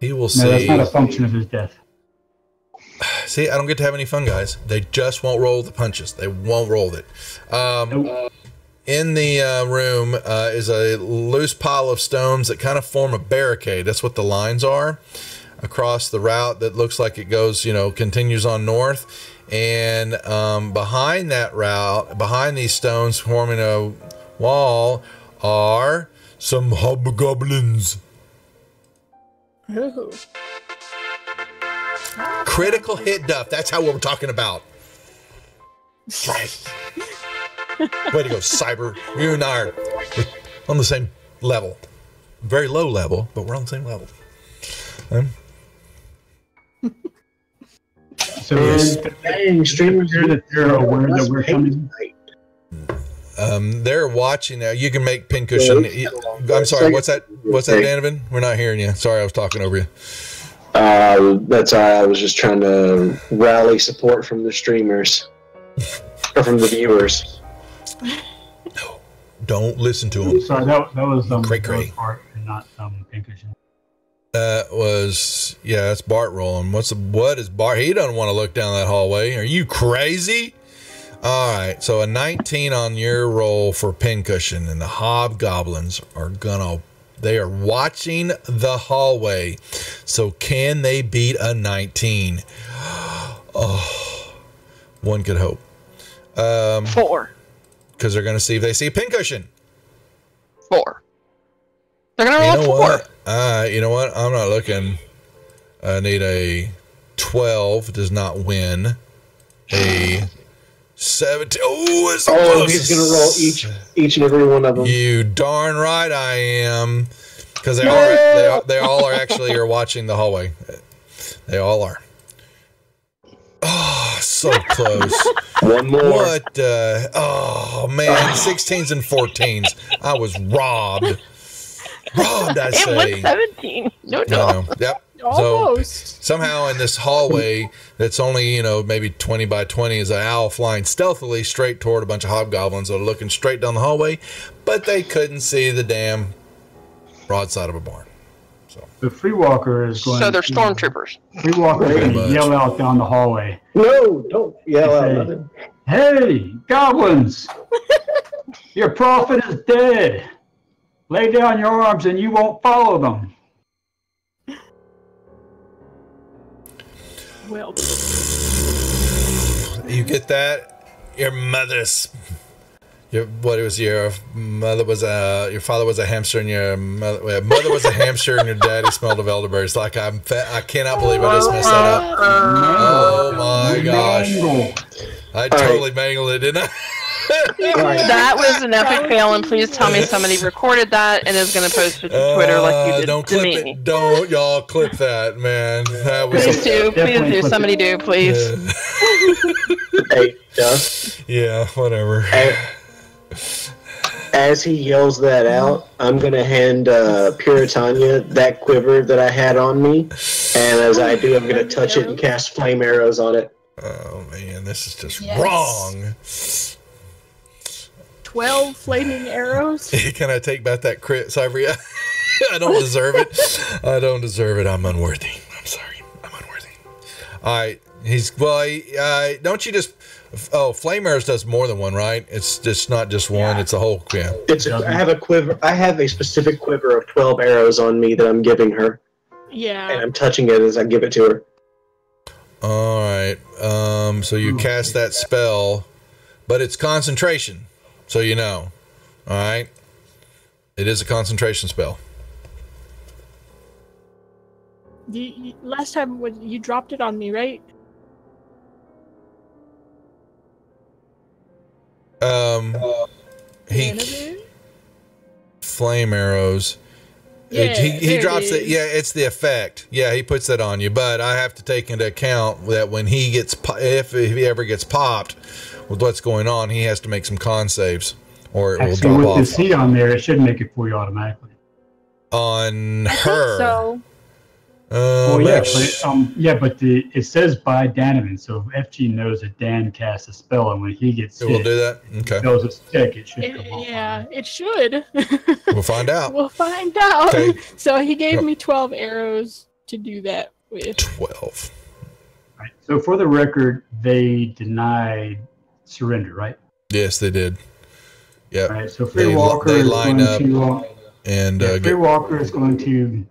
he will No, that's not a function of his death. (sighs) See, I don't get to have any fun, guys. They just won't roll the punches. They won't roll it. Um, Nope. in the uh, room uh, is a loose pile of stones that kind of form a barricade. That's what the lines are across the route that looks like it goes, you know, continues on north. And um, behind that route, behind these stones forming a wall, are some hobgoblins. Oh. Critical hit duff. That's how we're talking about. Right. (laughs) Way to go, Cyber. You and I are on the same level. Very low level, but we're on the same level. Um, So Yes. is Dang, streamers Sure that they're aware that we're coming. Um, they're watching now. You can make pincushion. I'm sorry. What's that? What's that, Donovan? We're not hearing you. Sorry, I was talking over you. Uh, that's all right. I was just trying to rally support from the streamers or from the viewers. Don't listen to them. Sorry, that, that was um, Cray that was cray. part and not um, pincushion. That was yeah. That's Bart rolling. What's the, what is Bart? He doesn't want to look down that hallway. Are you crazy? All right. So a 19 on your roll for pincushion, and the hobgoblins are gonna. They are watching the hallway. So can they beat a 19? Oh, one could hope. Um, Four. because they're gonna see if they see a pincushion. Four. They're gonna roll You know four. what? Uh, you know what? I'm not looking. I need a 12 does not win. A 17. Oh, it's Oh, close. he's gonna roll each each and every one of them. You darn right I am. Because they, are, they, are, they all are actually are watching the hallway. They all are. Oh, so close. One more. What? Uh, oh man, 16s and 14s. I was robbed. Robbed, I It say. was seventeen. No, I no. know. Yep. So somehow in this hallway that's only you know maybe 20 by 20 is an owl flying stealthily straight toward a bunch of hobgoblins that are looking straight down the hallway, but they couldn't see the damn broadside of a barn. So the free walker is going. So they're stormtroopers. Free walker is going yell out down the hallway. No, don't yell out Hey. nothing. Hey, goblins! Your prophet is dead. Lay down your arms and you won't follow them. Well, You get that? Your mother's. Your what it was your mother was a your father was a hamster and your mother, well, mother was a hamster and your daddy smelled of elderberries. Like I'm fa- I cannot believe I just messed that up. Oh my gosh. I totally mangled it, didn't I? (laughs) That was an epic fail, and please tell me somebody recorded that and is going to post it to Twitter like you Uh, did don't to clip me. it. Don't y'all clip that, man. That was Please do, please do. Somebody it. do, please. Hey, yeah. yeah, whatever. As, as he yells that out, I'm gonna hand uh, Puritania that quiver that I had on me, and as I do, I'm gonna touch it and cast flame arrows on it. Oh man, this is just Yes. wrong. 12 flaming arrows. (laughs) Can I take back that crit, Cyber? (laughs) I don't deserve it. I don't deserve it. I'm unworthy. I'm sorry. I'm unworthy. All right. He's well. He, uh, don't you just? Oh, flame arrows does more than one, right? It's just not just one. Yeah. It's a whole. Yeah. It's a, I have a quiver. I have a specific quiver of twelve arrows on me that I'm giving her, Yeah. and I'm touching it as I give it to her. All right. Um. So you Ooh, cast that spell, but it's concentration. So you know. All right. It is a concentration spell. You, you, last time when you dropped it on me, right? Um. He flame arrows. Yeah, he, he it drops it. is. Yeah, it's the effect. Yeah, he puts that on you. But I have to take into account that when he gets, if, if he ever gets popped with what's going on, he has to make some con saves, or it will Actually, drop with the off C on there, it should make it for you automatically. on (laughs) I think her. so. Uh, Oh yeah, make but sh- um, yeah, but the it says by Donovan, so if FG knows that Dan casts a spell, and when he gets it will do that. Okay, spells a stick, it should It- go off. yeah, it should. (laughs) we'll find out. we'll find out. Okay. (laughs) So he gave Yep. me 12 arrows to do that with. Twelve. Right. So for the record, they denied surrender, right? Yes, they did. Yeah. Right. So Free They- Walker they is going up to uh, And yeah, uh, Free get, Walker is going to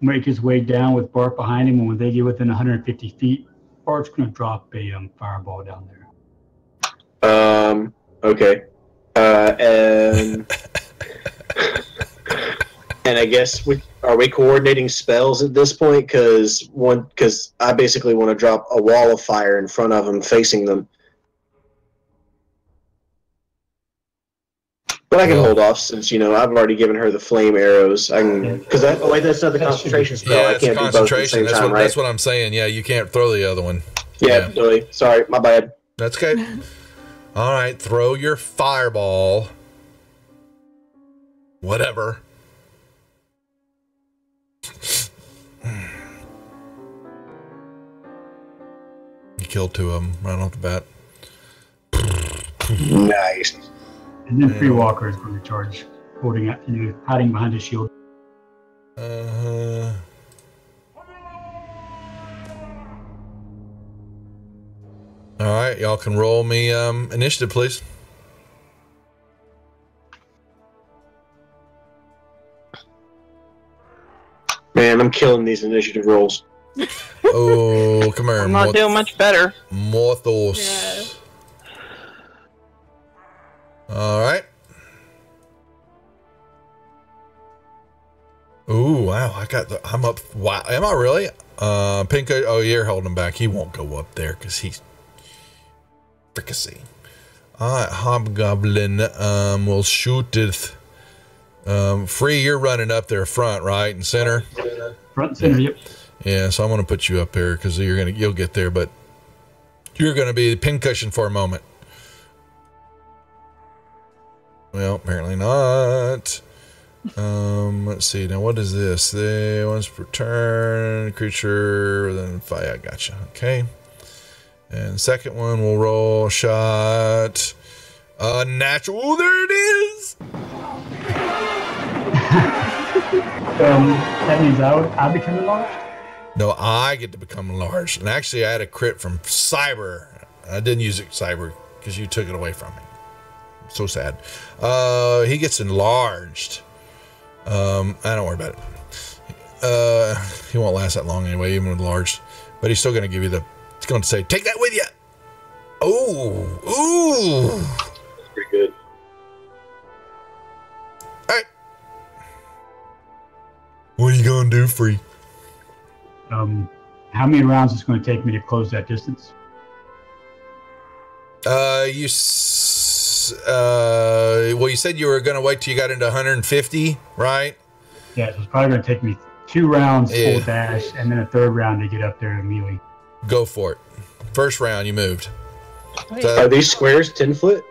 make his way down with Bart behind him, and when they get within 150 feet, Bart's going to drop a um, fireball down there. Um. Okay. Uh. And. (laughs) and I guess we are we coordinating spells at this point? Because one, because I basically want to drop a wall of fire in front of them, facing them. But I can hold off since you know I've already given her the flame arrows. I can because that oh wait that's not the That should be- concentration spell. yeah, I can't do both at the same That's time, what right? that's what I'm saying. Yeah, you can't throw the other one. yeah, yeah. totally. Sorry, my bad. That's okay. (laughs) All right, throw your fireball. Whatever. You killed two of them right off the bat. Nice. And then Free Walker is going to charge, holding out, you know, hiding behind his shield. Uh, all right, y'all can roll me um, initiative, please. Man, I'm killing these initiative rolls. Oh, come here, I'm not Moth- doing much better. Morthos. All right. Ooh, wow! I got the. I'm up. Wow, am I really? Uh, Pinko. Oh, you're holding him back. He won't go up there because he's fricassee. All right, Hobgoblin. Um, will shoot it. Um, free. You're running up there front, right, and center. Front and center, yep. Yeah, so I'm gonna put you up here because you're gonna you'll get there, but you're gonna be the pincushion for a moment. Well, apparently not. Um, let's see. Now, what is this? The once per turn creature. Then fire. I gotcha. Okay. And second one, we'll roll shot. Uh, natural. Oh, there it is. (laughs) Um, that means I, I become enlarged. No, I get to become large. And actually, I had a crit from Cyber. I didn't use it, Cyber, because you took it away from me. So sad. Uh, he gets enlarged. Um, I don't worry about it. Uh, he won't last that long anyway, even with enlarged. But he's still going to give you the. He's going to say, "Take that with you." Oh, ooh. That's pretty good. All right. What are you going to do, free? Um, how many rounds is it going to take me to close that distance? Uh, you. S- uh, well, you said you were going to wait till you got into 150, right? Yeah, so it's probably going to take me two rounds Yeah. full dash, and then a third round to get up there immediately. Go for it. First round, you moved. So- Are these squares ten foot?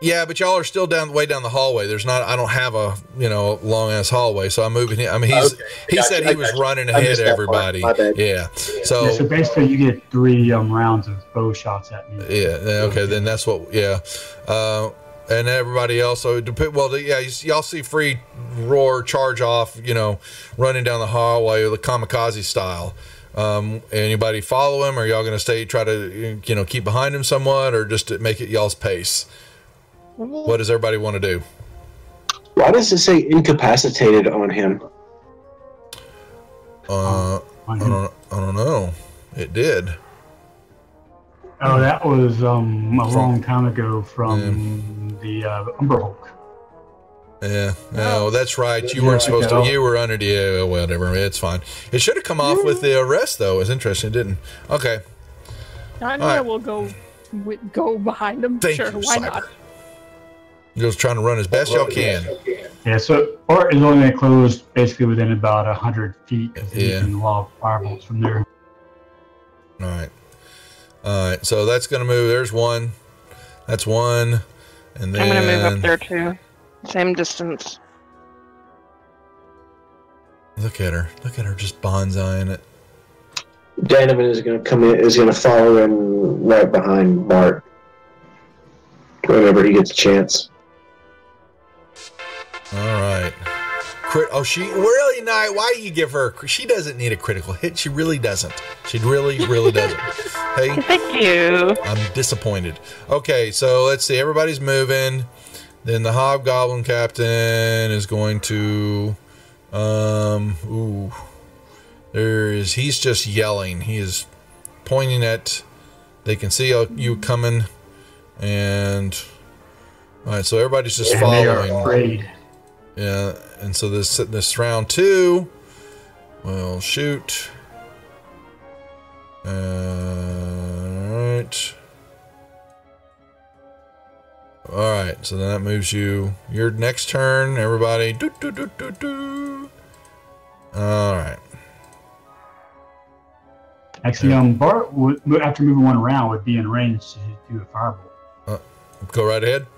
Yeah, but y'all are still down way down the hallway. There's not. I don't have a you know long ass hallway, so I'm moving. Him. I mean, he's Okay, he gotcha, said I he was running I ahead of everybody. part. My bad. Yeah. Yeah, So so basically, you get three um, rounds of bow shots at me. yeah. yeah, Okay, then that's what. Yeah. Uh, and everybody else. So well, the- yeah. You, s- y'all see free roar charge off. You know, running down the hallway, the kamikaze style. Um, anybody follow him? Or y'all going to stay, try to, you know, keep behind him somewhat, or just make it y'all's pace? What does everybody want to do? Why does it say incapacitated on him? Uh, I don't. I don't know. It did. Oh, that was um, a From- long time ago from the uh, Umber Hulk. Yeah, no, that's right. You Yeah, weren't supposed to. You were under the yeah, whatever. It's fine. It should have come off with the arrest, though. It's interesting, it didn't. Okay, Tanya Alright. will go wi- go behind him. thank sure, you, why Cyber. not? Just trying to run as best y'all can. Yeah, so Bart is only closed basically within about a hundred feet. 'cause he Yeah. can lob fireballs from there. All right, all right. So that's gonna move. There's one. That's one, and then I'm gonna move up there too. Same distance. Look at her. Look at her, just bonsaiing it. Donovan is going to come in, is going to follow in right behind Bart. Whenever he gets a chance. All right. Crit. Oh, she really not. Why do you give her? a She doesn't need a critical hit. She really doesn't. She really, really doesn't. (laughs) Hey. Thank you. I'm disappointed. Okay, so let's see. Everybody's moving. Then the hobgoblin captain is going to. Um. Ooh. There is. He's just yelling. He is pointing at. They can see you coming, and. All right, so everybody's just And they are following. afraid. Yeah, and so this this round two, we'll shoot. Alright. Alright, so then that moves you. Your next turn, everybody. Do, do, do, do, do. Alright. Actually, um, Bart would after moving one around would be in range to do a fireball. Go right ahead.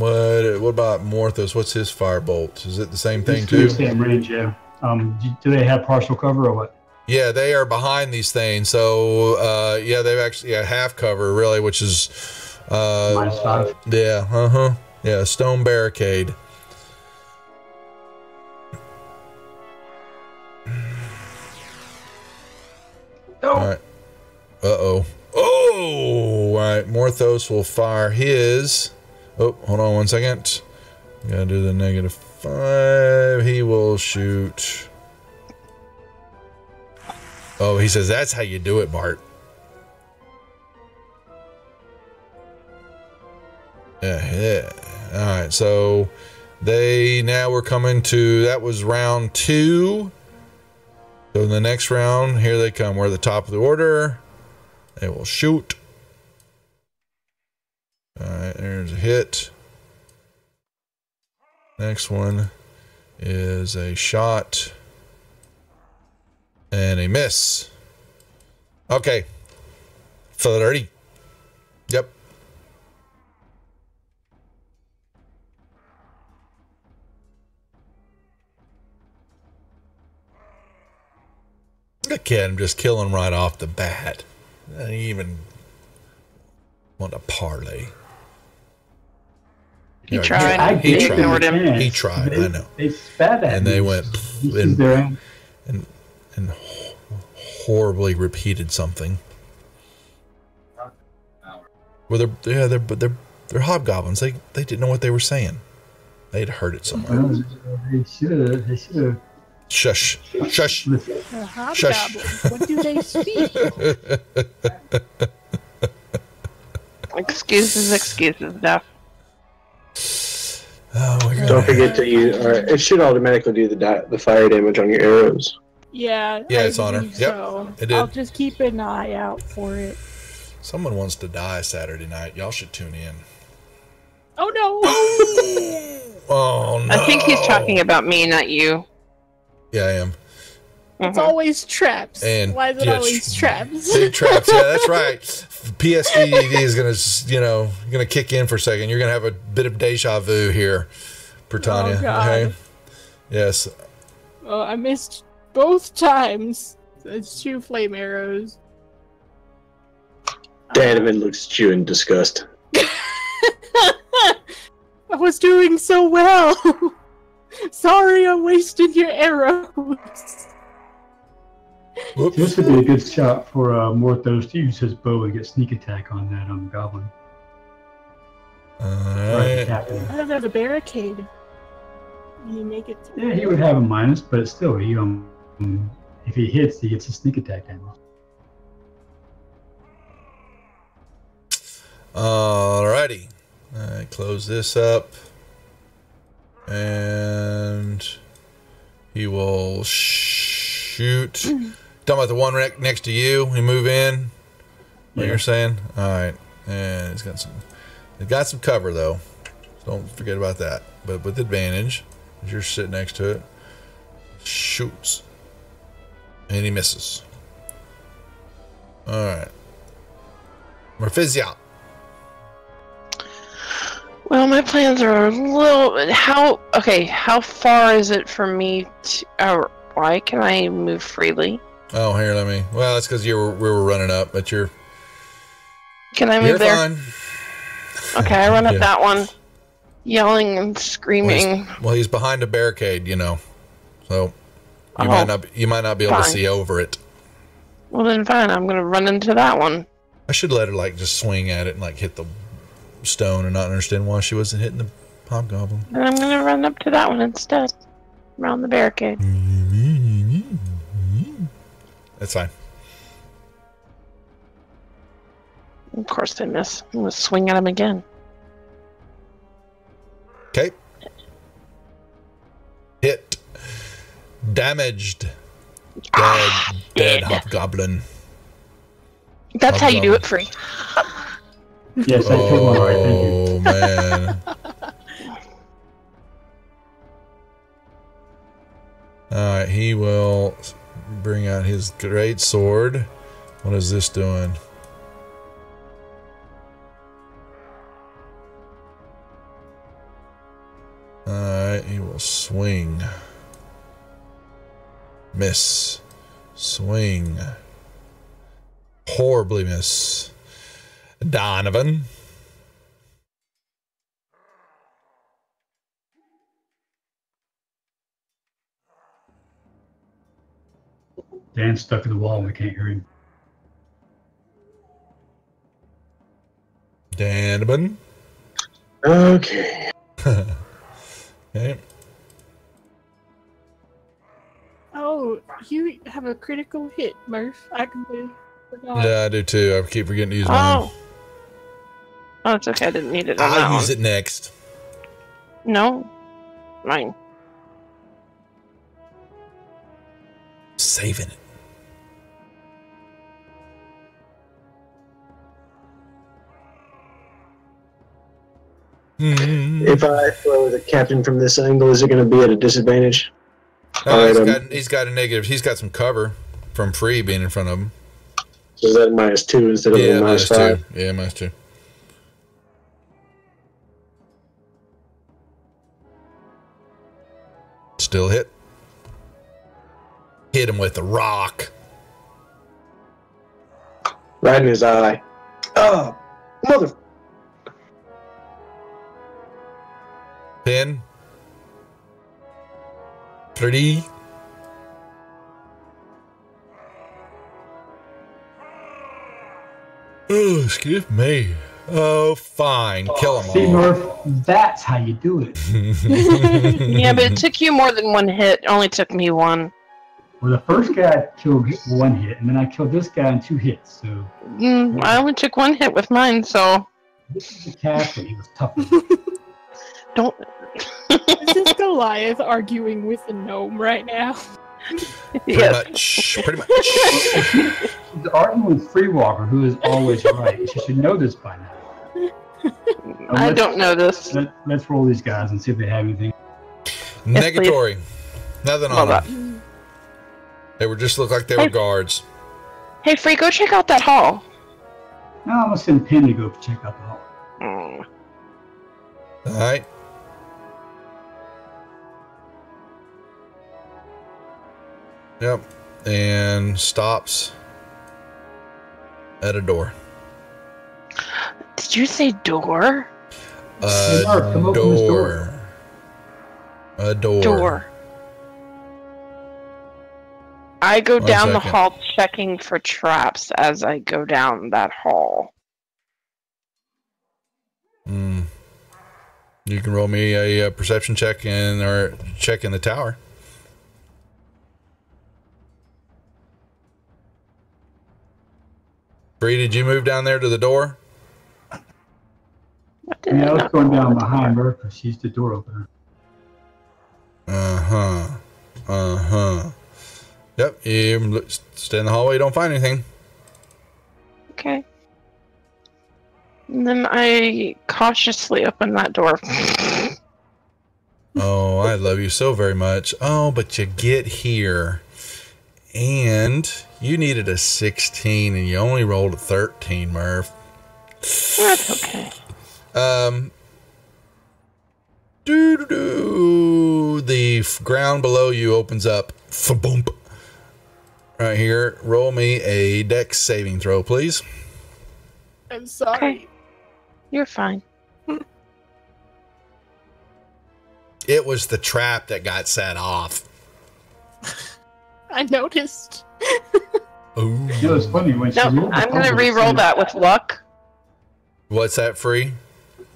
What what about Morthos? What's his firebolt? Is it the same thing It's the too? Same range, yeah. Um, do, do they have partial cover or what? Yeah, they are behind these things. So uh, yeah, they've actually yeah, half cover really, which is uh, Minus five. yeah, uh huh, yeah, stone barricade. All right. Uh oh. Oh, all right. Morthos will fire his. Oh, hold on one second. Gotta do the negative five. He will shoot. Oh, he says that's how you do it, Bart. Yeah, yeah. All right, so they now we're coming to that was round two. So in the next round, here they come. We're at the top of the order. They will shoot. All right, there's a hit. Next one is a shot and a miss. Okay. 30. Yep. Look at him just killing right off the bat. Not even want to parlay. He Yeah, tried. I He tried. ignored him. He tried, They, I know. They spat at And me. they went This is and- and horribly repeated something. Well, they're yeah, they're but they're they're hobgoblins. They they didn't know what they were saying. They'd heard it somewhere. Well, They should have. They should have. Shush, shush. listened. The Shush. hobgoblins. what do they speak? (laughs) Excuses, excuses, Duff. Oh my god. Don't forget to use. Or it should automatically do the di- the fire damage on your arrows. Yeah. Yeah, I it's on her. believe Yep, So. it did. I'll just keep an eye out for it. Someone wants to die Saturday night. Y'all should tune in. Oh no! (laughs) Oh no. I think he's talking about me, not you. Yeah, I am. It's Mhm. always traps. And- Why is it yeah, always tr- traps? Big (laughs) traps. Yeah, that's right. PTSD is gonna, you know, gonna kick in for a second. You're gonna have a bit of deja vu here, Britannia. Oh, God. Okay. Yes. Oh, I missed both times. It's two flame arrows. Donovan looks at you in disgust. (laughs) I was doing so well. (laughs) Sorry, I wasted your arrows. Whoops. This would be a good shot for uh, Morthos to use his bow and get sneak attack on that um, goblin. All Right, the right. captain. What about a barricade? You make it. Yeah, he would have a minus, but still, he um, if he hits, he gets a sneak attack damage. Alrighty. I close this up. And he will shoot. (clears throat) Talking about the one rec- next to you. We move in. What Yeah. you're saying? All right. And it's got some. It's got some cover though. So don't forget about that. But with advantage, as you're sitting next to it, shoots, and he misses. All right. Merfizia. Well, my plans are a little. How okay? How far is it from me to? Or why can I move freely? Oh, here, let me. Well, that's because you were we were running up, but you're Can I you're move there? fine. Okay, I run up Yeah. that one, yelling and Well, he's, screaming. well, he's behind a barricade, you know, so you Oh, might not you might not be able to see over it. Well, then fine. I'm gonna run into that one. I should let her like just swing at it and like hit the stone and not understand why she wasn't hitting the hobgoblin. And I'm gonna run up to that one instead, around the barricade. (laughs) That's fine. Of course they miss. I'm gonna swing at him again. Okay. Hit. Damaged. Dead. Ah, dead dead. hobgoblin. That's how you do it, free. Yes, I killed one right. Thank you. Oh man. (laughs) Alright, he will bring out his great sword. What is this doing? Alright, he will swing. Miss. Swing. Horribly miss. Donovan. Dan's stuck to the wall and we can't hear him. Donovan. Okay. (laughs) Okay. Oh, you have a critical hit, Murph. I completely forgot. Yeah, I do too. I keep forgetting to use mine. Oh. Oh, it's okay. I didn't need it on I'll one. use it next. No, mine. Saving it. Hmm. If I throw the captain from this angle, is it going to be at a disadvantage? Oh, he's Alright, um, got he's got a negative. He's got some cover from free being in front of him. So is that minus two instead of Yeah, a minus minus five? two. Yeah, minus two. Still hit. Hit him with the rock. Right in his eye. Oh, mother. Pin. Three. Oh, excuse me. Oh, fine. Kill See, them all. Murph, that's how you do it. (laughs) (laughs) Yeah, but it took you more than one hit. It only took me one. Well, the first guy I killed one hit, and then I killed this guy in two hits. So Mm, I only took one hit with mine, so this is the captain. He was tough. (laughs) don't. Is this Goliath arguing with the gnome right now? Pretty yes. much. Pretty much. (laughs) He's arguing with Free Walker, who is always right. She should know this by now. I don't know this. Let, let's roll these guys and see if they have anything. Yes. Negatory. Nothing Well, on that- them. They were just looked like they were guards. Hey, Free, go check out that hall. No, I'm gonna send Penn to go check out the hall. Mm. All right. Yep. And stops at a door. Did you say door? A Mark, come door. A door. Door. I go One down the hall checking for traps as I go down that hall. Mm. You can roll me a, uh perception check in or check in the tower. Bree, did you move down there to the door? What Yeah, I was going down behind her because she's the door opener. Uh huh. Uh huh. Yep. You stay in the hallway. You don't find anything. Okay. And then I cautiously open that door. (laughs) Oh, I love you so very much. Oh, but you get here, and you needed a 16, and you only rolled a 13, Murph. That's okay. Um. Doo doo doo. The f- ground below you opens up. Fa-boom. Right here. Roll me a dex saving throw, please. I'm sorry. Okay. You're fine. It was the trap that got set off. (laughs) (laughs) I noticed. Ooh. You know, it's funny when she No, rolled I'm gonna re-roll that with luck. What's that free?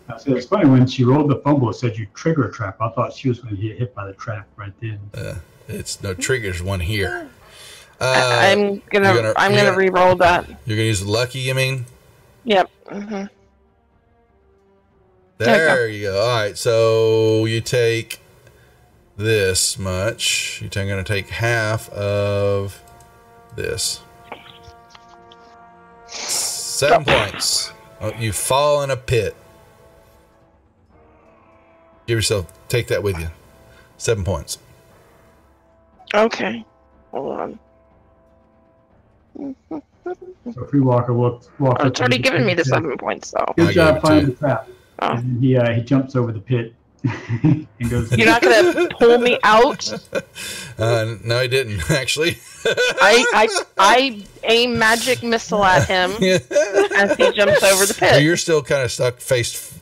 I said it's funny when she rolled the fumble. It said you trigger a trap. I thought she was going to get hit by the trap right then. Uh, it's no triggers one here. Uh, I- I'm gonna, gonna- I'm gonna gonna- re-roll that. You're gonna use lucky, you mean? Yep. hmm There you go. There you go. All right, so you take this much. You're going to take half of this. Seven points. Oh, you fall in a pit. Give yourself, take that with you. Seven points. Okay. Hold on. So Free Walker walks. walks Oh, it's already given me the seven points, though. I Good gave job finding the trap. Oh. And he uh, he jumps over the pit (laughs) and goes. You're not gonna (laughs) pull me out. Uh, no, I didn't, (laughs) actually. I, I, I aim magic missile at him as he jumps over the Well, pit. you're still kind of stuck face f-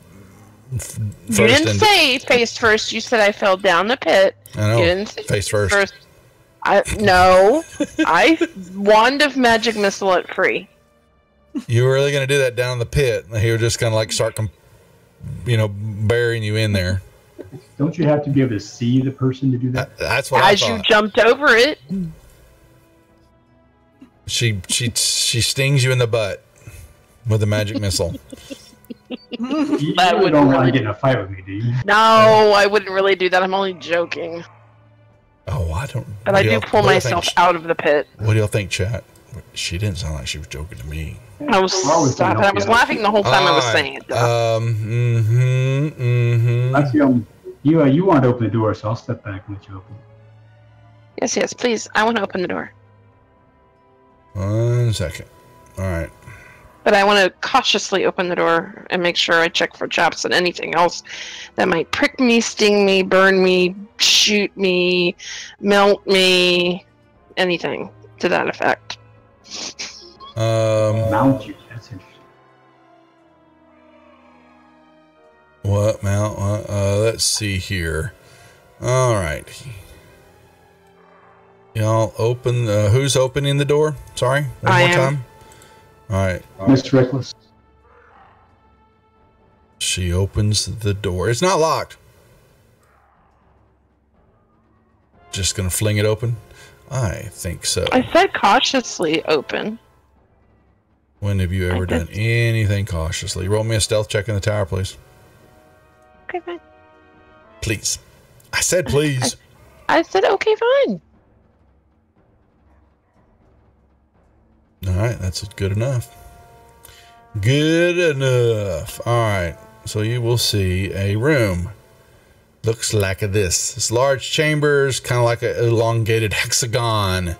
f- first. You didn't and- say face first. You said I fell down the pit. I know. You didn't say Face first. first. I no. I wand of magic missile at free. You were really going to do that down in the pit. He would just kind of like start, com- you know, burying you in there. Don't you have to be able to see the person to do that? That- That's what As I you jumped over it, she she she stings you in the butt with a magic missile. (laughs) You, That really would don't want really- to get in a fight with me, do you? no, I wouldn't really do that. I'm only joking. Oh, I don't. But what I do pull what myself think- out of the pit. What do y'all think, chat? She didn't sound like she was joking to me. I was We're always trying to I was laughing the whole time I was saying it. Though. Um. Mm-hmm. Mm-hmm. Actually, um, you uh, you want to open the door, so I'll step back and let you open. yes, yes, please. I want to open the door, One second. All right. but I want to cautiously open the door and make sure I check for traps and anything else that might prick me, sting me, burn me, shoot me, melt me, anything to that effect. Um. Mount you. What mount? What? Uh, let's see here. All right. Y'all open. Uh, who's opening the door? Sorry, one I more am. time. All right. Mr. Reckless. She opens the door. It's not locked. Just gonna fling it open. I think so. I said cautiously open. When have you ever done anything cautiously? Roll me a stealth check in the tower, please. Okay, fine. Please. I said please. I said okay, fine. All right, that's good enough. Good enough. All right, so you will see a room. Looks like this. It's large chambers, kind of like an elongated (laughs) hexagon,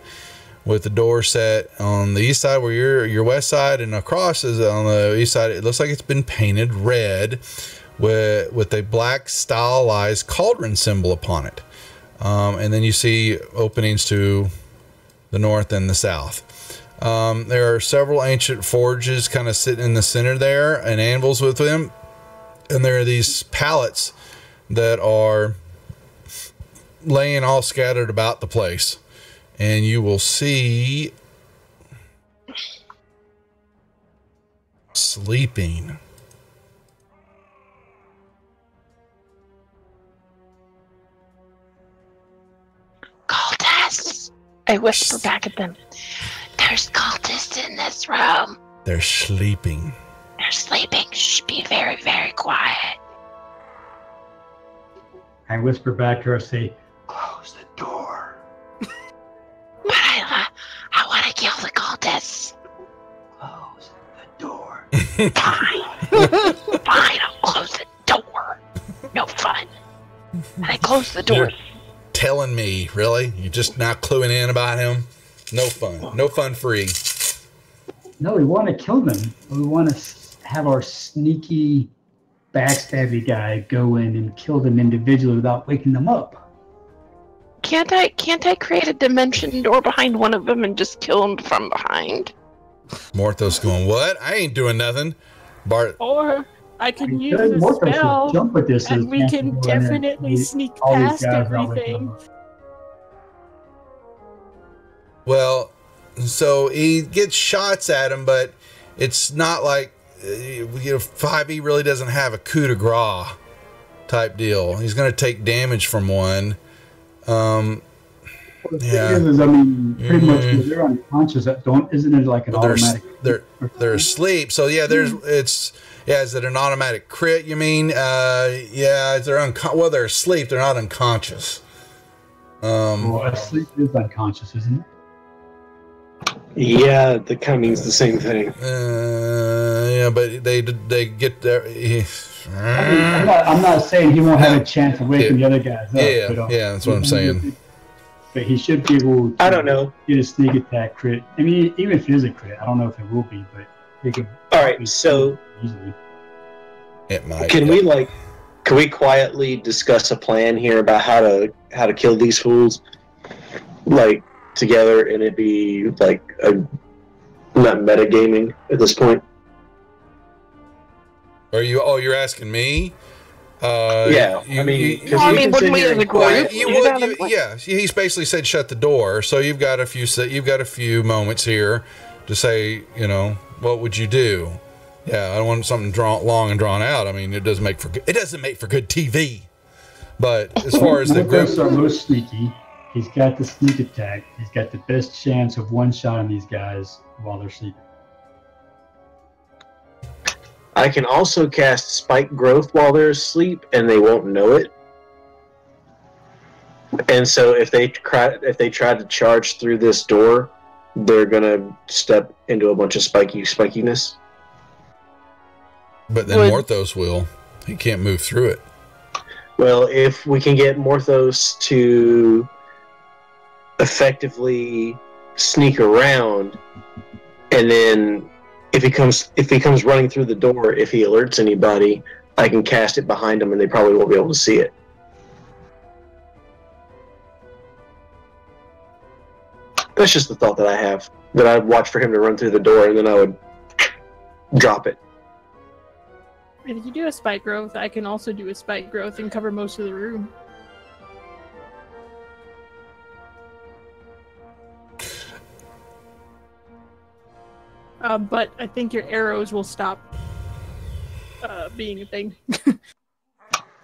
with the door set on the east side where you're your west side, and across is on the east side. It looks like it's been painted red, with with a black stylized cauldron symbol upon it. Um, and then you see openings to the north and the south. Um, there are several ancient forges kind of sitting in the center there and anvils with them. And there are these pallets that are laying all scattered about the place. and you will see sleeping. I whisper back at them. There's cultists in this room. They're sleeping. They're sleeping. Shh, be very, very quiet. I whisper back to her, say, close the door. (laughs) But I, uh, I want to kill the cultists. Close the door. (laughs) Fine. (laughs) Fine, I'll close the door. No fun. And I close the door. Telling me, really? You're just not cluing in about him? No fun. No fun free. No, we want to kill them. We want to have our sneaky, backstabby guy go in and kill them individually without waking them up. Can't I? Can't I create a dimension door behind one of them and just kill them from behind? Morthos going, What? I ain't doing nothing. Bart, Or I can use Good the Morthos would spell, jump with this and we can go in there and definitely sneak past guys out with everything. well, so he gets shots at him, but it's not like, uh, you know, 5e really doesn't have a coup de grace type deal. He's going to take damage from one. Um, Well, the Yeah. thing is, I mean, pretty much Mm. when they're unconscious. that Don't isn't it like an But they're, automatic? they're they're asleep. So yeah, there's it's yeah. Is it an automatic crit? You mean? Uh, yeah. Is they're uncon- well, they're asleep. They're not unconscious. Um, Well, asleep is unconscious, isn't it? Yeah, that kind of means the same thing. uh, yeah, but they they get there. I mean, I'm not. I'm not saying he won't have a chance of waking the other guys up. Yeah, but, uh, yeah, that's what I'm saying. But he should be able. To I don't know. Get a sneak attack crit. I mean, even if it is a crit, I don't know if it will be, but he could All right, so easily. It might. can we like, can we quietly discuss a plan here about how to how to kill these fools, like together, and it be like a not metagaming at this point? Are you? Oh, you're asking me? Uh, Yeah, you- I mean, you- 'cause Well, I mean, wouldn't sit we here as a group? Well, quiet- you would, you, yeah. He's basically said shut the door. So you've got a few. You've got a few moments here to say, you know, what would you do? Yeah, I don't want something drawn long and drawn out. I mean, it doesn't make for good, it doesn't make for good TV. But as far as the group, are most sneaky. He's got the sneak attack. He's got the best chance of one shot on these guys while they're sleeping. I can also cast Spike Growth while they're asleep, and they won't know it. And so, if they try, if they try to charge through this door, they're gonna step into a bunch of spiky spikiness. But then Would- Morthos will. He can't move through it. Well, if we can get Morthos to effectively sneak around, and then if he comes if he comes running through the door, if he alerts anybody, I can cast it behind him, and they probably won't be able to see it. That's just the thought that I have. That I'd watch for him to run through the door, and then I would drop it. If you do a spike growth, I can also do a spike growth and cover most of the room. Uh, but I think your arrows will stop uh, being a thing. (laughs)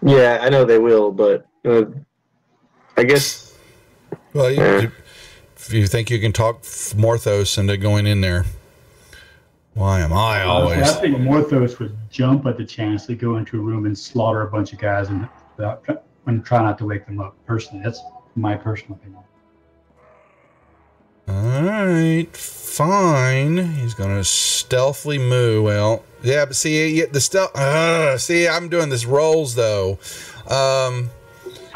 Yeah, I know they will, but uh, I guess Well, you, Yeah. you- you think you can talk Morthos into going in there, why am I always? I think Morthos would jump at the chance to go into a room and slaughter a bunch of guys and without and try not to wake them up. Personally, that's my personal opinion. All right, fine. He's gonna stealthily move. Well, yeah, but see, the stealth. Uh, see, I'm doing this rolls though. Um,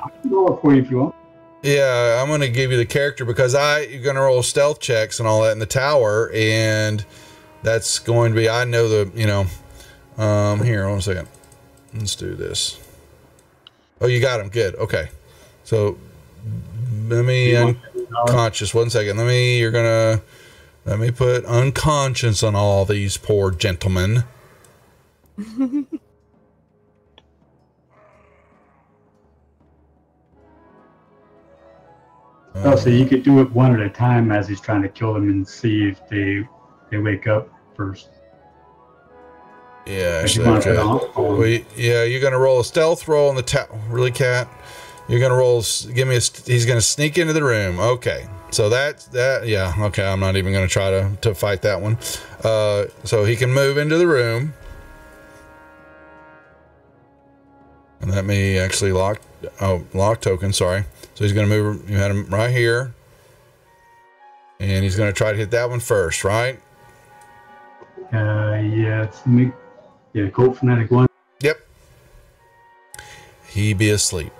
I can roll it for you if you want. yeah, I'm gonna give you the character because I you're gonna roll stealth checks and all that in the tower, and that's going to be. I know the you know. Um, here, one second. Let's do this. Oh, you got him. Good. Okay. So let me. You un- want $50? conscious. One second. Let me. You're gonna. Let me put unconscious on all these poor gentlemen. (laughs) Oh, so you could do it one at a time as he's trying to kill them and see if they they wake up first. Yeah, actually, okay. put on- on- Well, yeah, you're gonna roll a stealth roll on the ta- really cat. You're gonna roll. Give me a. He's gonna sneak into the room. Okay, so that that yeah. Okay, I'm not even gonna try to to fight that one. Uh, so he can move into the room. And let me actually lock. Oh, lock token. Sorry. So he's gonna move. You had him right here. And he's gonna try to hit that one first, right? Uh, yeah, it's me. Yeah, Cult Fanatic one. Yep. He be asleep.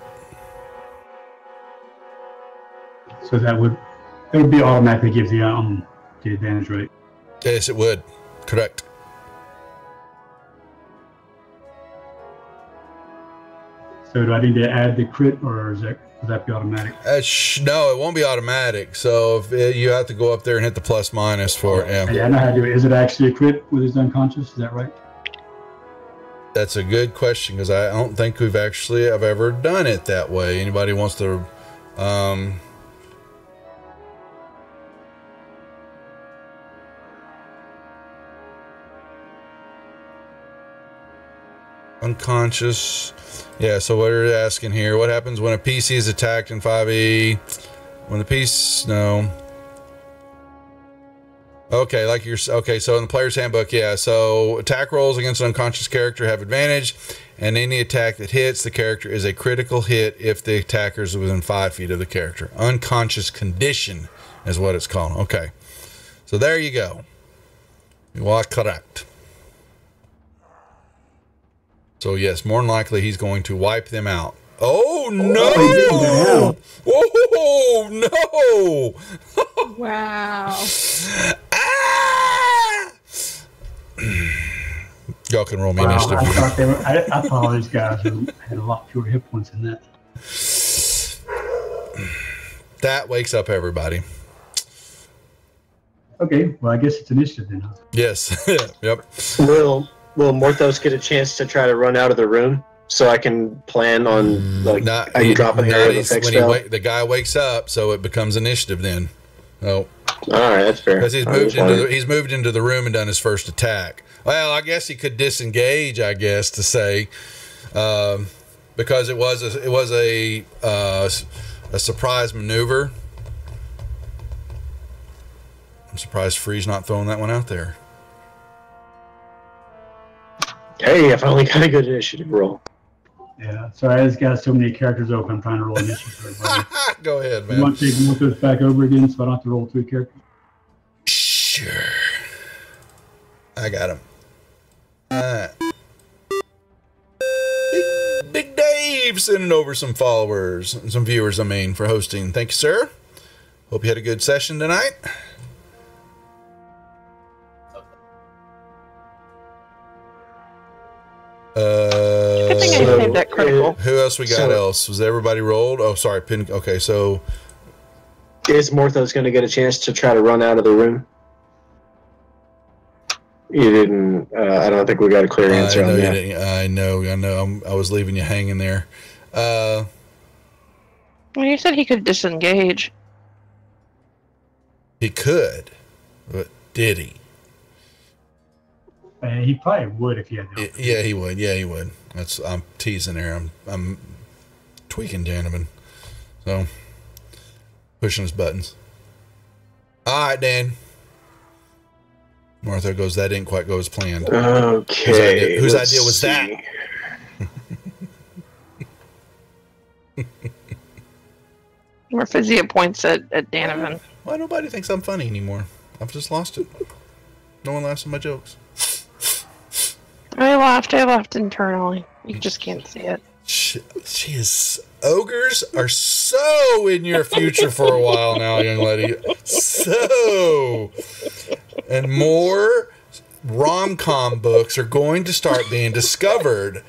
So that would it would be automatically gives the um the advantage, right? Yes, it would. Correct. So do I need to add the crit, or is that would that be automatic? Uh, sh- no, it won't be automatic. So if uh, you have to go up there and hit the plus minus for it. Yeah, Yeah, I know how to do it. Is it actually a crit with his unconscious? Is that right? that's a good question because I don't think we've actually have ever done it that way. Anybody wants to? Um, unconscious. Yeah. So what are you asking here? What happens when a PC is attacked in 5e? When the piece no. Okay, like you're okay. So in the player's handbook, yeah. So attack rolls against an unconscious character have advantage, and any attack that hits the character is a critical hit if the attacker is within five feet of the character. Unconscious condition is what it's called. Okay, so there you go. You are correct. So yes, more than likely he's going to wipe them out. Oh no! Oh no! Wow. (laughs) Ah! (clears throat) Y'all can roll me Wow, initiative. I thought they were. I, I thought all these guys were, had a lot fewer hit points than that. That wakes up everybody. Okay, well I guess it's initiative then. Huh? Yes. (laughs) yep. Will Will Morthos get a chance to try to run out of the room so I can plan on like Not, I can drop an area of effect spell? wa- the guy wakes up, so it becomes initiative then. Oh, All right, that's fair. because he's moved into the, he's moved into the room and done his first attack. Well, I guess he could disengage. I guess to say, um, because it was a, it was a uh, a surprise maneuver. I'm surprised Free's not throwing that one out there. Hey, I finally got a good initiative roll. Yeah. Sorry, I just got so many characters open. I'm trying to roll initiative for everybody. (laughs) Go ahead, man. You man. want to take Morthos back over again so I don't have to roll three characters? Sure. I got him. Alright. Uh, big, Big Dave sending over some followers, and some viewers, I mean, for hosting. Thank you, sir. Hope you had a good session tonight. Good thing I Uh, saved that critical. who else we got So- else? Was everybody rolled? Oh, sorry. Pin. Okay, so Is Morthos going to get a chance to try to run out of the room? You didn't. Uh, I don't think we got a clear I answer know, on that. didn't- I know, I know. I'm, I was leaving you hanging there. Uh, Well, you said he could disengage. he could, but did he? Uh, he probably would if he had the Yeah, he would. Yeah, he would. That's I'm teasing there. I'm I'm tweaking gentlemen. So pushing his buttons. All right, Dan. Martha goes. That didn't quite go as planned. Okay. idea- whose idea was that? see. (laughs) More physio points at, at Donovan. Why nobody thinks I'm funny anymore? I've just lost it. No one laughs at my jokes. I laughed. I laughed internally. You just can't see it. Is. Ogres are so in your future for a while now, young lady. So, and more rom com books are going to start being discovered.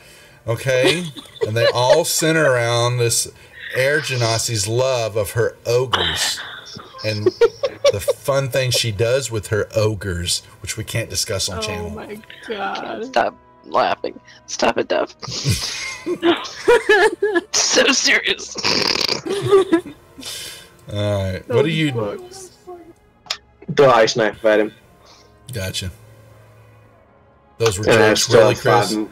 Okay, and they all center around this Air Genasi's love of her ogres and the fun thing she does with her ogres, which we can't discuss on Oh channel. Oh my god. Stop laughing. Stop it, Dove. (laughs) so serious. (laughs) All right. What are you? Books. Throw ice knife at him. Gotcha. Those were jokes, really, have five.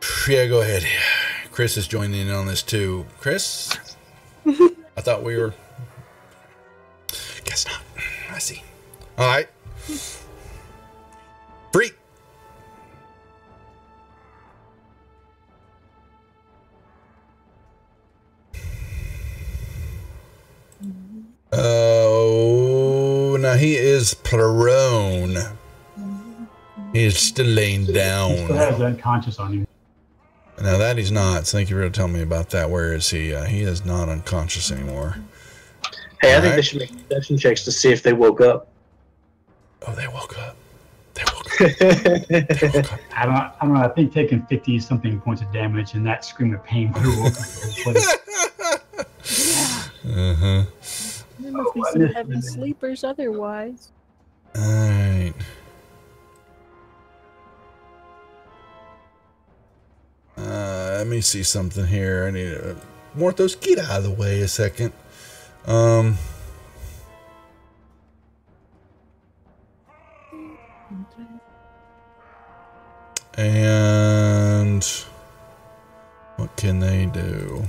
Chris. Yeah, go ahead. Chris is joining in on this too. Chris, (laughs) I thought we were. Guess not. I see. All right. Free. Oh, now he is prone. He's still laying He still down. has unconscious on him. Now that he's not. So thank you for telling me about that. Where is he? Uh, he is not unconscious anymore. Hey, I think Alright. they should make perception checks to see if they woke up. Oh, they woke up. They woke up. They woke up. (laughs) I don't, I don't know. I think taking 50 something points of damage and that scream of pain would have woken up the whole place. Uh huh. There must be some heavy sleepers otherwise. All right. Uh, let me see something here. I need to. Morthos, get out of the way a second. Um. And what can they do?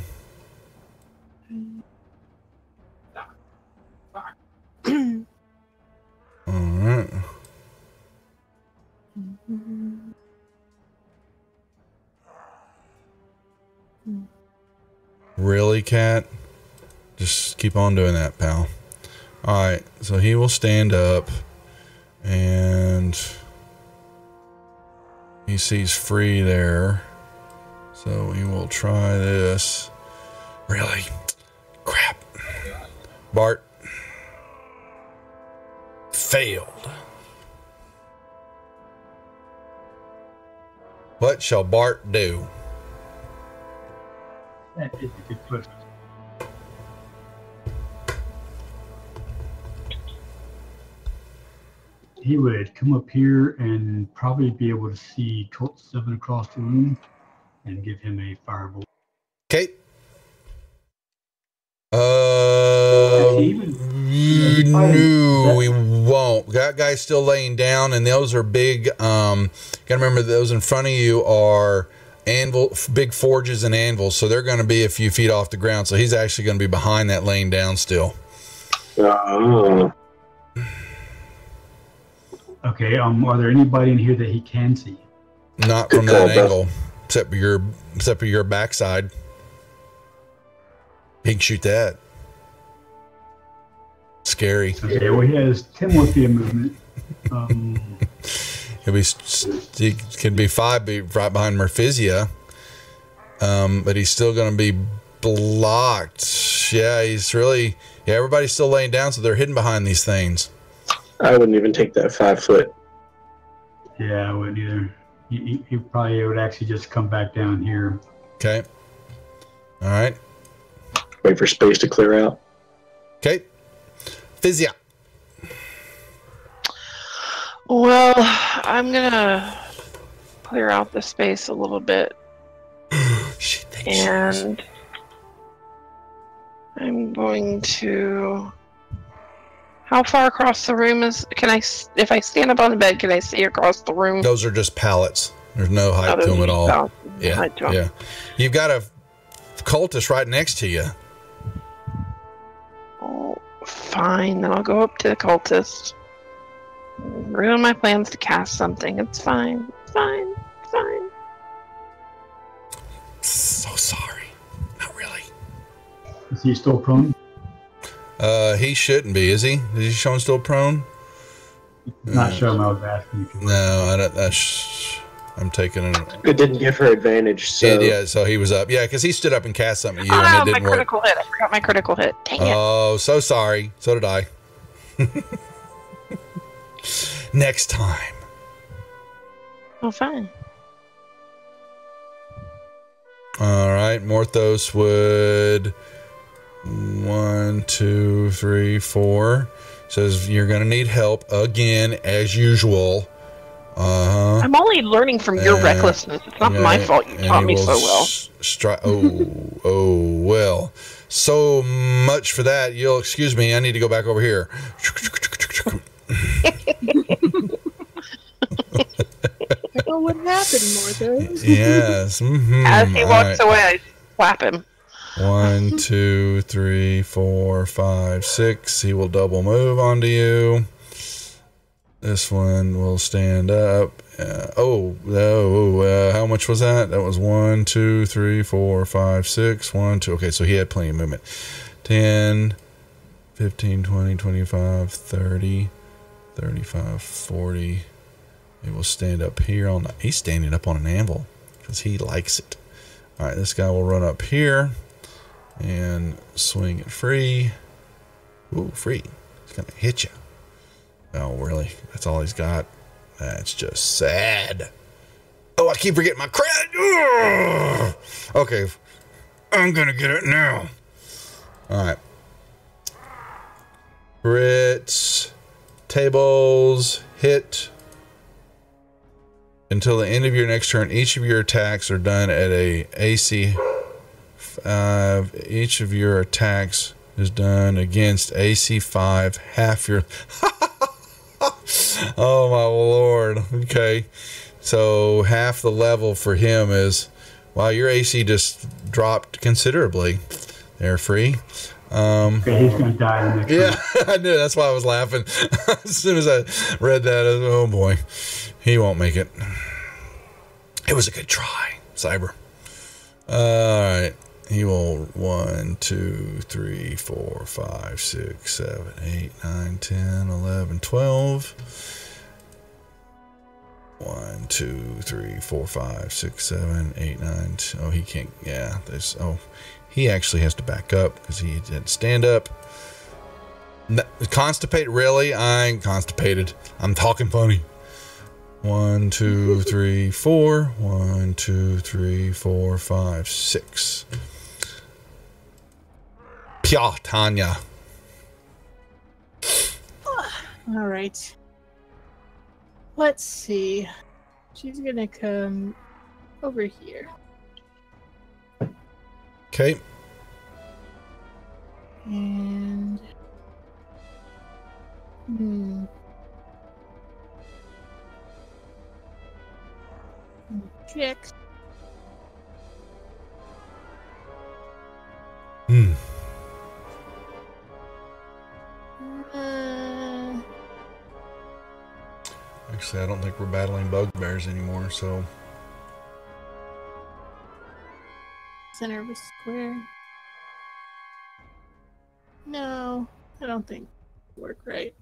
All right. Really, cat? Just keep on doing that, pal. All right. So he will stand up and he sees free there. So he will try this. Really? Crap. Bart. Failed. What shall Bart do? That is a good question. He would come up here and probably be able to see Cult 7 across the room and give him a fireball. Okay. Uh, Even- no, we won't. That guy's still laying down, and those are big. Um, gotta remember those in front of you are anvil, big forges and anvils, so they're going to be a few feet off the ground. So he's actually going to be behind that laying down still. Oh. Okay, um, are there anybody in here that he can see? Not Good from call, that Beth. angle, except for your except for your backside. He can shoot that. Scary. Okay, well, he has 10 more feet of movement. (laughs) Um, He'll be he can be five, be right behind Murphisia, um, but he's still going to be blocked. Yeah, he's really yeah. Everybody's still laying down, so they're hidden behind these things. I wouldn't even take that five foot. yeah, I wouldn't either. You, he, he probably would actually just come back down here. Okay. All right. Wait for space to clear out. Okay. Physia. Well, I'm gonna clear out the space a little bit, She thinks she and I'm going to. How far across the room is? Can I? If I stand up on the bed, can I see across the room? Those are just pallets. There's no height to them at all. Oh, Yeah. height. Yeah. You've got a cultist right next to you. Oh, fine. Then I'll go up to the cultist. Ruin my plans to cast something. It's fine. It's fine. It's fine. So sorry. Not really. Is he still prone? Uh, he shouldn't be, is he? Is he showing still prone? Not sure. I was asking if No, I don't. That's. I'm taking it. It didn't give her advantage, so Yeah, yeah, so he was up. Yeah, because he stood up and cast something at you, and oh, it my didn't work. critical hit. I forgot my critical hit. Dang it. Oh, so sorry. So did I. (laughs) Next time. oh, fine. All right, Morthos would one, two, three, four. Says you're gonna need help again, as usual. Uh huh. I'm only learning from your Uh, recklessness. It's not my fault you taught me so well. Stri- oh, (laughs) oh, well. So much for that. You'll excuse me. I need to go back over here. Oh, what happened, Morthos? (laughs) yes. mhm, As he walks right. away, I slap him. One, (laughs) two, three, four, five, six. He will double move onto you. This one will stand up. Uh, oh, oh, uh, how much was that? That was one, two, three, four, five, six. One, two. Okay, so he had plenty of movement. 10, 15, 20, 25, 30, 35, 40. He will stand up here on the. He's standing up on an anvil because he likes it. All right, this guy will run up here and swing it free. Ooh, free. It's gonna hit you. Oh, really? That's all he's got. That's just sad. Oh, I keep forgetting my credit. Okay, I'm gonna get it now. All right. Crits, tables, hit. Until the end of your next turn, each of your attacks are done at a AC five. Each of your attacks is done against AC five. Half your. (laughs) oh my lord. Okay, so half the level for him is. Wow, your AC just dropped considerably. They're free. Um, Okay, he's gonna die in the next yeah. (laughs) I knew. That's why I was laughing (laughs) as soon as I read that. I was, oh boy, he won't make it. It was a good try, Cyber. All right, he will one, two, three, four, five, six, seven, eight, nine, ten, eleven, twelve. One, two, three, four, five, six, seven, eight, nine. t- Oh, he can't. Yeah, there's. Oh, he actually has to back up because he didn't stand up. Constipated? Really? I ain't constipated. I'm talking funny. One, two, three, four. One, two, three, four, five, six. Pia Tanya. (sighs) All right. Let's see. She's gonna come over here. Okay. And hmm. Chicks. Actually, I don't think we're battling bugbears anymore, so. center of a square. No, I don't think work right.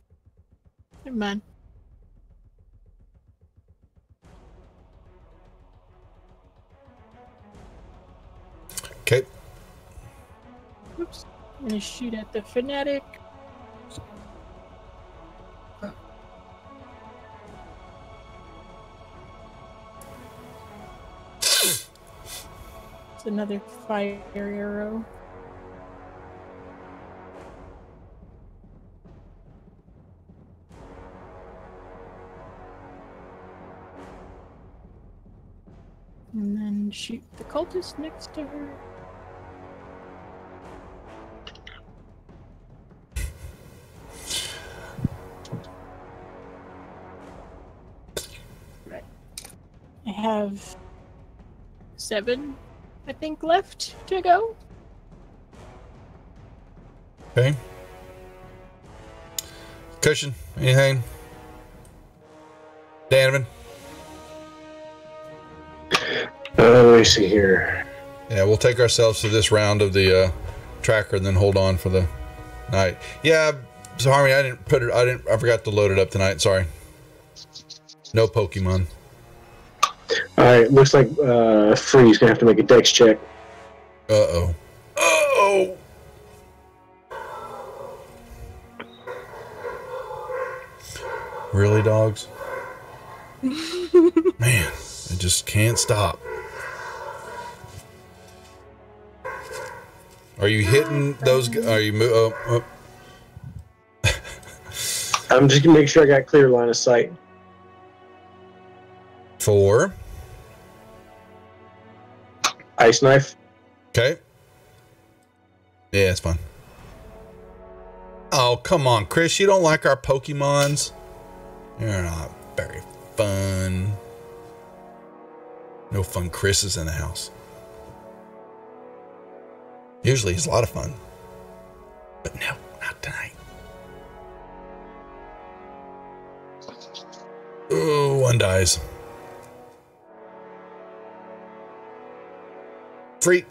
Never mind. Okay. Oops. I'm gonna shoot at the fanatic. Another fire arrow. And then shoot the cultist next to her. Right. I have seven, I think, left to go. Okay. Cushion, anything? Donovan? Uh, let me see here. Yeah, we'll take ourselves to this round of the uh, tracker and then hold on for the night. Yeah, so Harmony, I didn't put it. I didn't. I forgot to load it up tonight. Sorry. No Pokemon. All right, looks like uh, Free's gonna have to make a dex check. Uh oh. Uh oh. Really, dogs? (laughs) Man, I just can't stop. Are you hitting those? g- Are you? mo- Oh, oh. I'm just gonna make sure I got clear line of sight. Four. Ice knife. Okay. Yeah, it's fun. Oh, come on, Chris. You don't like our Pokemons? You're not very fun. No fun. Chris is in the house. Usually he's a lot of fun. But no, not tonight. Ooh, one dies. Freak.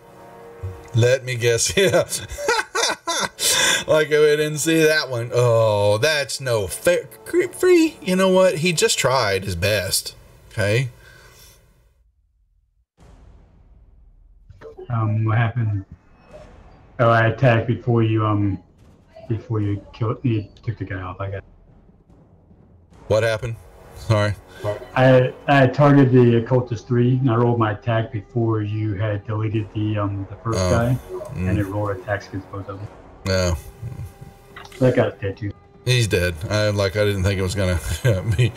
Let me guess. (laughs) Yeah. like we didn't see that one. Oh, that's no fair. Free. You know what? He just tried his best. Okay. Um, what happened? Oh, I attacked before you um before you killed you took the guy off. I guess. What happened? Sorry. I I targeted the occultist three, and I rolled my attack before you had deleted the um the first Oh, guy, mm. and it rolled attacks against both of them. No, So that guy's dead too. he's dead. I like. I didn't think it was gonna (laughs) be.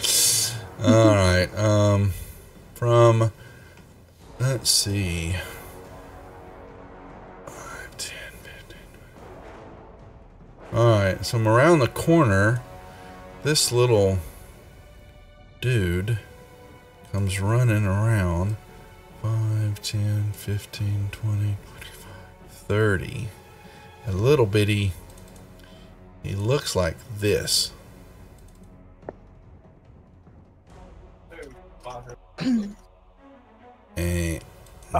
All right. Um, from. Let's see. 5, 10, 15. All right. So I'm around the corner. This little dude comes running around 5, 10, 15, 20, 25, 30. A little bitty. He looks like this. And,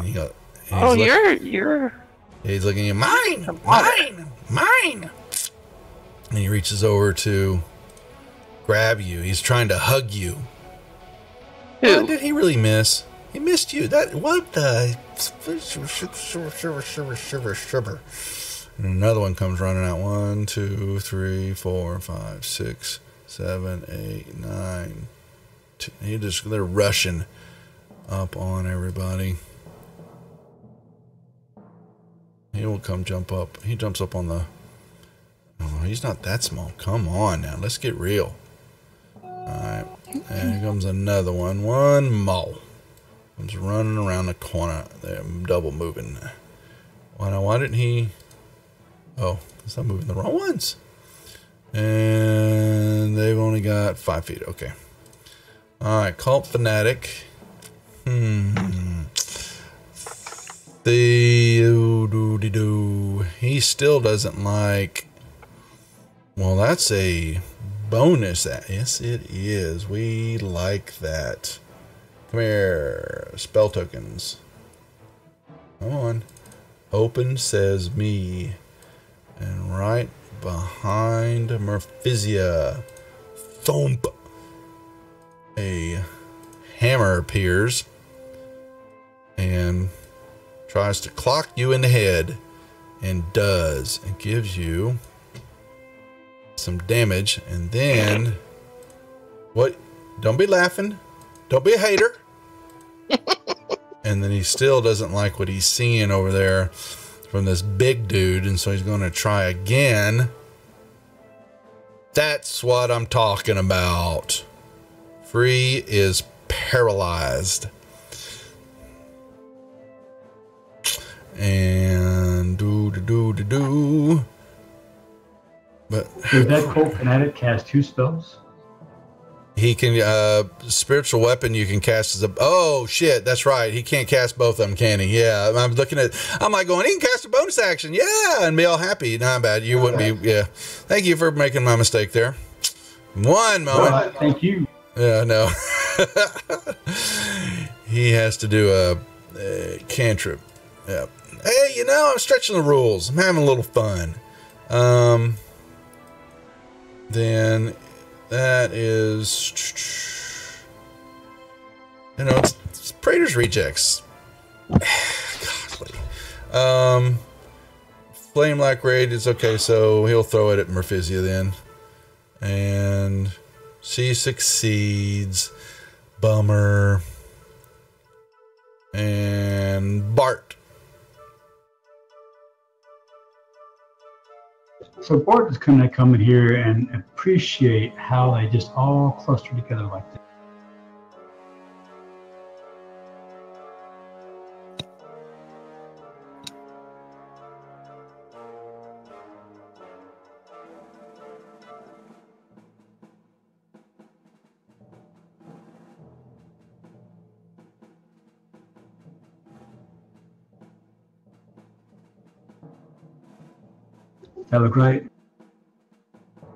he go, and Oh, you're you're He's looking at mine, mine, mine. And he reaches over to grab you. He's trying to hug you. What who? did he really miss? He missed you. That what the shiver, shiver, shiver, shiver, shiver, shiver. And another one comes running out. One, two, three, four, five, six, seven, eight, nine. Two. He just they're rushing up on everybody. He will come jump up. He jumps up on the. Oh, he's not that small. Come on now, let's get real. All right, and here comes another one. One more comes running around the corner. They're double moving. Why now? Why didn't he? Oh, it's not moving the wrong ones. And they've only got five feet. Okay. All right, cult fanatic. Hmm. The do do do. He still doesn't like. Well, that's a bonus. That yes, it is. We like that. Come here, spell tokens. Come on. Open says me, and right behind Murphisia, thump. A hammer appears and tries to clock you in the head and does and gives you some damage and then what? Don't be laughing. Don't be a hater. And then he still doesn't like what he's seeing over there from this big dude and so he's going to try again. That's what i'm talking about. Free is paralyzed. And do do do do do. But Does that cult fanatic cast two spells? he can uh spiritual weapon you can cast as a oh shit that's right he can't cast both of them can he yeah i'm looking at i'm like going he can cast a bonus action yeah and be all happy not bad you wouldn't be yeah thank you for making my mistake there one moment Well, thank you. Yeah, no. (laughs) he has to do a, a cantrip. Yeah. Hey, you know, I'm stretching the rules. I'm having a little fun. Um, then that is, you know, it's, it's Praetor's rejects. (sighs) Godly. Um, Flame like raid is okay, so he'll throw it at Murphisia then, and. She succeeds. Bummer. And Bart. So Bart is going to come in here and appreciate how they just all cluster together like that. That look right?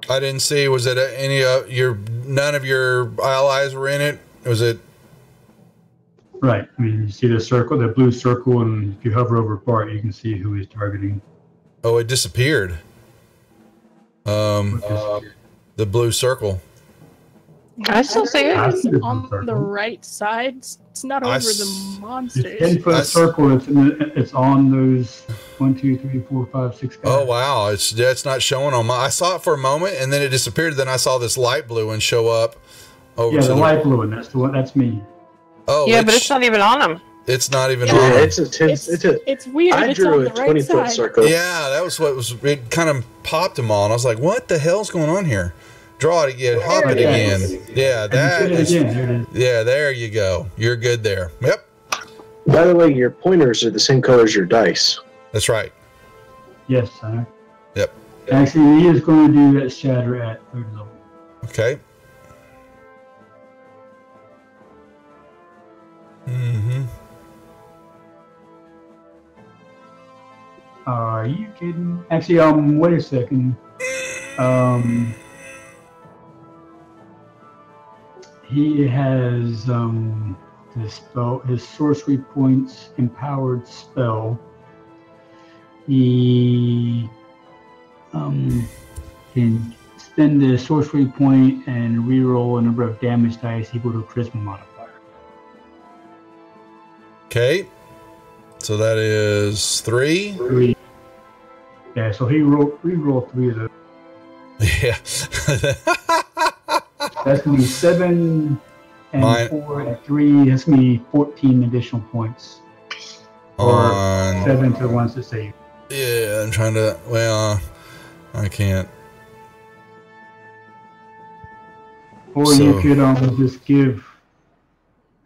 I didn't see. Was it any of your? None of your allies were in it. Was it? Right. I mean, you see the circle, the blue circle, and if you hover over Bart, you can see who he's targeting. Oh, it disappeared. Um, the blue circle. I still say it's I the on the right side. It's not I over s- the It's monsters. ten foot That's- circle. It's in the, it's on those one, two, three, four, five, six guys. Oh wow, it's that's not showing on my. I saw it for a moment and then it disappeared. Then I saw this light blue one show up over Yeah, the the. light blue one. That's the one. That's me. oh, yeah, but it's not even on him. It's not even Yeah, on. It's a ten. It's, It's, a. it's weird. I it's drew on a the twenty right foot side. circle. Yeah, that was what was. It kind of popped them all, and I was like, "What the hell's going on here?" Draw it again, hop it Yeah. again. Yeah, And that is. see it again. Here it is. Yeah, there you go. You're good there. Yep, By the way, your pointers are the same color as your dice. that's right. Yes, sir. Yep. Actually, he is going to do that shatter at third level. Okay. Mm-hmm. Are you kidding? Actually, um, wait a second. Um, he has um his spell, his sorcery points empowered spell. He um can spend the sorcery point and reroll a number of damage dice equal to a charisma modifier. Okay. So that is three. Three. Yeah, so he roll reroll three of those. (laughs) Yeah. (laughs) That's gonna be seven and Mine- four and three. That's gonna be fourteen additional points. On. Seven to the ones that save. Yeah, I'm trying to. Well, I can't. Or So- you could um just give.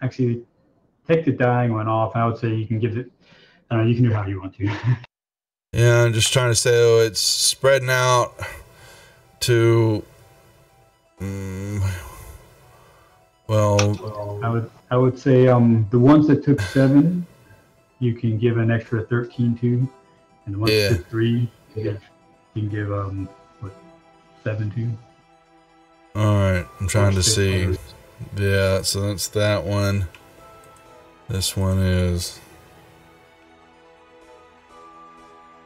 Actually, take the dying one off. I would say you can give it. I don't know. You can do how you want to. (laughs) Yeah, I'm just trying to say oh, it's spreading out to. Mm, well, I would. I would say um the ones that took seven, you can give an extra thirteen to, and the ones Yeah. that took three, you, you can give um what seven to. all right. I'm trying to see. others. Yeah, so that's that one. This one is.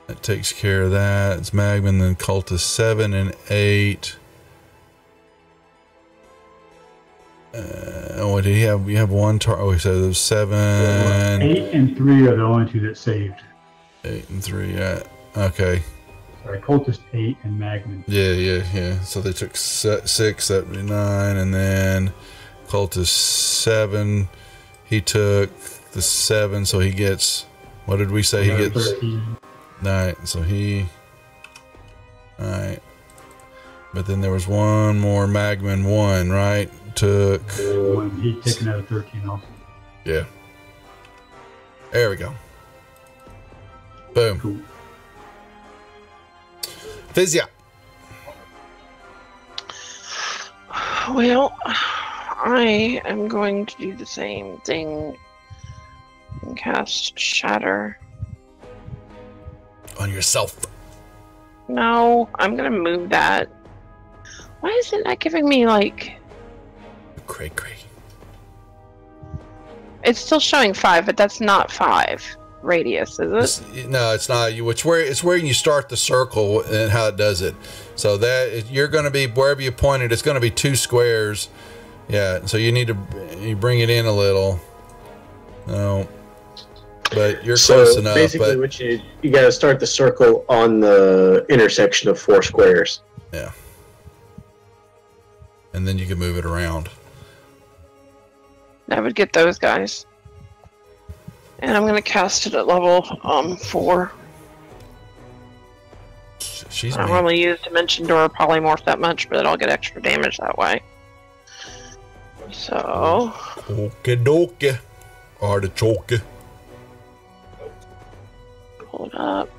That takes care of that. It's Magmin, then Cultist 7 and 8. Uh, oh, did he have? We have one tar. Oh, he said there's seven, Eight and three are the only two that saved. eight, and three. Yeah. Okay. Sorry, cultist eight and Magmin. Yeah, yeah, yeah. So they took six, that would be nine, and then Cultist seven. He took the seven, so he gets. What did we say? He gets 13. nine. So he. All right. But then there was one more Magmin one, right? Took. When he took another thirteen also. Yeah. There we go. Boom. Cool. Physia. Well, I am going to do the same thing and cast Shatter. On yourself. No, I'm gonna move that. Why is it not giving me like? Cray cray. It's still showing five, but that's not five radius, is it? It's, no, it's not. You. It's where it's where you start the circle and how it does it. So that you're going to be wherever you point it. It's going to be two squares. Yeah. So you need to you bring it in a little. No. But you're so close enough. basically, But what you you got to start the circle on the intersection of four squares. Yeah. And then you can move it around. I would get those guys. And I'm gonna cast it at level um four. She's I don't mean. really use Dimension Door or Polymorph that much, but I'll get extra damage that way. So Okie dokie. Artichoke. pull it up.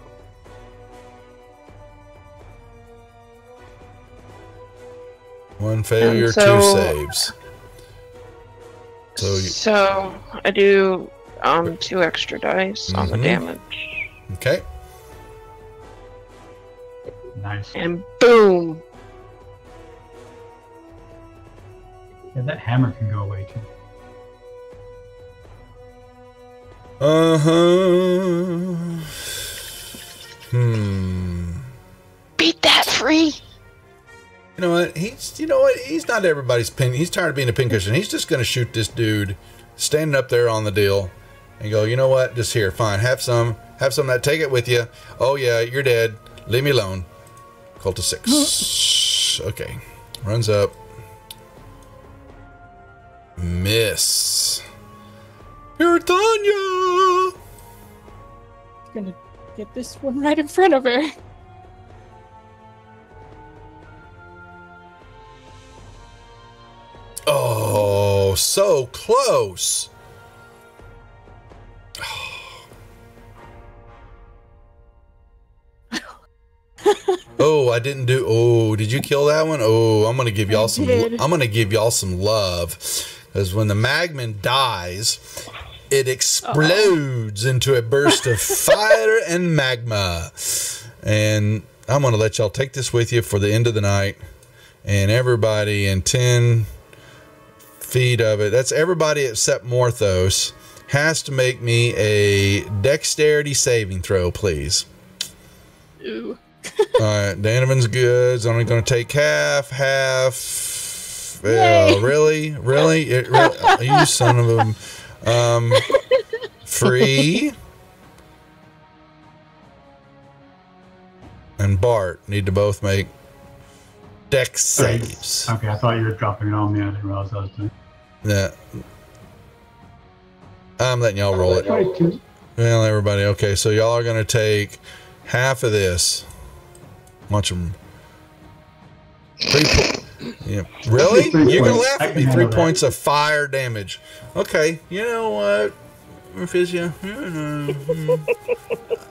One failure, so- two saves. So So I do um two extra dice on the Mhm. damage. okay. Nice. and boom. Yeah, that hammer can go away too. Uh huh. Hmm. Beat that free. You know what? He's you know what? He's not everybody's pin. He's tired of being a pincushion. He's just gonna shoot this dude standing up there on the deal and go. You know what? Just here, fine. Have some. Have some of that. Take it with you. Oh yeah, you're dead. Leave me alone. Cult of six. (gasps) Okay. Runs up. Miss. You're Tanya. Gonna get this one right in front of her. Oh, so close. (sighs) oh, I didn't do. Oh, did you kill that one? Oh, I'm gonna give y'all some. I'm gonna give y'all some love, because when the Magmin dies, it explodes into a burst of (laughs) fire and magma, and I'm gonna let y'all take this with you for the end of the night, and everybody in ten feet of it. That's everybody except Morthos has to make me a dexterity saving throw, please. Ooh. (laughs) All right, Donovan's good. It's only going to take half, half. Uh, really, really, It- (laughs) really? you son of a. Um, free. And Bart need to both make dex saves. Okay, I thought you were dropping it on me. I didn't realize I was doing. Yeah. I'm letting y'all roll it. Well, everybody, okay, so y'all are going to take half of this. Watch them. Three po- yeah. Really? Going to laugh at me. Three points of fire damage. Okay, you know what, Mephisia? Mm-hmm.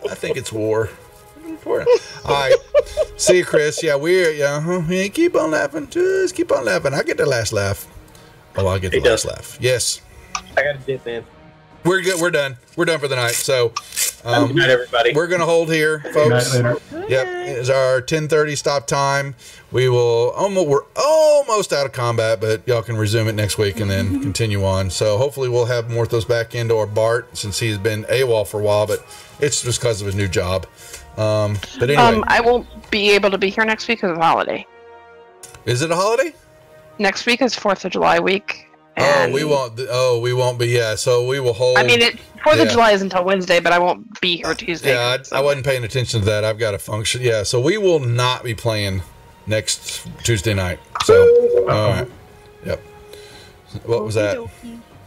I think it's war. All right. See you, Chris. Yeah, we're, yeah, huh? yeah, keep on laughing. Just keep on laughing. I get the last laugh. Oh, I'll get the last laugh. Yes. I got a dip, man. We're good. We're done. We're done for the night. So, Good um, night, everybody. we're gonna hold here, Good night folks. later. Yep, it's our 10:30 stop time. We will almost we're almost out of combat, but y'all can resume it next week and then (laughs) continue on. So hopefully we'll have Morthos back into our Bart since he's been AWOL for a while, but it's just because of his new job. Um, but anyway, Um, I won't be able to be here next week because of holiday. is it a holiday? Next week is Fourth of July week. Oh, we won't. Oh, we won't be. Yeah, so we will hold. I mean, it Fourth Yeah. of July is until Wednesday, but I won't be here Tuesday. Yeah, I, I wasn't paying attention to that. I've got a function. Yeah, so we will not be playing next Tuesday night. So, all right. Yep. What was that?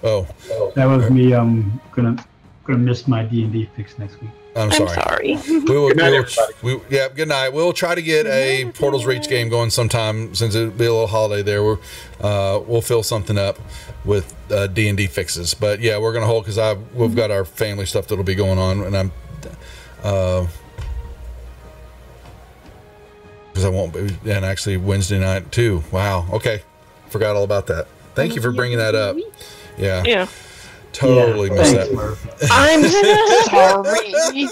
Oh, That was me. Um, gonna gonna miss my D and D fix next week. I'm I'm sorry. sorry. We will, Good night, we will, we, yeah, good night. We'll try to get a Praetor's Rejects game going sometime since it'll be a little holiday there. We're, uh, we'll fill something up with uh, D and D fixes. But yeah, we're gonna hold because I we've got our family stuff that'll be going on, and I'm because I won't be. And actually Wednesday night too. Wow. Okay, forgot all about that. Thank you for bringing that up. Yeah, Yeah. Totally yeah, missed thanks, that. Murph. (laughs) I'm (laughs) sorry.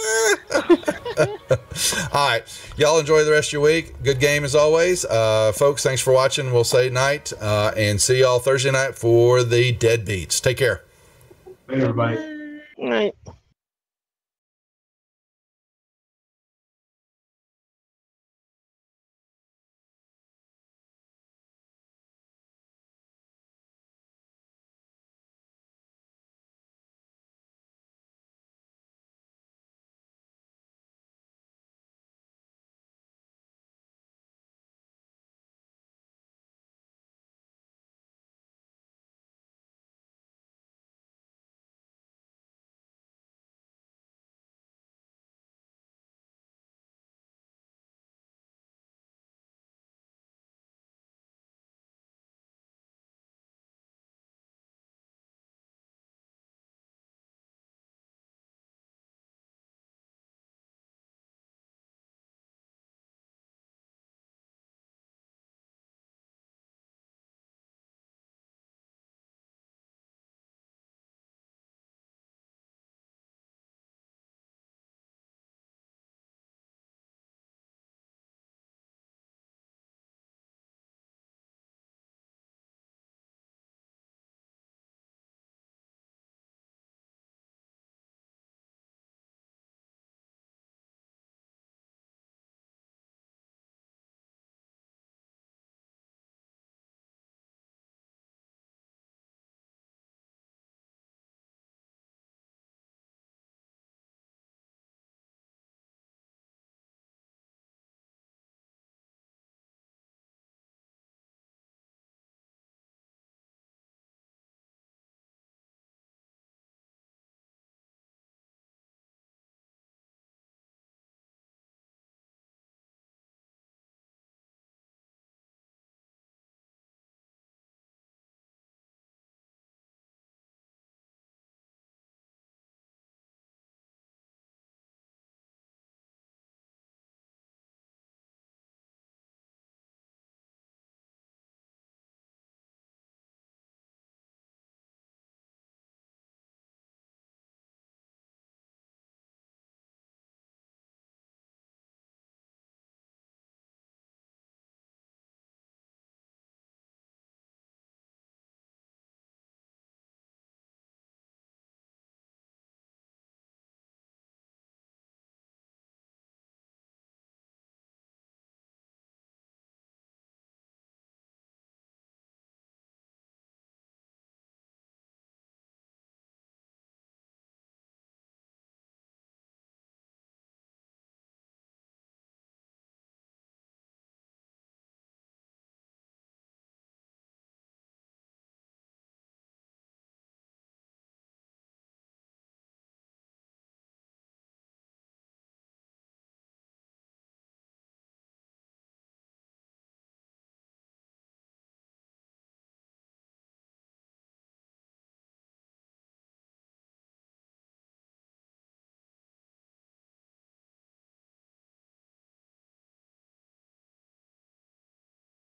(laughs) All right. Y'all enjoy the rest of your week. Good game as always. Uh, folks, thanks for watching. We'll say night uh, and see y'all Thursday night for the Deadbeats. Take care. Later, everybody. Right.